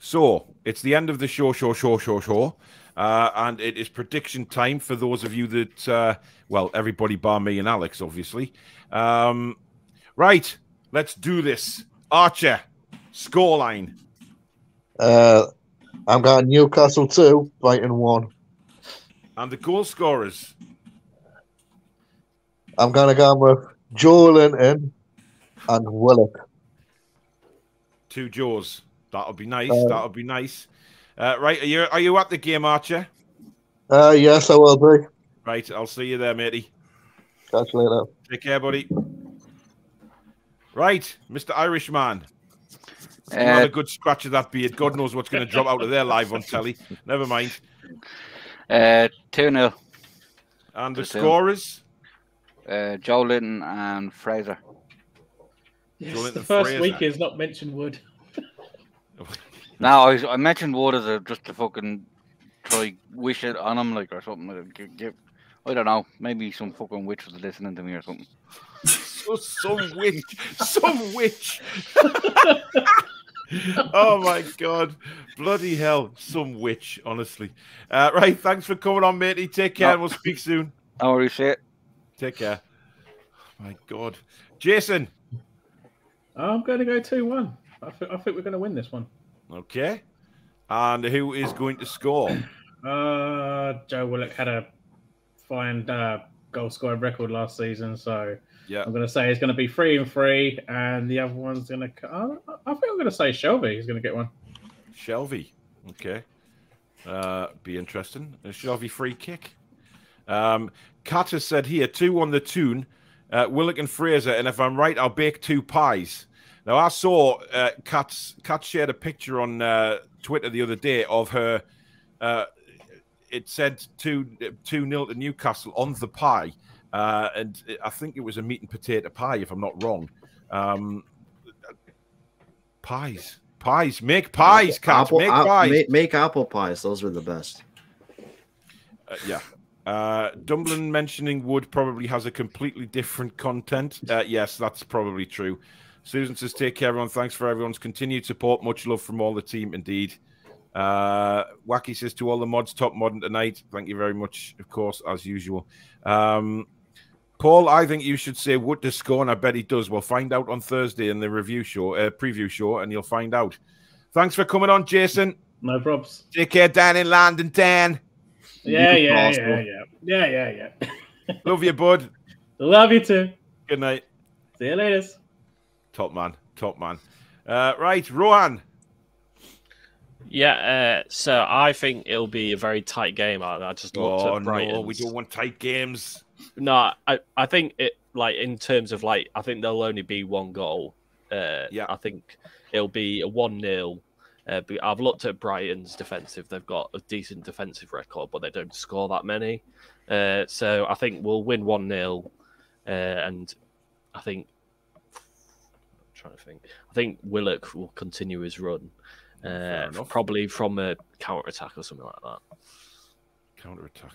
So it's the end of the show, show, show, show, show. Uh, and it is prediction time for those of you that, uh, well, everybody bar me and Alex, obviously. Um, right. Let's do this. Archer, scoreline. Uh, I'm going Newcastle 2, Brighton 1. And the goal scorers. I'm going to go with Joelinton and Willock. Two Joes. That'll be nice. Uh, That'll be nice. Uh, right. Are you are you at the game, Archer? Uh, yes, I will be. Right. I'll see you there, matey. Catch you later. Take care, buddy. Right, Mr. Irishman. Uh, Not a good scratch of that beard. God knows what's going to drop out of there live on telly. Never mind. Uh, 2 0. And the Two-two. scorers? Uh, Joelinton and Fraser. Yes, Joe the first Fraser. week is not mentioned Wood. Now, I, I mentioned Wood as a just to fucking try wish it on him, like, or something. Like, I don't know. Maybe some fucking witch was listening to me or something. So, some witch. Some witch. oh my god. Bloody hell. Some witch, honestly. Uh, right. Thanks for coming on, matey. Take care. and We'll speak soon. No worries, shit. Take care. Oh my god. Jason. I'm going to go 2 1. I, thi- I think we're going to win this one. Okay. And who is going to score? Uh, Joe Willock had a fine uh, goal scoring record last season, so Yeah. I'm going to say it's going to be three and three, and the other one's going to. I I think I'm going to say Shelvey is going to get one. Shelvey. Okay. Uh, be interesting. A Shelvey free kick. Um, Kat has said here, two on the Toon, uh, Willock and Fraser, and if I'm right, I'll bake two pies. Now, I saw uh, Kat's, Kat shared a picture on uh, Twitter the other day of her. Uh, it said 2 2 nil to Newcastle on the pie. Uh, and I think it was a meat and potato pie, if I'm not wrong. Um, pies. Pies. Make pies, Kat. Apple, Make ap- pies. make, make apple pies. Those are the best. Uh, yeah. Uh, Dumblin mentioning Wood probably has a completely different content. Uh, yes, that's probably true. Susan says, "Take care, everyone. Thanks for everyone's continued support. Much love from all the team, indeed." Uh, Wacky says to all the mods, top modern tonight. Thank you very much, of course, as usual. Um, Paul, I think you should say Wood to score, and I bet he does. We'll find out on Thursday in the review show, uh, preview show, and you'll find out. Thanks for coming on, Jason. No probs. Take care, Dan in London, Dan. Yeah, You yeah, yeah, yeah, yeah, yeah, yeah. Love you, bud. Love you too. Good night. See you later. Top man, top man. Uh, right, Rohan. Yeah, uh, so I think it'll be a very tight game. I, I just looked Oh at no, we don't want tight games. No, I, I think it like in terms of like I think there'll only be one goal. Uh, yeah, I think it'll be a one 0 uh, but I've looked at Brighton's defensive. They've got a decent defensive record, but they don't score that many. Uh, so I think we'll win 1 0. Uh, and I think. I'm trying to think. I think Willock will continue his run. Uh, probably from a counter attack or something like that. Counter attack.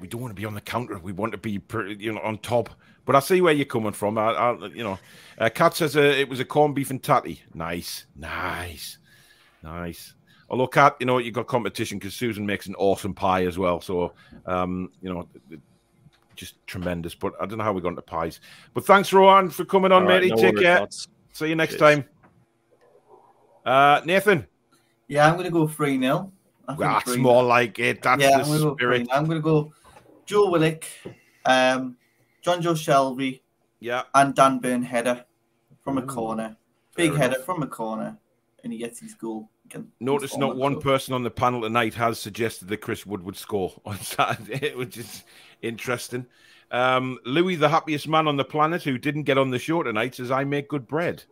We don't want to be on the counter. We want to be, you know, on top. But I see where you're coming from. I, I you know, uh, Kat says uh, it was a corned beef and tatty. Nice, nice, nice. Although Kat, you know, you got competition because Susan makes an awesome pie as well. So, um, you know, just tremendous. But I don't know how we got into pies. But thanks, Rohan, for coming on, All right, matey. no Take care. lads. See you next Cheers. time. Uh, Nathan. Yeah, I'm going to go 3 0. That's more like it. That's yeah, the I'm gonna go spirit. three. I'm going to go Joe Willock, um, Jonjo Shelvey, yeah, and Dan Burn header from a corner. Big fair header enough. from a corner, and he gets his goal. Again, Notice not one club. person on the panel tonight has suggested that Chris Wood would score on Saturday, which is interesting. Um, Louis, the happiest man on the planet, who didn't get on the show tonight, says, I make good bread.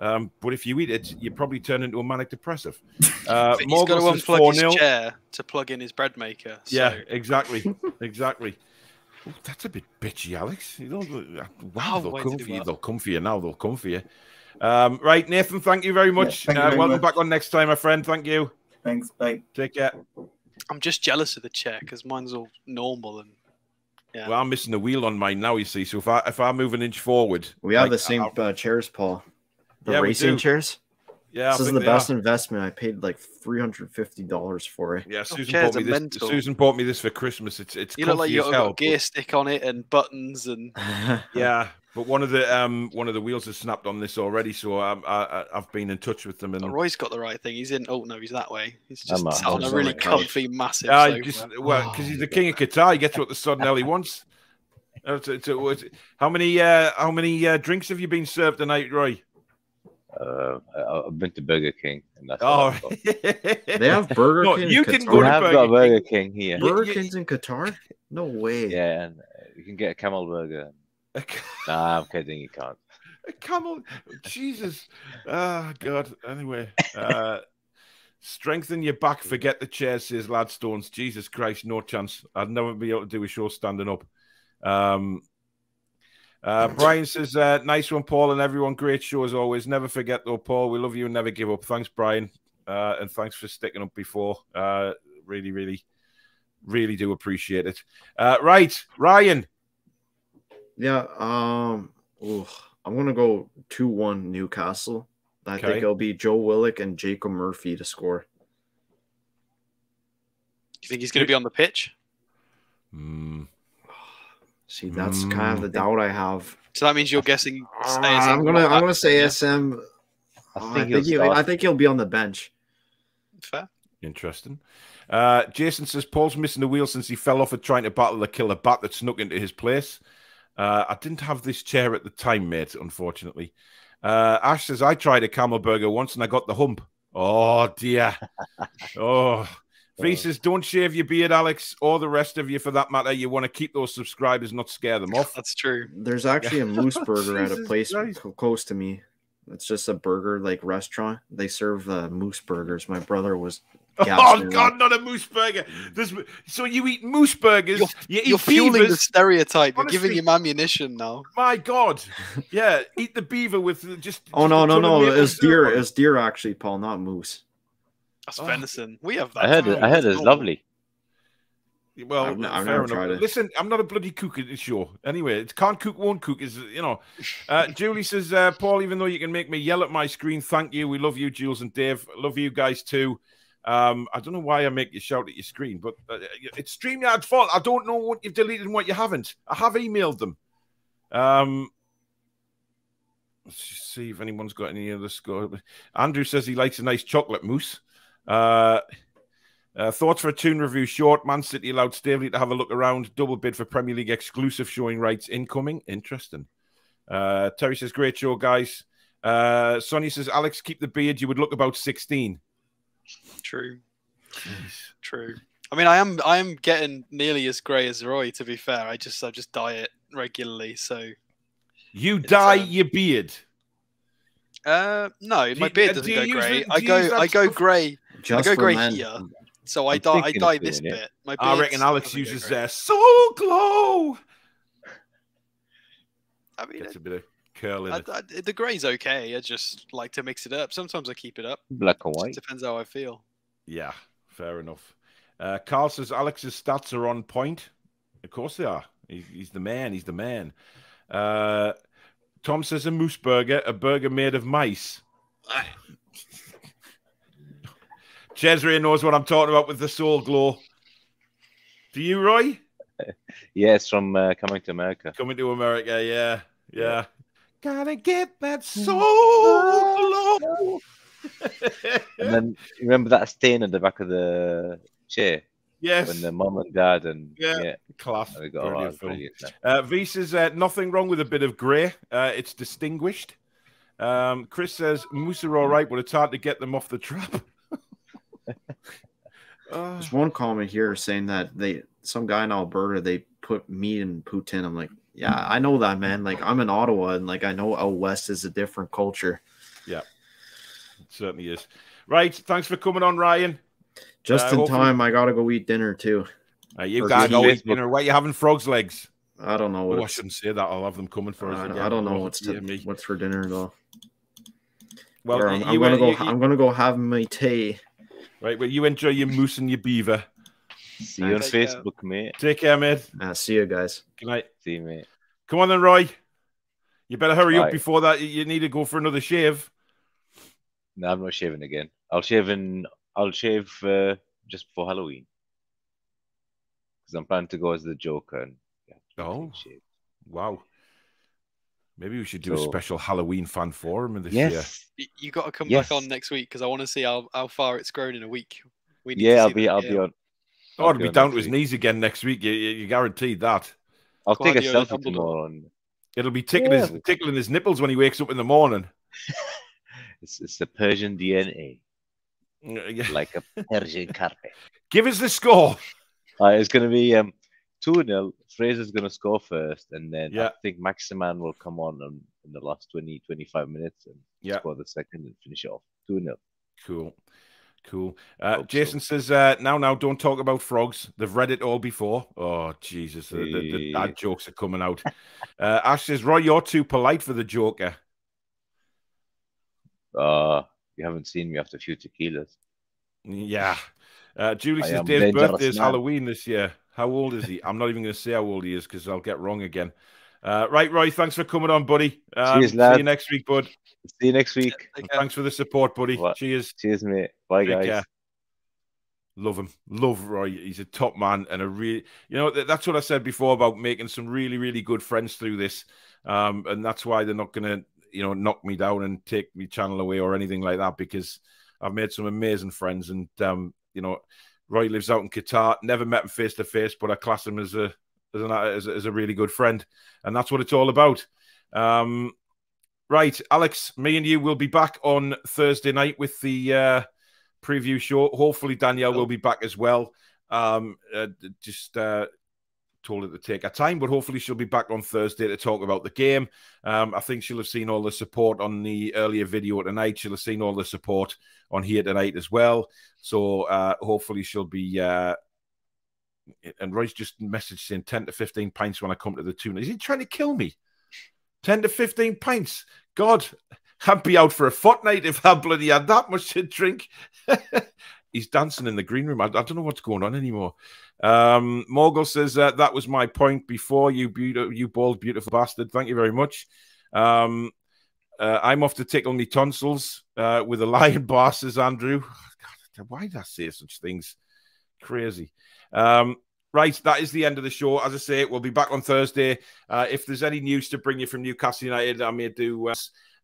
Um, but if you eat it, you probably turn into a manic depressive. Uh, But he's got to unplug his chair to plug in his bread maker. So. Yeah, exactly. exactly. Oh, that's a bit bitchy, Alex. You know, uh, wow, Oh, they'll come did he for you. They'll come for you now. They'll come for you. Um, right, Nathan, thank you very much. thank you uh, welcome much. back on next time, my friend. Thank you. Thanks, bye. Take care. I'm just jealous of the chair because mine's all normal and yeah. Well, I'm missing the wheel on mine now, you see. So if I if I move an inch forward, We have the same uh, chairs, Paul. The Yeah, racing chairs. Yeah, this is the best are. investment. I paid like three hundred fifty dollars for it. Yeah, Susan chairs bought me this. mental. Susan bought me this for Christmas. It's it's you look like comfy you as got a hell. gear stick on it and buttons and Yeah, but one of the um one of the wheels has snapped on this already, so um, I, I I've been in touch with them and Roy's got the right thing. He's in. Oh no, he's that way. He's just I'm a- on I'm a on really the couch. comfy, massive. Yeah, sofa. just well because he's the king of Qatar. He gets what the sod hell he wants. It's- it's- it's- how many uh how many uh, drinks have you been served tonight, Roy? Uh, I- I've been to Burger King, and that's Oh, all They have Burger No, King. you can Qatar? go to have Burger got King. Burger King here. Burger you- King's in Qatar? No way. Yeah, and uh, you can get a camel burger. nah, I'm kidding. You can't. Camel, Jesus, ah, God. Anyway, uh, strengthen your back. Forget the chairs, says Ladstones. Jesus Christ, no chance. I'd never be able to do a show standing up. Um, uh, Brian says, uh, "Nice one, Paul, and everyone. Great show as always. Never forget though, Paul. We love you and never give up. Thanks, Brian, uh, and thanks for sticking up before. Uh, really, really, really do appreciate it. Uh, right, Ryan. Yeah. Um. ooh, I'm gonna go two one Newcastle. I Okay. think it'll be Joe Willock and Jacob Murphy to score. Do you think he's going to be on the pitch? Hmm. See, that's kind of the doubt I have. So that means you're guessing. Uh, I'm gonna I'm gonna say Yeah. SM. I I think think, he'll he, I think he'll be on the bench. Fair. Interesting. Uh, Jason says Paul's missing the wheel since he fell off it trying to battle the killer bat that snuck into his place. Uh, I didn't have this chair at the time, mate, unfortunately. Uh, Ash says I tried a camel burger once and I got the hump. Oh dear. oh. V says, don't shave your beard, Alex, or the rest of you for that matter. You want to keep those subscribers, not scare them off. That's true. There's actually a moose burger at a place Christ. close to me. It's just a burger like restaurant. They serve uh, moose burgers. My brother was. Oh God, not a moose burger. There's, so you eat moose burgers, you eat You're fueling the beavers. stereotype. You're giving him ammunition now. My God, yeah, eat the beaver with just. Oh just no no no! maple It's deer. syrup. It's deer actually, Paul, not moose. That's venison. We have that. I heard too. it. I heard That's it's normal. lovely. Well, I've n- I've fair enough. tried it. Listen, I'm not a bloody cook at this show. Anyway, it can't cook, won't cook. Is you know. Uh, Julie says, uh, Paul, even though you can make me yell at my screen, thank you. We love you, Jules and Dave. Love you guys too. Um, I don't know why I make you shout at your screen, but uh, it's StreamYard's fault. I don't know what you've deleted and what you haven't. I have emailed them. Um, let's just see if anyone's got any other score. Andrew says he likes a nice chocolate mousse. Uh, uh, thoughts for a Toon Review short. Man City allowed Staveley to have a look around. Double bid for Premier League exclusive showing rights incoming. Interesting. Uh, Terry says, great show, guys. Uh, Sonny says, Alex, keep the beard. You would look about 16. True. True. I mean, I am I am getting nearly as grey as Roy. To be fair, I just I just dye it regularly. So You dye your beard. uh, no, Do my beard doesn't do go grey. I go I go stuff- grey. I go for grey here. So I die. I die this it. bit. My I beard's reckon Alex not gonna go uses great. uh, Soul Glow. I mean, Gets a bit of curl in I. I, the grey's okay. I just like to mix it up. Sometimes I keep it up. Black and Just white. depends how I feel. Yeah, fair enough. Uh, Carl says Alex's stats are on point. Of course they are. He, he's the man. He's the man. Uh, Tom says a moose burger, a burger made of mice. Cesare knows what I'm talking about with the soul glow. Do you, Roy? yes, from uh, Coming to America. Coming to America, yeah, yeah. Gotta get that soul glow. And then remember that stain at the back of the chair? Yes. When the mum and dad and Yeah, yeah, class. We go. Brilliant brilliant. Uh, V says uh, nothing wrong with a bit of grey. Uh, it's distinguished. Um, Chris says moose are all right, but it's hard to get them off the trap. Uh, There's one comment here saying that they some guy in Alberta they put meat in poutine. I'm like, yeah, I know that man. Like I'm in Ottawa and like I know out west is a different culture. yeah, it certainly is. Right, thanks for coming on, Ryan. Just Uh, in hopefully- time, I gotta go eat dinner too. Uh, you Or gotta go eat- dinner. Why you having frogs legs? I don't know. What Oh, I shouldn't say that. I'll have them coming for us. I. I don't know what's to, me. what's for dinner though. Well, Or I'm, I'm gonna go. you- I'm gonna go have my tea. Right, well, you enjoy your moose and your beaver. See you on Facebook, mate. Take care, mate. Uh, see you guys. Good night. See you, mate. Come on then, Roy. You better hurry up Right. before that. You- You need to go for another shave. No, I'm not shaving again. I'll shave in. I'll shave uh, just before Halloween because I'm planning to go as the Joker. And yeah, Oh, wow. Maybe we should do a special Halloween fan forum this Yes. Y- You got to come Yes. back on next week because I want to see how, how far it's grown in a week. We need Yeah, see I'll be. I'll be scale. on. Oh, it'll be on down to his week. knees again next week. You, you, you guaranteed that. I'll take a selfie Dumbledore. tomorrow. And It'll be tickling, his, tickling his nipples when he wakes up in the morning. it's, it's the Persian DNA, like a Persian carpet. Give us the score. Uh, it's going to be um, 2 0. Fraser's going to score first, and then Yeah. I think Maximin will come on um, in the last 20, 25 minutes and Yeah. score the second and finish it off 2 0. Cool. Cool. Uh, Jason says, uh, now, now, don't talk about frogs. They've read it all before. Oh, Jesus. The, the, the dad jokes are coming out. uh, Ash says, Roy, you're too polite for the Joker. Uh, you haven't seen me after a few tequilas. Yeah. Uh, Julie I says Dave's birthday is. Halloween this year. How old is he? I'm not even going to say how old he is because I'll get wrong again. Uh, right, Roy, thanks for coming on, buddy. Um, Cheers, see you next week, bud. See you next week. And thanks for the support, buddy. What? Cheers. Cheers, mate. Bye, Take guys. care. Love him. Love Roy. He's a top man and a really, you know, th- that's what I said before about making some really, really good friends through this. Um, and that's why they're not going to, you know, knock me down and take me channel away or anything like that because I've made some amazing friends. And, um, you know, Roy lives out in Qatar. Never met him face to face, but I class him as a, as, an, as, a, as a really good friend. And that's what it's all about. Um, right, Alex, me and you will be back on Thursday night with the, uh, preview show. Hopefully, Danielle will be back as well. Um, uh, just uh, told her to take her time, but hopefully, she'll be back on Thursday to talk about the game. Um, I think she'll have seen all the support on the earlier video tonight. She'll have seen all the support on here tonight as well. So, uh, hopefully, she'll be. Uh, and Roy's just messaged saying 10 to 15 pints when I come to the Toon. Is he trying to kill me? 10 to 15 pints. God, I'd be out for a fortnight if I bloody had that much to drink. He's dancing in the green room. I, I don't know what's going on anymore. Um, Morgul says uh, that was my point before. You, beautiful, you bald, beautiful bastard. Thank you very much. Um, uh, I'm off to tickle me tonsils uh, with a lion bar, says Andrew. God, why did I say such things? Crazy. Um, right, that is the end of the show. As I say, we'll be back on Thursday. Uh, if there's any news to bring you from Newcastle United, I may do.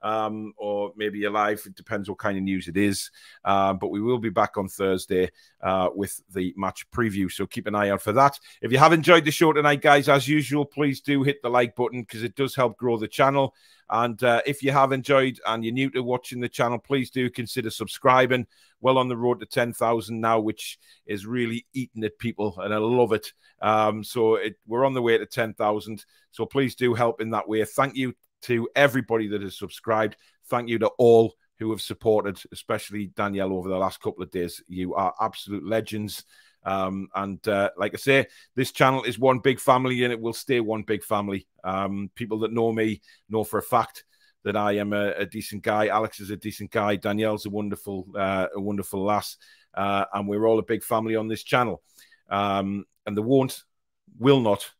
Um, or maybe a live. It depends what kind of news it is. Uh, but we will be back on Thursday uh, with the match preview. So keep an eye out for that. If you have enjoyed the show tonight, guys, as usual, please do hit the like button because it does help grow the channel. And uh, if you have enjoyed and you're new to watching the channel, please do consider subscribing. Well on the road to 10,000 now, which is really eating at people, and I love it. Um, so it, we're on the way to 10,000. So please do help in that way. Thank you to everybody that has subscribed. Thank you to all who have supported, especially Danielle over the last couple of days. You are absolute legends. Um, and uh, like I say, this channel is one big family and it will stay one big family. Um, people that know me know for a fact that I am a, a decent guy. Alex is a decent guy. Danielle's a wonderful, uh, a wonderful lass. Uh, and we're all a big family on this channel. Um, and the won't, will not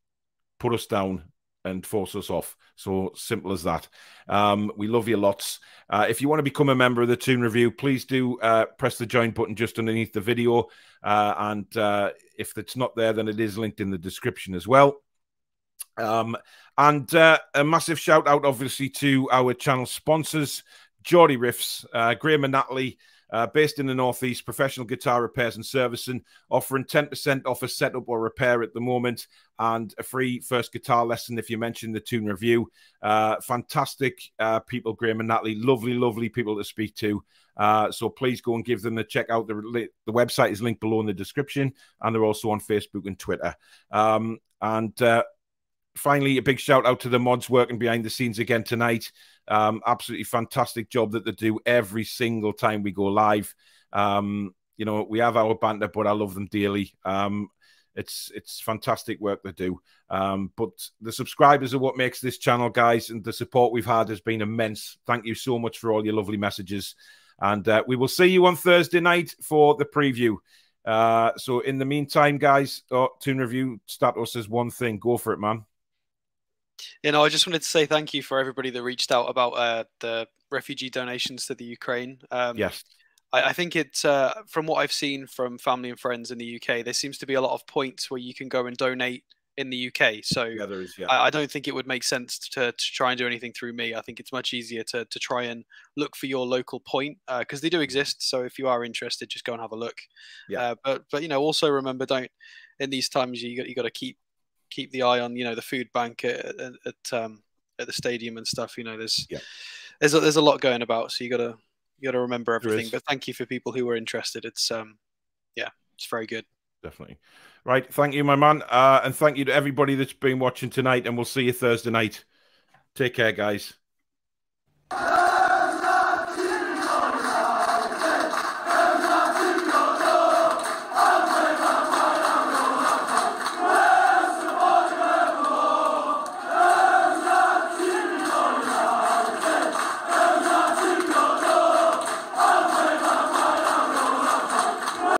put us down and force us off. So simple as that. Um, we love you lots. Uh, if you want to become a member of the Toon Review, please do uh, press the join button just underneath the video. Uh, and uh, if it's not there, then it is linked in the description as well. Um, and uh, a massive shout out, obviously, to our channel sponsors, Geordie Riffs, uh, Graham and Natalie. Uh, based in the Northeast, professional guitar repairs and servicing, offering 10% off a setup or repair at the moment, and a free first guitar lesson if you mention the Toon Review. Uh, fantastic uh, people, Graham and Natalie. Lovely, lovely people to speak to. Uh, so please go and give them a check out. The, the website is linked below in the description, and they're also on Facebook and Twitter. Um, and uh, finally, a big shout out to the mods working behind the scenes again tonight. Um, absolutely fantastic job that they do every single time we go live. Um, you know, we have our banter, but I love them dearly. Um, it's it's fantastic work they do. Um, but the subscribers are what makes this channel, guys, and the support we've had has been immense. Thank you so much for all your lovely messages, and uh, we will see you on Thursday night for the preview. Uh, so in the meantime, guys, oh, Toon Review status is one thing. Go for it, man. You know, I just wanted to say thank you for everybody that reached out about uh, the refugee donations to the Ukraine. Um, yes. I, I think it's uh, from what I've seen from family and friends in the UK, there seems to be a lot of points where you can go and donate in the UK. So yeah, there is, yeah. I, I don't think it would make sense to, to try and do anything through me. I think it's much easier to, to try and look for your local point because they do exist. So if you are interested, just go and have a look. Yeah. Uh, but but you know, also remember, don't in these times you got you got to keep keep the eye on you know the food bank at, at, at um at the stadium and stuff. You know, there's yeah. there's a, there's a lot going about, so you gotta you gotta remember everything. But thank you for people who were interested. It's um yeah, it's very good. Definitely. Right. Thank you, my man. Uh, and thank you to everybody that's been watching tonight. And we'll see you Thursday night. Take care, guys.